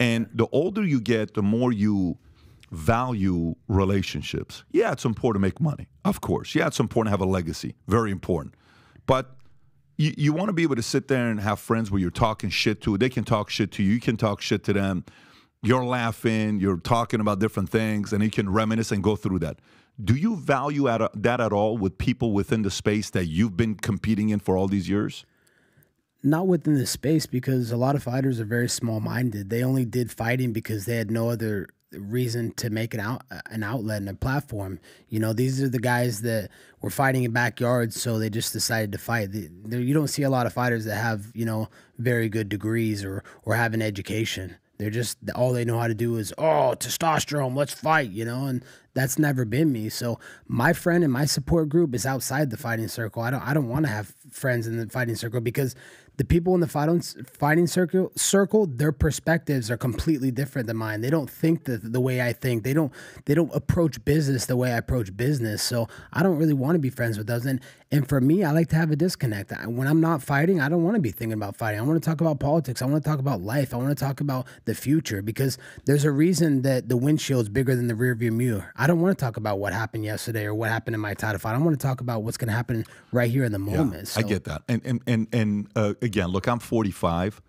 Speaker 4: and the older you get, the more you value relationships. Yeah, it's important to make money, of course. Yeah, it's important to have a legacy, very important. But you, you want to be able to sit there and have friends where you're talking shit to. They can talk shit to you. You can talk shit to them. You're laughing. You're talking about different things, and you can reminisce and go through that. Do you value at, that at all with people within the space that you've been competing in for all these years?
Speaker 3: Not within the space because a lot of fighters are very small minded. They only did fighting because they had no other reason to make an out uh, an outlet and a platform. You know, these are the guys that were fighting in backyards, so they just decided to fight. The- there- You don't see a lot of fighters that have you know very good degrees or or have an education. They're just all they know how to do is oh testosterone, let's fight, you know, and that's never been me. So my friend and my support group is outside the fighting circle. I don't I don't want to have friends in the fighting circle because the people in the fighting fighting circle circle their perspectives are completely different than mine. They don't think the the way I think. They don't they don't approach business the way I approach business. So I don't really want to be friends with those. And and for me, I like to have a disconnect. When I'm not fighting, I don't want to be thinking about fighting. I want to talk about politics. I want to talk about life. I want to talk about the future because there's a reason that the windshield's bigger than the rearview mirror. I don't want to talk about what happened yesterday or what happened in my title fight. I want to talk about what's going to happen right here in the moment.
Speaker 4: I
Speaker 3: So-
Speaker 4: get that. And and and and uh, again, look, I'm 45.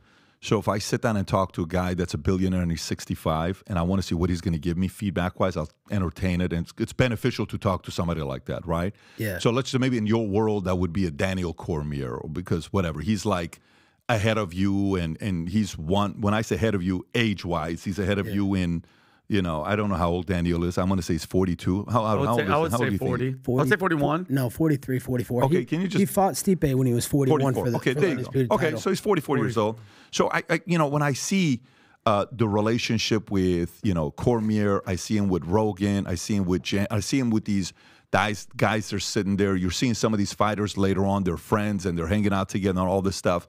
Speaker 4: So if I sit down and talk to a guy that's a billionaire and he's 65, and I want to see what he's going to give me feedback wise, I'll entertain it, and it's, it's beneficial to talk to somebody like that, right?
Speaker 3: Yeah.
Speaker 4: So let's say maybe in your world that would be a Daniel Cormier, or because whatever he's like ahead of you, and and he's one. When I say ahead of you, age wise, he's ahead of you in. You know, I don't know how old Daniel is. I'm going to say he's 42. How, how,
Speaker 6: I would
Speaker 4: how
Speaker 6: say,
Speaker 4: old is
Speaker 6: I would
Speaker 4: How old
Speaker 6: say
Speaker 4: you think?
Speaker 6: 40. I'd say 41.
Speaker 3: No, 43, 44.
Speaker 4: Okay,
Speaker 3: he,
Speaker 4: can you just he
Speaker 3: fought Stipe when he was 41
Speaker 4: 44.
Speaker 3: for the,
Speaker 4: okay,
Speaker 3: for
Speaker 4: there
Speaker 3: the
Speaker 4: you go. Okay,
Speaker 3: title.
Speaker 4: so he's 44 years old. So I, I, you know, when I see uh, the relationship with, you know, Cormier, I see him with Rogan, I see him with, Jan, I see him with these guys. Guys are sitting there. You're seeing some of these fighters later on. They're friends and they're hanging out together and all this stuff.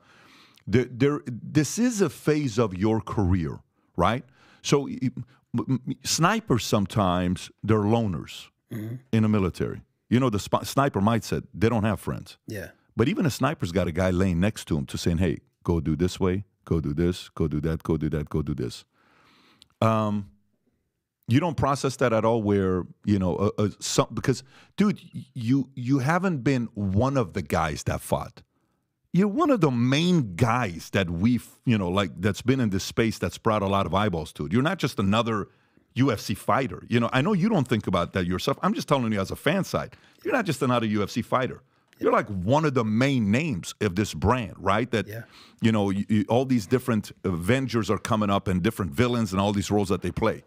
Speaker 4: There, there, this is a phase of your career, right? So y- m- m- snipers sometimes they're loners in the military. You know, the sp- sniper might say they don't have friends.
Speaker 3: yeah.
Speaker 4: But even a sniper's got a guy laying next to him to saying, "Hey, go do this way, go do this, go do that, go do that, go do this." Um, you don't process that at all. Where you know, uh, uh, some, because dude, you you haven't been one of the guys that fought. You're one of the main guys that we've, you know, like that's been in this space that's brought a lot of eyeballs to it. You're not just another UFC fighter. You know, I know you don't think about that yourself. I'm just telling you as a fan side, you're not just another UFC fighter. You're like one of the main names of this brand, right? That,
Speaker 3: Yeah.
Speaker 4: you know, you, you- all these different Avengers are coming up and different villains and all these roles that they play.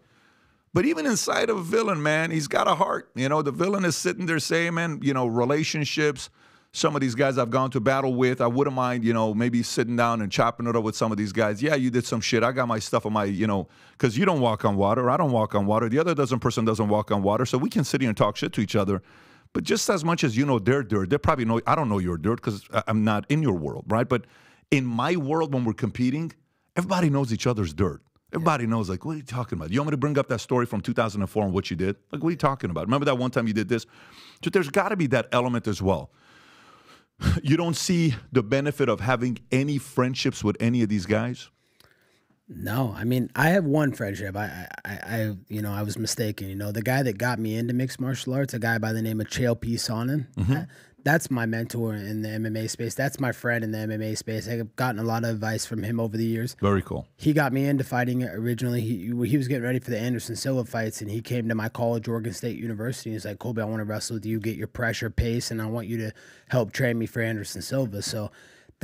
Speaker 4: But even inside of a villain, man, he's got a heart. You know, the villain is sitting there saying, man, you know, relationships. Some of these guys I've gone to battle with, I wouldn't mind, you know, maybe sitting down and chopping it up with some of these guys. Yeah, you did some shit. I got my stuff on my, you know, because you don't walk on water. I don't walk on water. The other dozen person doesn't walk on water. So we can sit here and talk shit to each other. But just as much as you know their dirt, they probably know, I don't know your dirt because I'm not in your world, right? But in my world, when we're competing, everybody knows each other's dirt. Everybody knows, like, what are you talking about? You want me to bring up that story from 2004 and what you did? Like, what are you talking about? Remember that one time you did this? So there's got to be that element as well. You don't see the benefit of having any friendships with any of these guys?
Speaker 3: No, I mean I have one friendship. I, I, I, you know, I was mistaken. You know, the guy that got me into mixed martial arts, a guy by the name of Chael P. Sonnen. Mm-hmm. That- that's my mentor in the MMA space. That's my friend in the MMA space. I've gotten a lot of advice from him over the years.
Speaker 4: Very cool.
Speaker 3: He got me into fighting originally. He he was getting ready for the Anderson Silva fights, and he came to my college, Oregon State University. and He's like, Colby, I want to wrestle with you, get your pressure, pace, and I want you to help train me for Anderson Silva. So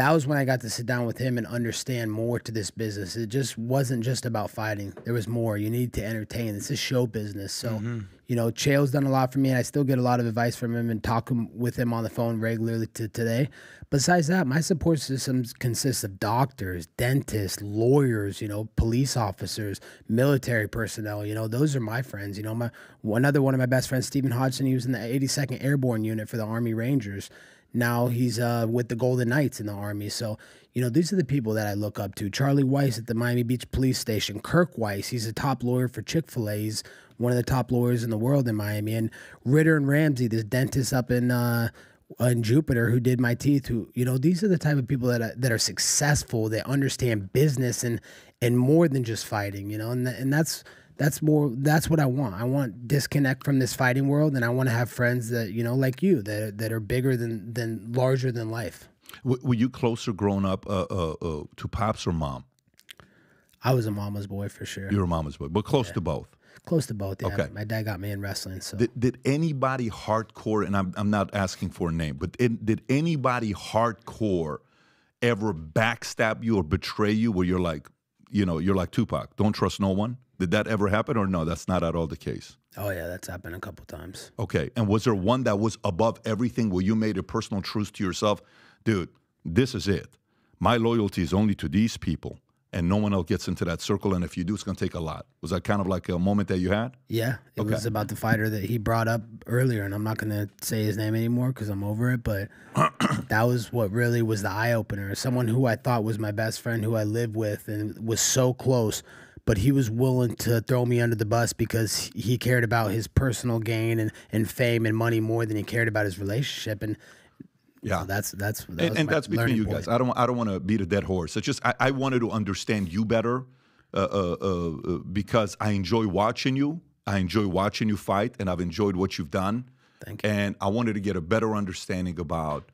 Speaker 3: that was when I got to sit down with him and understand more to this business. It just wasn't just about fighting. There was more. You need to entertain. This is show business. So, mm-hmm. you know, Chael's done a lot for me, and I still get a lot of advice from him and talk with him on the phone regularly to today. Besides that, my support system consists of doctors, dentists, lawyers, you know, police officers, military personnel. You know, those are my friends. You know, my another one of my best friends, Stephen Hodgson, he was in the 82nd Airborne Unit for the Army Rangers. Now he's uh, with the Golden Knights in the Army. So, you know, these are the people that I look up to. Charlie Weiss at the Miami Beach Police Station. Kirk Weiss, he's a top lawyer for Chick fil A. He's one of the top lawyers in the world in Miami. And Ritter and Ramsey, this dentist up in. Uh, in Jupiter, who did my teeth, who you know, these are the type of people that are, that are successful, that understand business and and more than just fighting, you know, and th- and that's that's more that's what I want. I want disconnect from this fighting world, and I want to have friends that you know, like you, that that are bigger than than larger than life.
Speaker 4: W- were you closer growing up uh, uh, uh, to pops or mom?
Speaker 3: I was a mama's boy for sure.
Speaker 4: You were a mama's boy, but close to both.
Speaker 3: Close to both. Yeah.
Speaker 4: Okay.
Speaker 3: My dad got me in wrestling, so
Speaker 4: Did, did anybody hardcore, and I'm, I'm not asking for a name, but did, did anybody hardcore ever backstab you or betray you where you're like, you know, you're like Tupac, don't trust no one? Did that ever happen or no? That's not at all the case.
Speaker 3: oh yeah, that's happened a couple times.
Speaker 4: Okay. And was there one that was above everything where you made a personal truce to yourself? Dude, this is it. My loyalty is only to these people, and no one else gets into that circle. And if you do, it's going to take a lot. Was that kind of like a moment that you had?
Speaker 3: Yeah, it was about the fighter that he brought up earlier, and I'm not gonna say his name anymore because I'm over it. But that was what really was the eye opener. Someone who I thought was my best friend, who I lived with, and was so close, but he was willing to throw me under the bus because he cared about his personal gain and, and fame and money more than he cared about his relationship. And
Speaker 4: Yeah.
Speaker 3: so that's that's that
Speaker 4: and, and that's between you
Speaker 3: point.
Speaker 4: guys. I don't I don't want to beat a dead horse. It's just I, I wanted to understand you better uh, uh, uh, uh, because I enjoy watching you. I enjoy watching you fight, and I've enjoyed what you've done.
Speaker 3: Thank you.
Speaker 4: And I wanted to get a better understanding about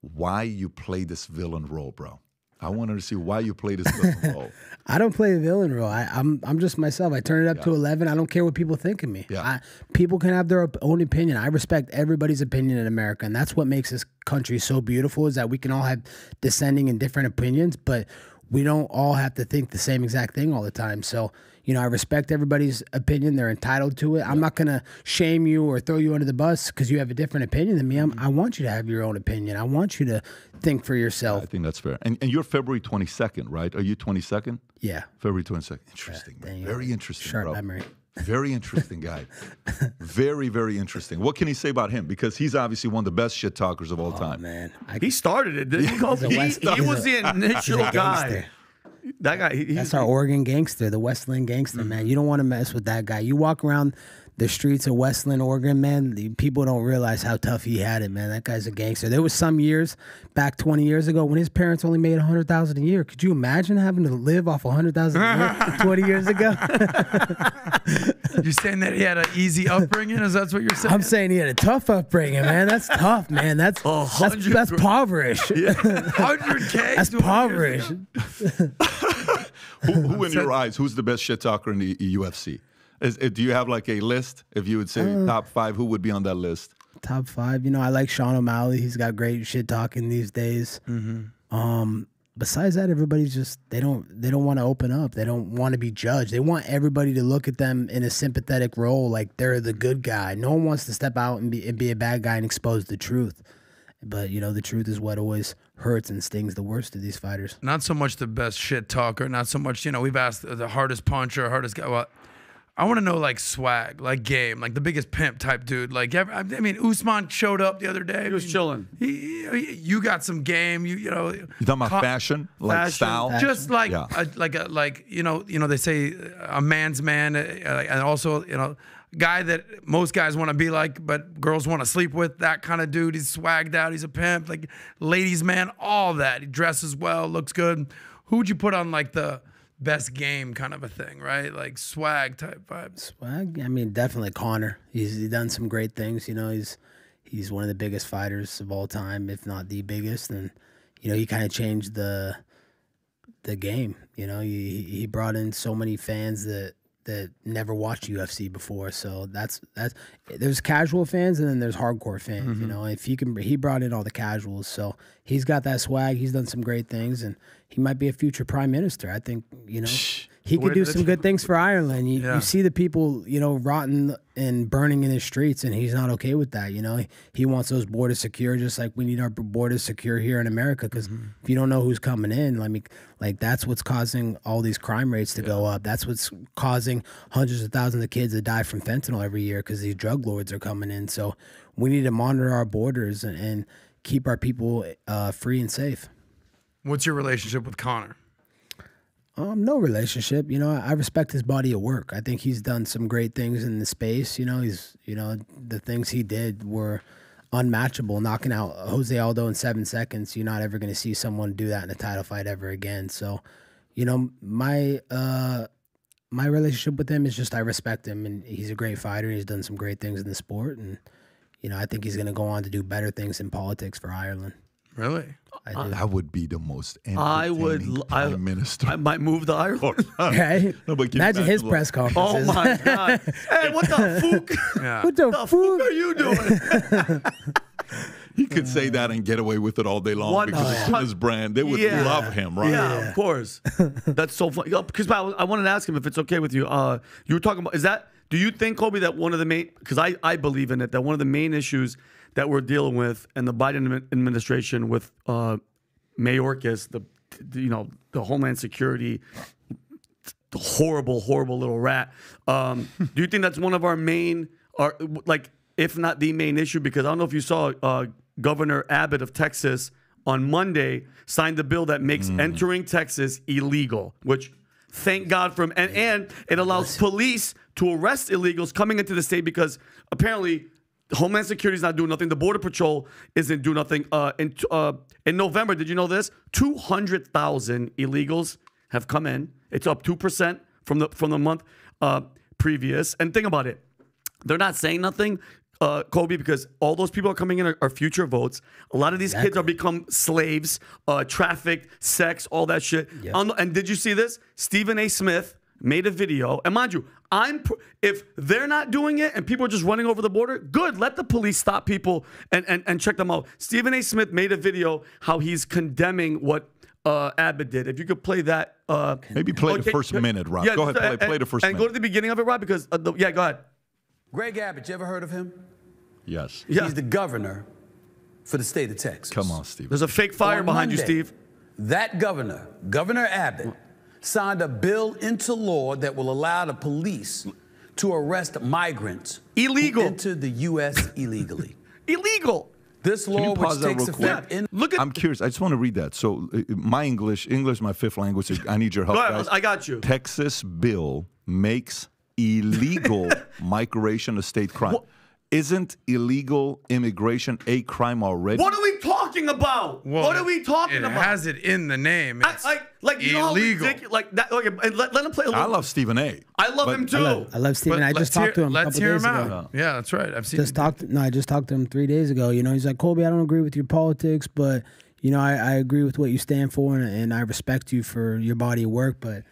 Speaker 4: why you play this villain role, bro. I wanted to see why you play this villain role.
Speaker 3: I don't play the villain role. I, I'm I'm just myself. I turn it up to eleven. I don't care what people think of me.
Speaker 4: Yeah.
Speaker 3: I, people can have their own opinion. I respect everybody's opinion in America, and that's what makes this country so beautiful. Is that we can all have descending and different opinions, but we don't all have to think the same exact thing all the time. So you know, I respect everybody's opinion. They're entitled to it. I'm not gonna shame you or throw you under the bus because you have a different opinion than me. I'm, mm-hmm. I want you to have your own opinion. I want you to think for yourself.
Speaker 4: I think that's fair. And and you're February 22nd, right? Are you 22nd?
Speaker 3: Yeah.
Speaker 4: February 22nd. Interesting. man. very interesting.
Speaker 3: Sharp
Speaker 4: bro.
Speaker 3: memory.
Speaker 4: Very interesting guy. very, very interesting. What can he say about him? Because he's obviously one of the best shit talkers of all
Speaker 3: Oh
Speaker 4: time.
Speaker 3: man, I,
Speaker 6: He started it. Didn't he? He,
Speaker 3: West-
Speaker 6: he
Speaker 3: he's
Speaker 6: was
Speaker 3: a-
Speaker 6: the initial guy. That guy. He,
Speaker 3: That's our Oregon gangster, the West Linn gangster, mm-hmm. man. You don't want to mess with that guy. You walk around the streets of West Linn, Oregon, man, the people don't realize how tough he had it, man. That guy's a gangster. There was some years back 20 years ago when his parents only made 100000 a year. Could you imagine having to live off 100000 a year 20 years ago?
Speaker 2: you're saying that he had an easy upbringing? Is that what you're saying?
Speaker 3: I'm saying he had a tough upbringing, man. That's tough, man. That's that's, that's impoverished.
Speaker 2: 100K?
Speaker 3: That's impoverished.
Speaker 4: who, who in your eyes, who's the best shit talker in the UFC? Is, uh, do you have like a list? If you would say
Speaker 3: Uh,
Speaker 4: top five, who would be on that list?
Speaker 3: Top five. You know, I like Sean O'Malley. He's got great shit talking these days. Um, besides that, everybody's just they don't they don't want to open up. They don't want to be judged. They want everybody to look at them in a sympathetic role, like they're the good guy. No one wants to step out and be and be a bad guy and expose the truth. But you know, the truth is what always hurts and stings the worst of these fighters.
Speaker 2: not so much the best shit talker, not so much, you know, we've asked the hardest puncher, hardest guy. Well, I want to know like swag, like game, like the biggest pimp type dude. Like, ev- I mean, Usman showed up the other day.
Speaker 6: He was chilling.
Speaker 2: He, he- you got some game. You, you know,
Speaker 4: You talking about fashion, like
Speaker 2: fashion,
Speaker 4: style?
Speaker 2: just like
Speaker 4: Yeah.
Speaker 2: a, like a like you know you know they say a man's man, uh, and also you know guy that most guys want to be like, but girls want to sleep with. That kind of dude. He's swagged out. He's a pimp. Like ladies man, all that. He dresses well, looks good. Who would you put on like the best game kind of a thing, right? Like swag type vibes.
Speaker 3: Swag. I mean, definitely Conor. He's, he's done some great things. You know, he's he's one of the biggest fighters of all time, if not the biggest. And you know, he kind of changed the the game. You know, he he brought in so many fans that that never watched UFC before. So that's that's there's casual fans and then there's hardcore fans. You mm-hmm. know, if he can, he brought in all the casuals. So he's got that swag. He's done some great things, and he might be a future prime minister. I think you know he could do some good things for Ireland. You,
Speaker 2: Yeah.
Speaker 3: you see the people, you know, rotting and burning in the streets, and he's not okay with that. You know, he, wants those borders secure, just like we need our borders secure here in America. Because if you don't know who's coming in, like, me- like that's what's causing all these crime rates to go up. That's what's causing hundreds of thousands of kids to die from fentanyl every year because these drug lords are coming in. So we need to monitor our borders and, and keep our people uh, free and safe.
Speaker 2: What's your relationship with Conor?
Speaker 3: Um, no relationship. You know, I respect his body of work. I think he's done some great things in the space. You know, he's you know the things he did were unmatchable. Knocking out Jose Aldo in seven seconds. You're not ever going to see someone do that in a title fight ever again. So, you know, my uh, my relationship with him is just I respect him, and he's a great fighter. And he's done some great things in the sport, and you know, I think he's going to go on to do better things in politics for Ireland.
Speaker 2: Really?
Speaker 3: I do.
Speaker 4: That would be the most
Speaker 6: I would.
Speaker 4: entertaining
Speaker 6: l- I,
Speaker 4: prime minister.
Speaker 6: I might move to Ireland.
Speaker 3: Right?
Speaker 4: No, but can you
Speaker 3: Imagine his
Speaker 4: imagine,
Speaker 3: press
Speaker 6: Oh
Speaker 3: conferences.
Speaker 6: my god! Hey, what the fuck?
Speaker 2: Yeah.
Speaker 3: what the,
Speaker 6: the
Speaker 3: fuck?
Speaker 6: fuck are you doing?
Speaker 4: he could say that and get away with it all day long
Speaker 6: One
Speaker 4: because it's
Speaker 6: hun-
Speaker 4: his brand. They would
Speaker 6: Yeah.
Speaker 4: love him, right?
Speaker 6: Yeah, of course. That's so funny. Because I, I wanted to ask him if it's okay with you. Uh, you were talking about is that? Do you think Colby that one of the main? Because I I believe in it that one of the main issues that we're dealing with and the Biden administration with uh, Mayorkas, the, the you know the Homeland Security, the horrible horrible little rat. Um, do you think that's one of our main, our like if not the main issue? Because I don't know if you saw uh, Governor Abbott of Texas on Monday signed a bill that makes entering Texas illegal, which thank God for him. And, and it allows police to arrest illegals coming into the state because apparently Homeland Security is not doing nothing. The Border Patrol isn't doing nothing. Uh, in, uh, in November, did you know this? 200,000 illegals have come in. It's up 2% from the, from the month uh, previous. And think about it. They're not saying nothing, uh, Colby, because all those people are coming in are, are future votes. A lot of these kids are become slaves, uh, trafficked, sex, all that shit. The- and did you see this? Stephen A. Smith made a video, and mind you, I'm pr- if they're not doing it and people are just running over the border, good. Let the police stop people and and, and check them out. Stephen A. Smith made a video how he's condemning what. Uh, Abbott did. If you could play that, uh,
Speaker 4: Maybe play the first
Speaker 6: can-
Speaker 4: minute, Rob. Go ahead, play-
Speaker 6: and-
Speaker 4: play the first
Speaker 6: and go to the beginning of it, Rob, because uh, the, yeah, go ahead.
Speaker 10: Greg Abbott, you ever heard of him?
Speaker 4: Yes.
Speaker 6: Yeah.
Speaker 10: He's the governor for the state of Texas.
Speaker 4: Come on, Steve.
Speaker 6: There's a fake fire
Speaker 10: On
Speaker 6: behind you, Steve.
Speaker 10: That governor, Governor Abbott, signed a bill into law that will allow the police to arrest migrants
Speaker 6: Illegal.
Speaker 10: who enter the U.S. illegally.
Speaker 6: Illegal.
Speaker 10: This
Speaker 4: Can
Speaker 10: law,
Speaker 4: you
Speaker 10: which
Speaker 4: pause that
Speaker 10: takes
Speaker 4: real quick?
Speaker 10: effect in
Speaker 6: Look at.
Speaker 4: I'm curious. I just want to read that. So, uh, my English, English, my fifth language. I need your help,
Speaker 6: Go ahead,
Speaker 4: guys.
Speaker 6: I got you.
Speaker 4: Texas bill makes illegal migration a state crime. Isn't illegal immigration a crime already?
Speaker 6: What are we talking about? what are we talking
Speaker 2: it
Speaker 6: about?
Speaker 2: has it in the name.
Speaker 6: I,
Speaker 2: It's
Speaker 6: I, like you know how
Speaker 2: illegal.
Speaker 6: ridiculous, like that. Okay, let, let him play. A little,
Speaker 4: I love Stephen A.
Speaker 6: I love him too.
Speaker 3: I love, I love Stephen.
Speaker 2: But
Speaker 3: I just
Speaker 2: let's
Speaker 3: talked
Speaker 2: hear-
Speaker 3: to him
Speaker 2: Let's
Speaker 3: couple
Speaker 2: hear
Speaker 3: days
Speaker 2: him
Speaker 3: ago.
Speaker 2: out. Yeah, that's right. I've seen.
Speaker 3: Just talked. No, I just talked to him three days ago. You know, he's like, Colby, I don't agree with your politics, but you know, I, I agree with what you stand for, and, and I respect you for your body of work. But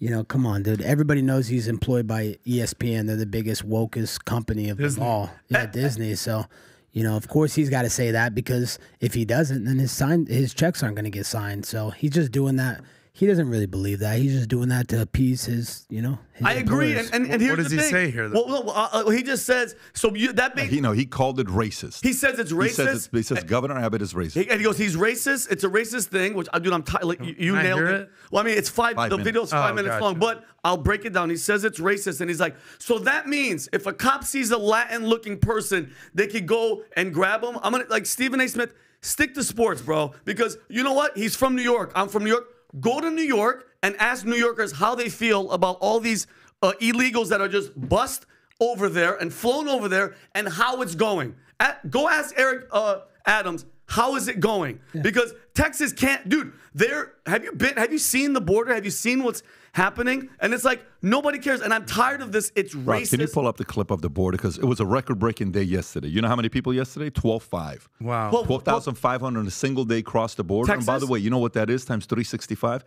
Speaker 3: you know, come on, dude. Everybody knows he's employed by ESPN. They're the biggest wokest company of
Speaker 2: Disney.
Speaker 3: them all. Yeah, Disney. So. You know, of course he's got to say that because if he doesn't, then his sign his checks aren't going to get signed. So he's just doing that. He doesn't really believe that. He's just doing that to appease his, you know. His
Speaker 6: I agree, and, and, and
Speaker 2: What-
Speaker 6: here's
Speaker 2: what does
Speaker 6: the
Speaker 2: he
Speaker 6: thing.
Speaker 2: say here, though?
Speaker 6: Well, well uh, uh, he just says so. You, that makes
Speaker 4: He no, he called it racist.
Speaker 6: he says it's
Speaker 4: He
Speaker 6: racist.
Speaker 4: says, it's, he says Governor Abbott is racist.
Speaker 6: He, and he goes, he's racist. It's a racist thing, which I dude, I'm tired. Like, you you nailed it.
Speaker 2: it?
Speaker 6: Well, I mean, it's five.
Speaker 4: Five
Speaker 6: the
Speaker 4: minutes.
Speaker 6: video's five
Speaker 2: Oh,
Speaker 6: minutes
Speaker 2: gotcha.
Speaker 6: long, but I'll break it down. He says it's racist, and he's like, so that means if a cop sees a Latin-looking person, they could go and grab him. I'm gonna like Stephen A. Smith. Stick to sports, bro, because you know what? He's from New York. I'm from New York. Go to New York and ask New Yorkers how they feel about all these uh, illegals that are just bust over there and flown over there and how it's going. At, go ask Eric uh, Adams how is it going because Texas can't, dude. There, have you been? Have you seen the border? Have you seen what's happening? And it's like nobody cares. And I'm tired of this. It's
Speaker 4: Rob,
Speaker 6: racist.
Speaker 4: can you pull up the clip of the border? Because it was a record breaking day yesterday. You know how many people yesterday? 12.5.
Speaker 2: Wow.
Speaker 6: Well,
Speaker 4: 12,500 in a single day crossed the border. And by the way, you know what that is times 365?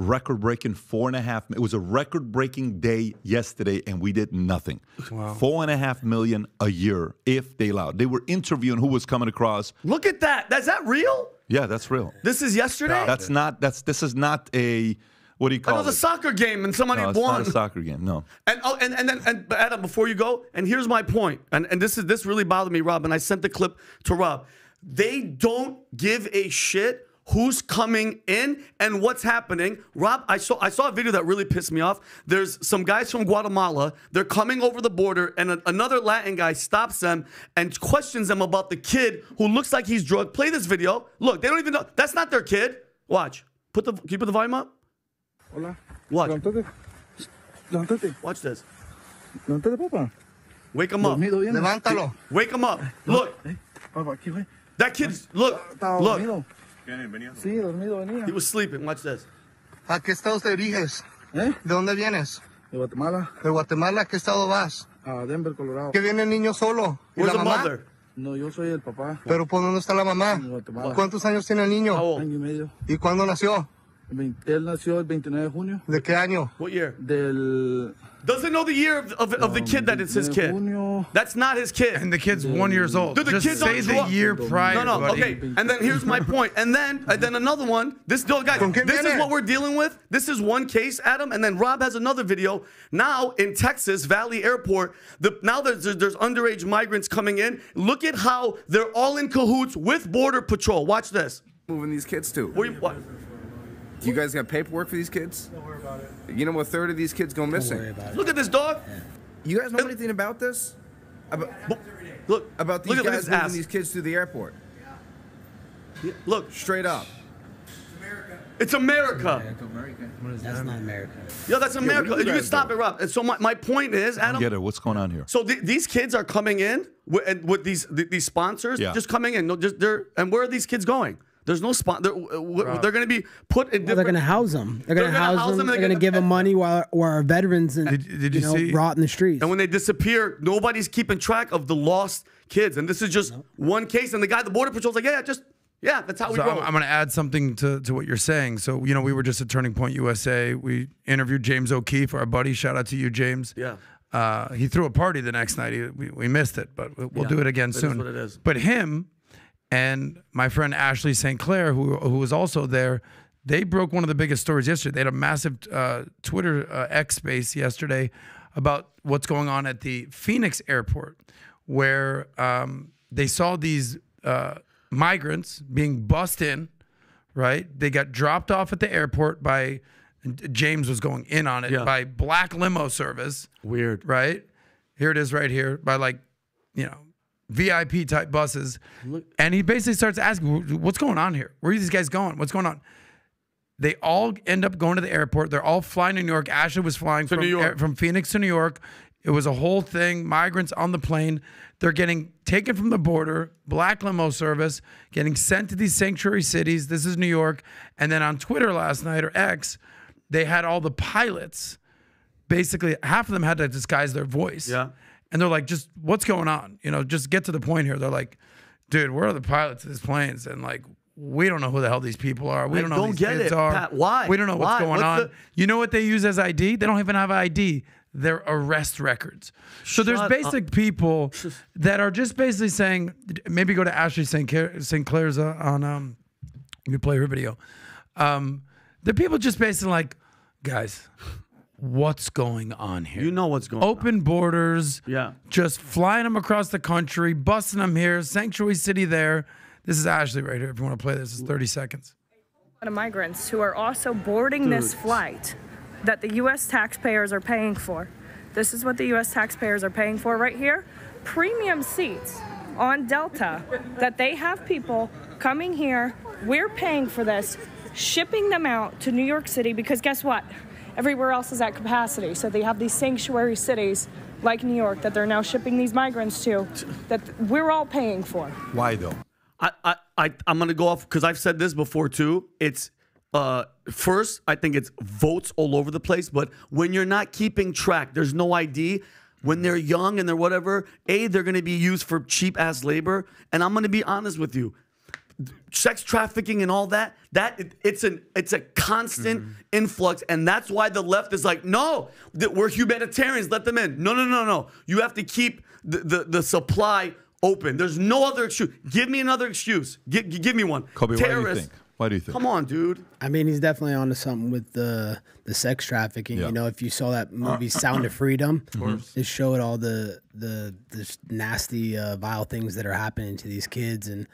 Speaker 4: Record breaking four and a half. It was a record breaking day yesterday, and we did nothing. Four and a half million a year if they allowed. They were interviewing who was coming across.
Speaker 6: Look at that. Is that real?
Speaker 4: Yeah, that's real.
Speaker 6: This is yesterday.
Speaker 4: That's not. That's this is not a. What do you call
Speaker 6: was
Speaker 4: it?
Speaker 6: a soccer game and somebody
Speaker 4: no, it's
Speaker 6: won.
Speaker 4: not a soccer game. No.
Speaker 6: And oh, and and then and Adam, before you go, and here's my point, and and this is this really bothered me, Rob, and I sent the clip to Rob. They don't give a shit who's coming in and what's happening. Rob, I saw I saw a video that really pissed me off. There's some guys from Guatemala. They're coming over the border, and a- another Latin guy stops them and questions them about the kid who looks like he's drugged. Play this video. Look, they don't even know that's not their kid. Watch. Put the can you put the volume up?
Speaker 11: Hola.
Speaker 6: Watch.
Speaker 11: Levántate. Levántate.
Speaker 6: Watch this.
Speaker 11: Levántate, papá.
Speaker 6: Wake him up.
Speaker 11: Dormido bien.
Speaker 9: Levántalo.
Speaker 6: Wake him up. Look.
Speaker 11: Papá, aquí, güey.
Speaker 6: That kid's look,
Speaker 11: Estaba Sí, dormido venía.
Speaker 6: He was sleeping. Watch this.
Speaker 9: ¿A qué estado te diriges?
Speaker 11: ¿Eh?
Speaker 9: ¿De dónde vienes?
Speaker 11: De Guatemala
Speaker 9: ¿De Guatemala? ¿A qué estado vas?
Speaker 11: a Denver, Colorado.
Speaker 9: ¿Que viene el niño solo? ¿Y
Speaker 6: Where's
Speaker 9: la
Speaker 6: the
Speaker 9: mamá?
Speaker 6: mother?
Speaker 11: No, yo soy el papá.
Speaker 9: ¿Pero por dónde está la mamá?
Speaker 11: En Guatemala.
Speaker 9: ¿Cuántos años tiene el niño?
Speaker 6: How old?
Speaker 11: Año y medio.
Speaker 9: ¿Y cuándo nació?
Speaker 11: Vein- Él nació el 29 de junio
Speaker 9: ¿De qué año?
Speaker 6: What year?
Speaker 11: del
Speaker 6: Doesn't know the year of, of, of the kid that it's his kid.
Speaker 11: junio.
Speaker 6: That's not his kid.
Speaker 2: And the kid's one years old.
Speaker 6: Dude, the
Speaker 2: Just
Speaker 6: kid's
Speaker 2: say
Speaker 6: on
Speaker 2: the
Speaker 6: drug-
Speaker 2: year prior.
Speaker 6: No, no,
Speaker 2: buddy.
Speaker 6: okay. And then here's my point. And then and then another one. This no, guys,
Speaker 9: ¿Con quién
Speaker 6: this is what we're dealing with. This is one case, Adam. And then Rob has another video. Now in Texas, Valley Airport, the now there's there's underage migrants coming in. Look at how they're all in cahoots with Border Patrol. Watch this.
Speaker 12: moving these kids to?
Speaker 6: Where you, what?
Speaker 12: Do you guys got paperwork for these kids? Don't worry about it. You know a third of these kids go missing.
Speaker 3: worry about it.
Speaker 6: Look at this dog.
Speaker 12: You guys know anything about this? About,
Speaker 6: Look
Speaker 12: about these
Speaker 6: look at
Speaker 12: guys
Speaker 6: this
Speaker 12: moving
Speaker 6: ass.
Speaker 12: these kids through the airport?
Speaker 6: Look,
Speaker 12: Straight up.
Speaker 6: it's America.
Speaker 3: That's not America.
Speaker 6: Yeah, that's America.
Speaker 12: what you
Speaker 6: you can stop it, Rob. And so my, my point is, Adam.
Speaker 4: Get it? What's going on here?
Speaker 6: So th- these kids are coming in with, and with these th- these sponsors,
Speaker 4: Yeah.
Speaker 6: just coming in. No, just they're and where are these kids going? There's no spot. They're, they're going to be put in
Speaker 3: Well, they're going to house them. They're going to
Speaker 6: They're gonna
Speaker 3: house,
Speaker 6: house
Speaker 3: them.
Speaker 6: them,
Speaker 3: They're
Speaker 6: they're
Speaker 3: going to give them money while, while our veterans and
Speaker 2: Did- did you
Speaker 3: know,
Speaker 2: see-
Speaker 3: rot in the streets.
Speaker 6: and when they disappear, nobody's keeping track of the lost kids. And this is just one case. And the guy, the border patrol's like, yeah, yeah, just yeah, that's how we
Speaker 2: So
Speaker 6: go.
Speaker 2: I'm, I'm going to add something to, to what you're saying. So, you know, we were just at Turning Point USA. We interviewed James O'Keefe, our buddy. Shout out to you, James.
Speaker 6: Yeah.
Speaker 2: Uh, he threw a party the next night. He, we, we missed it, but we'll we'll
Speaker 6: Yeah,
Speaker 2: do it again
Speaker 6: it is
Speaker 2: soon.
Speaker 6: what it is.
Speaker 2: But him and my friend Ashley St. Clair, who, who was also there, they broke one of the biggest stories yesterday. They had a massive uh, Twitter uh, X space yesterday about what's going on at the Phoenix airport, where um, they saw these uh, migrants being bussed in, right? They got dropped off at the airport by, James was going in on it,
Speaker 6: Yeah.
Speaker 2: by black limo service
Speaker 6: Weird.
Speaker 2: right? Here it is right here by like, you know, VIP type buses. And he basically starts asking, what's going on here? Where are these guys going? What's going on? They all end up going to the airport. They're all flying to New York. Ashley was flying from
Speaker 6: New York.
Speaker 2: from Phoenix to New York. It was a whole thing. Migrants on the plane. They're getting taken from the border, black limo service, getting sent to these sanctuary cities. This is New York. And then on Twitter last night or X, they had all the pilots. Basically, half of them had to disguise their voice.
Speaker 6: Yeah.
Speaker 2: And they're like, just what's going on? You know, just get to the point here. They're like, dude, where are the pilots of these planes? And like, we don't know who the hell these people are. We
Speaker 6: I
Speaker 2: don't know
Speaker 6: don't
Speaker 2: who these
Speaker 6: get
Speaker 2: kids
Speaker 6: it,
Speaker 2: are.
Speaker 6: Pat. Why?
Speaker 2: We don't know what's going
Speaker 6: What's
Speaker 2: on.
Speaker 6: the-
Speaker 2: You know what they use as ID? They don't even have ID. They're arrest records. So there's
Speaker 6: Shut
Speaker 2: basic people that are just basically saying, maybe go to Ashley St. Clair's uh, on, um, you play her video. Um, the people just basically like, guys, what's going on here?
Speaker 6: You know what's going on.
Speaker 2: Open borders.
Speaker 6: Yeah.
Speaker 2: Just flying them across the country, busting them here, sanctuary city there. This is Ashley right here. If you want to play this, it's 30 seconds.
Speaker 13: of migrants who are also boarding this flight that the U.S. taxpayers are paying for. This is what the U.S. taxpayers are paying for right here. Premium seats on Delta that they have people coming here. We're paying for this, shipping them out to New York City because guess what? Everywhere else is at capacity. So they have these sanctuary cities like New York that they're now shipping these migrants to that we're all paying for.
Speaker 4: Why though?
Speaker 6: I, I, I I'm gonna go off because I've said this before too. It's uh first, I think it's votes all over the place, but when you're not keeping track, there's no ID. When they're young and they're whatever, A, they're gonna be used for cheap ass labor. And I'm gonna be honest with you. Sex trafficking and all that, that it- it's an it's a constant influx, and that's why the left is like, no, that we're humanitarians, let them in. No, no, no, no. You have to keep the, the, the supply open. There's no other excuse. Give me another excuse. Gi- gi- give me one.
Speaker 4: Colby, why do you think? Why do you think?
Speaker 6: Come on, dude.
Speaker 3: I mean, he's definitely onto something with the the sex trafficking.
Speaker 4: Yeah.
Speaker 3: You know, if you saw that movie Sound of Freedom,
Speaker 4: Of course.
Speaker 3: it showed all the the the nasty, uh, vile things that are happening to these kids, and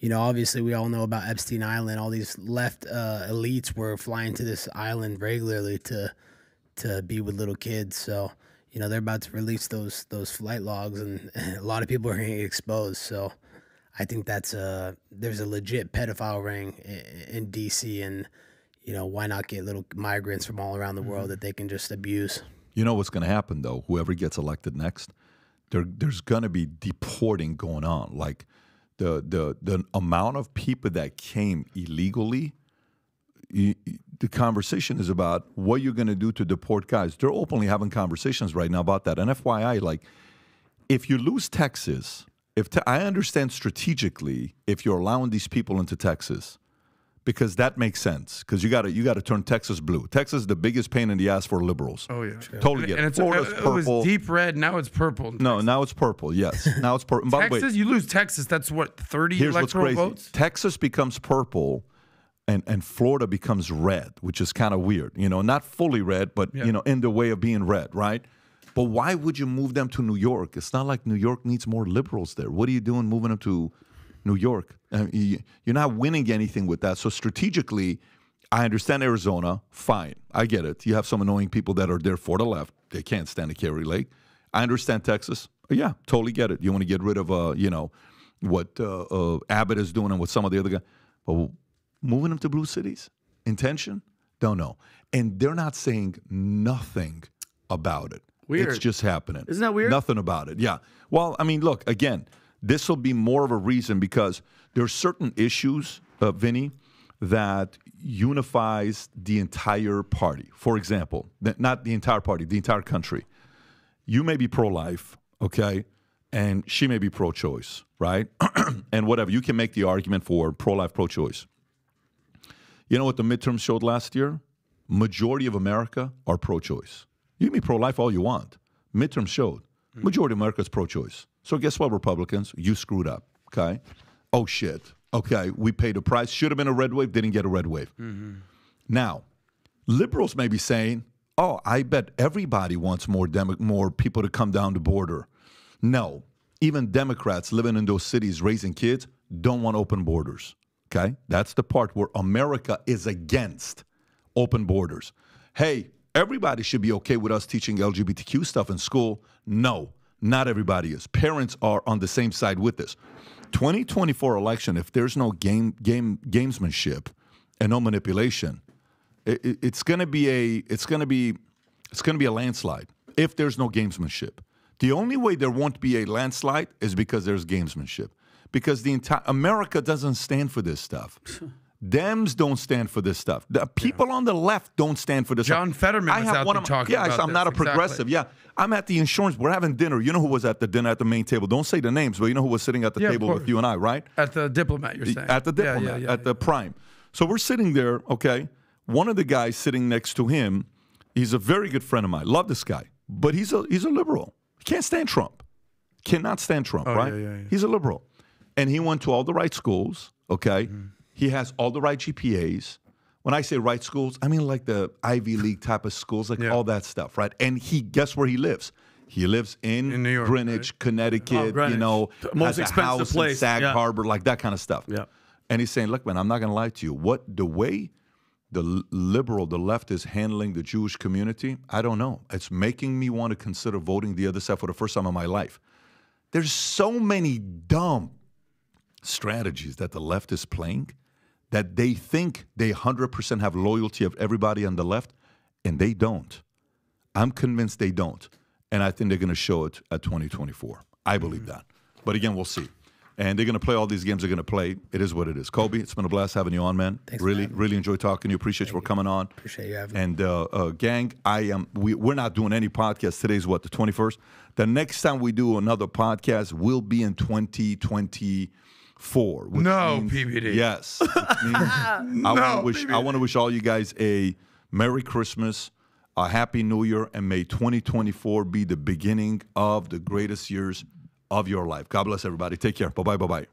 Speaker 3: you know, obviously, we all know about Epstein Island. All these left uh, elites were flying to this island regularly to to be with little kids. So. You know they're about to release those those flight logs, and a lot of people are getting exposed. So, I think that's a there's a legit pedophile ring in, in DC, and you know why not get little migrants from all around the world that they can just abuse.
Speaker 4: You know what's going to happen though? Whoever gets elected next, there, there's going to be deporting going on. Like the the the amount of people that came illegally. You, the conversation is about what you're going to do to deport guys. They're openly having conversations right now about that. And FYI, like if you lose Texas, if te- I understand strategically, if you're allowing these people into Texas, because that makes sense. Because you got to you got to turn Texas blue. Texas is the biggest pain in the ass for liberals.
Speaker 2: Oh yeah,
Speaker 4: totally
Speaker 2: And,
Speaker 4: get
Speaker 2: and it's,
Speaker 4: Florida's uh,
Speaker 2: it,
Speaker 4: purple.
Speaker 2: was deep red. Now it's purple.
Speaker 4: no, now it's purple. Yes, now it's purple. By the way,
Speaker 2: Texas, you lose Texas. That's what thirty
Speaker 4: here's what's
Speaker 2: electoral
Speaker 4: crazy:
Speaker 2: votes.
Speaker 4: Texas becomes purple, and and Florida becomes red, which is kind of weird. You know, not fully red, but
Speaker 2: Yeah.
Speaker 4: you know, in the way of being red, right? But why would you move them to New York? It's not like New York needs more liberals there. What are you doing moving them to New York? Uh, you- You're not winning anything with that. So strategically, I understand Arizona. Fine, I get it. You have some annoying people that are there for the left. They can't stand the Kari Lake. I understand Texas. Yeah, totally get it. You want to get rid of, uh, you know, what uh, uh, Abbott is doing and what some of the other guys. But moving them to blue cities, intention? Don't know. And they're not saying nothing about it.
Speaker 6: Weird.
Speaker 4: It's just happening.
Speaker 6: Isn't that weird?
Speaker 4: Nothing about it. Yeah. Well, I mean, look, again, this will be more of a reason because there are certain issues, uh, Vinny, that unifies the entire party. For example, th- not the entire party, the entire country. You may be pro life, okay? And she may be pro choice, right? and whatever. You can make the argument for pro life, pro choice. You know what the midterms showed last year? Majority of America are pro choice. You can be pro life all you want. Midterms showed majority of America is pro choice. So guess what, Republicans? You screwed up. Okay. Oh shit. Okay. We paid a price. Should have been a red wave. Didn't get a red wave. Mm-hmm. Now, liberals may be saying, "Oh, I bet everybody wants more demo- more people to come down the border." No, even Democrats living in those cities raising kids don't want open borders. Okay, that's the part where America is against open borders. Hey, everybody should be okay with us teaching LGBTQ stuff in school. No, not everybody is. Parents are on the same side with this. 2024 election, if there's no game game gamesmanship and no manipulation, It, it- it's going to be a it's going to be it's going to be a landslide if there's no gamesmanship. The only way there won't be a landslide is because there's gamesmanship. Because the entire America doesn't stand for this stuff. Dems don't stand for this stuff. The people on the left don't stand for this.
Speaker 2: John
Speaker 4: stuff.
Speaker 2: Fetterman
Speaker 4: I have
Speaker 2: out
Speaker 4: one of my- Yeah, I'm not a
Speaker 2: exactly.
Speaker 4: progressive. Yeah, I'm at the insurance. We're having dinner. You know who was at the dinner at the main table? Don't say the names, but you know who was sitting at the
Speaker 2: Yeah,
Speaker 4: table with you and I, right?
Speaker 2: At the diplomat, you're saying.
Speaker 4: At the
Speaker 2: Yeah, yeah,
Speaker 4: diplomat,
Speaker 2: yeah,
Speaker 4: at the prime. So we're sitting there, okay? One of the guys sitting next to him, he's a very good friend of mine. Love this guy. But he's a he's a liberal. He can't stand Trump. Cannot stand Trump,
Speaker 2: Oh,
Speaker 4: right?
Speaker 2: yeah, yeah, yeah.
Speaker 4: He's a liberal. And he went to all the right schools, okay?
Speaker 2: Mm-hmm.
Speaker 4: He has all the right GPAs. When I say right schools, I mean like the Ivy League type of schools, like all that stuff, right? And he guess where he lives? He lives in,
Speaker 2: New York,
Speaker 4: Greenwich, Connecticut,
Speaker 6: Oh,
Speaker 4: you know,
Speaker 6: The most expensive
Speaker 4: house
Speaker 6: place,
Speaker 4: in Sag
Speaker 6: yeah.
Speaker 4: Harbor, like that kind of stuff.
Speaker 6: Yeah.
Speaker 4: And he's saying, look, man, I'm not going to lie to you. What the way the liberal, the left is handling the Jewish community, I don't know. It's making me want to consider voting the other side for the first time in my life. There's so many dumb strategies that the left is playing that they think they 100% have loyalty of everybody on the left, and they don't. I'm convinced they don't. And I think they're going to show it at 2024. I believe that. But again, we'll see. And they're going to play all these games they're going to play. It is what it is. Colby, it's been a blast having you on, man.
Speaker 3: Thanks
Speaker 4: really, really enjoy talking to you. Appreciate you for coming on.
Speaker 3: Appreciate you having me.
Speaker 4: And uh, uh, gang, I am. We, we're not doing any podcast. Today's what the 21st. The next time we do another podcast will be in 2024. Which
Speaker 2: No,
Speaker 4: means-
Speaker 2: PBD.
Speaker 4: Yes. means I want
Speaker 2: No,
Speaker 4: to wish. I want to wish all you guys a Merry Christmas, a Happy New Year, and may 2024 be the beginning of the greatest years of your life. God bless everybody. Take care. Bye bye. Bye bye.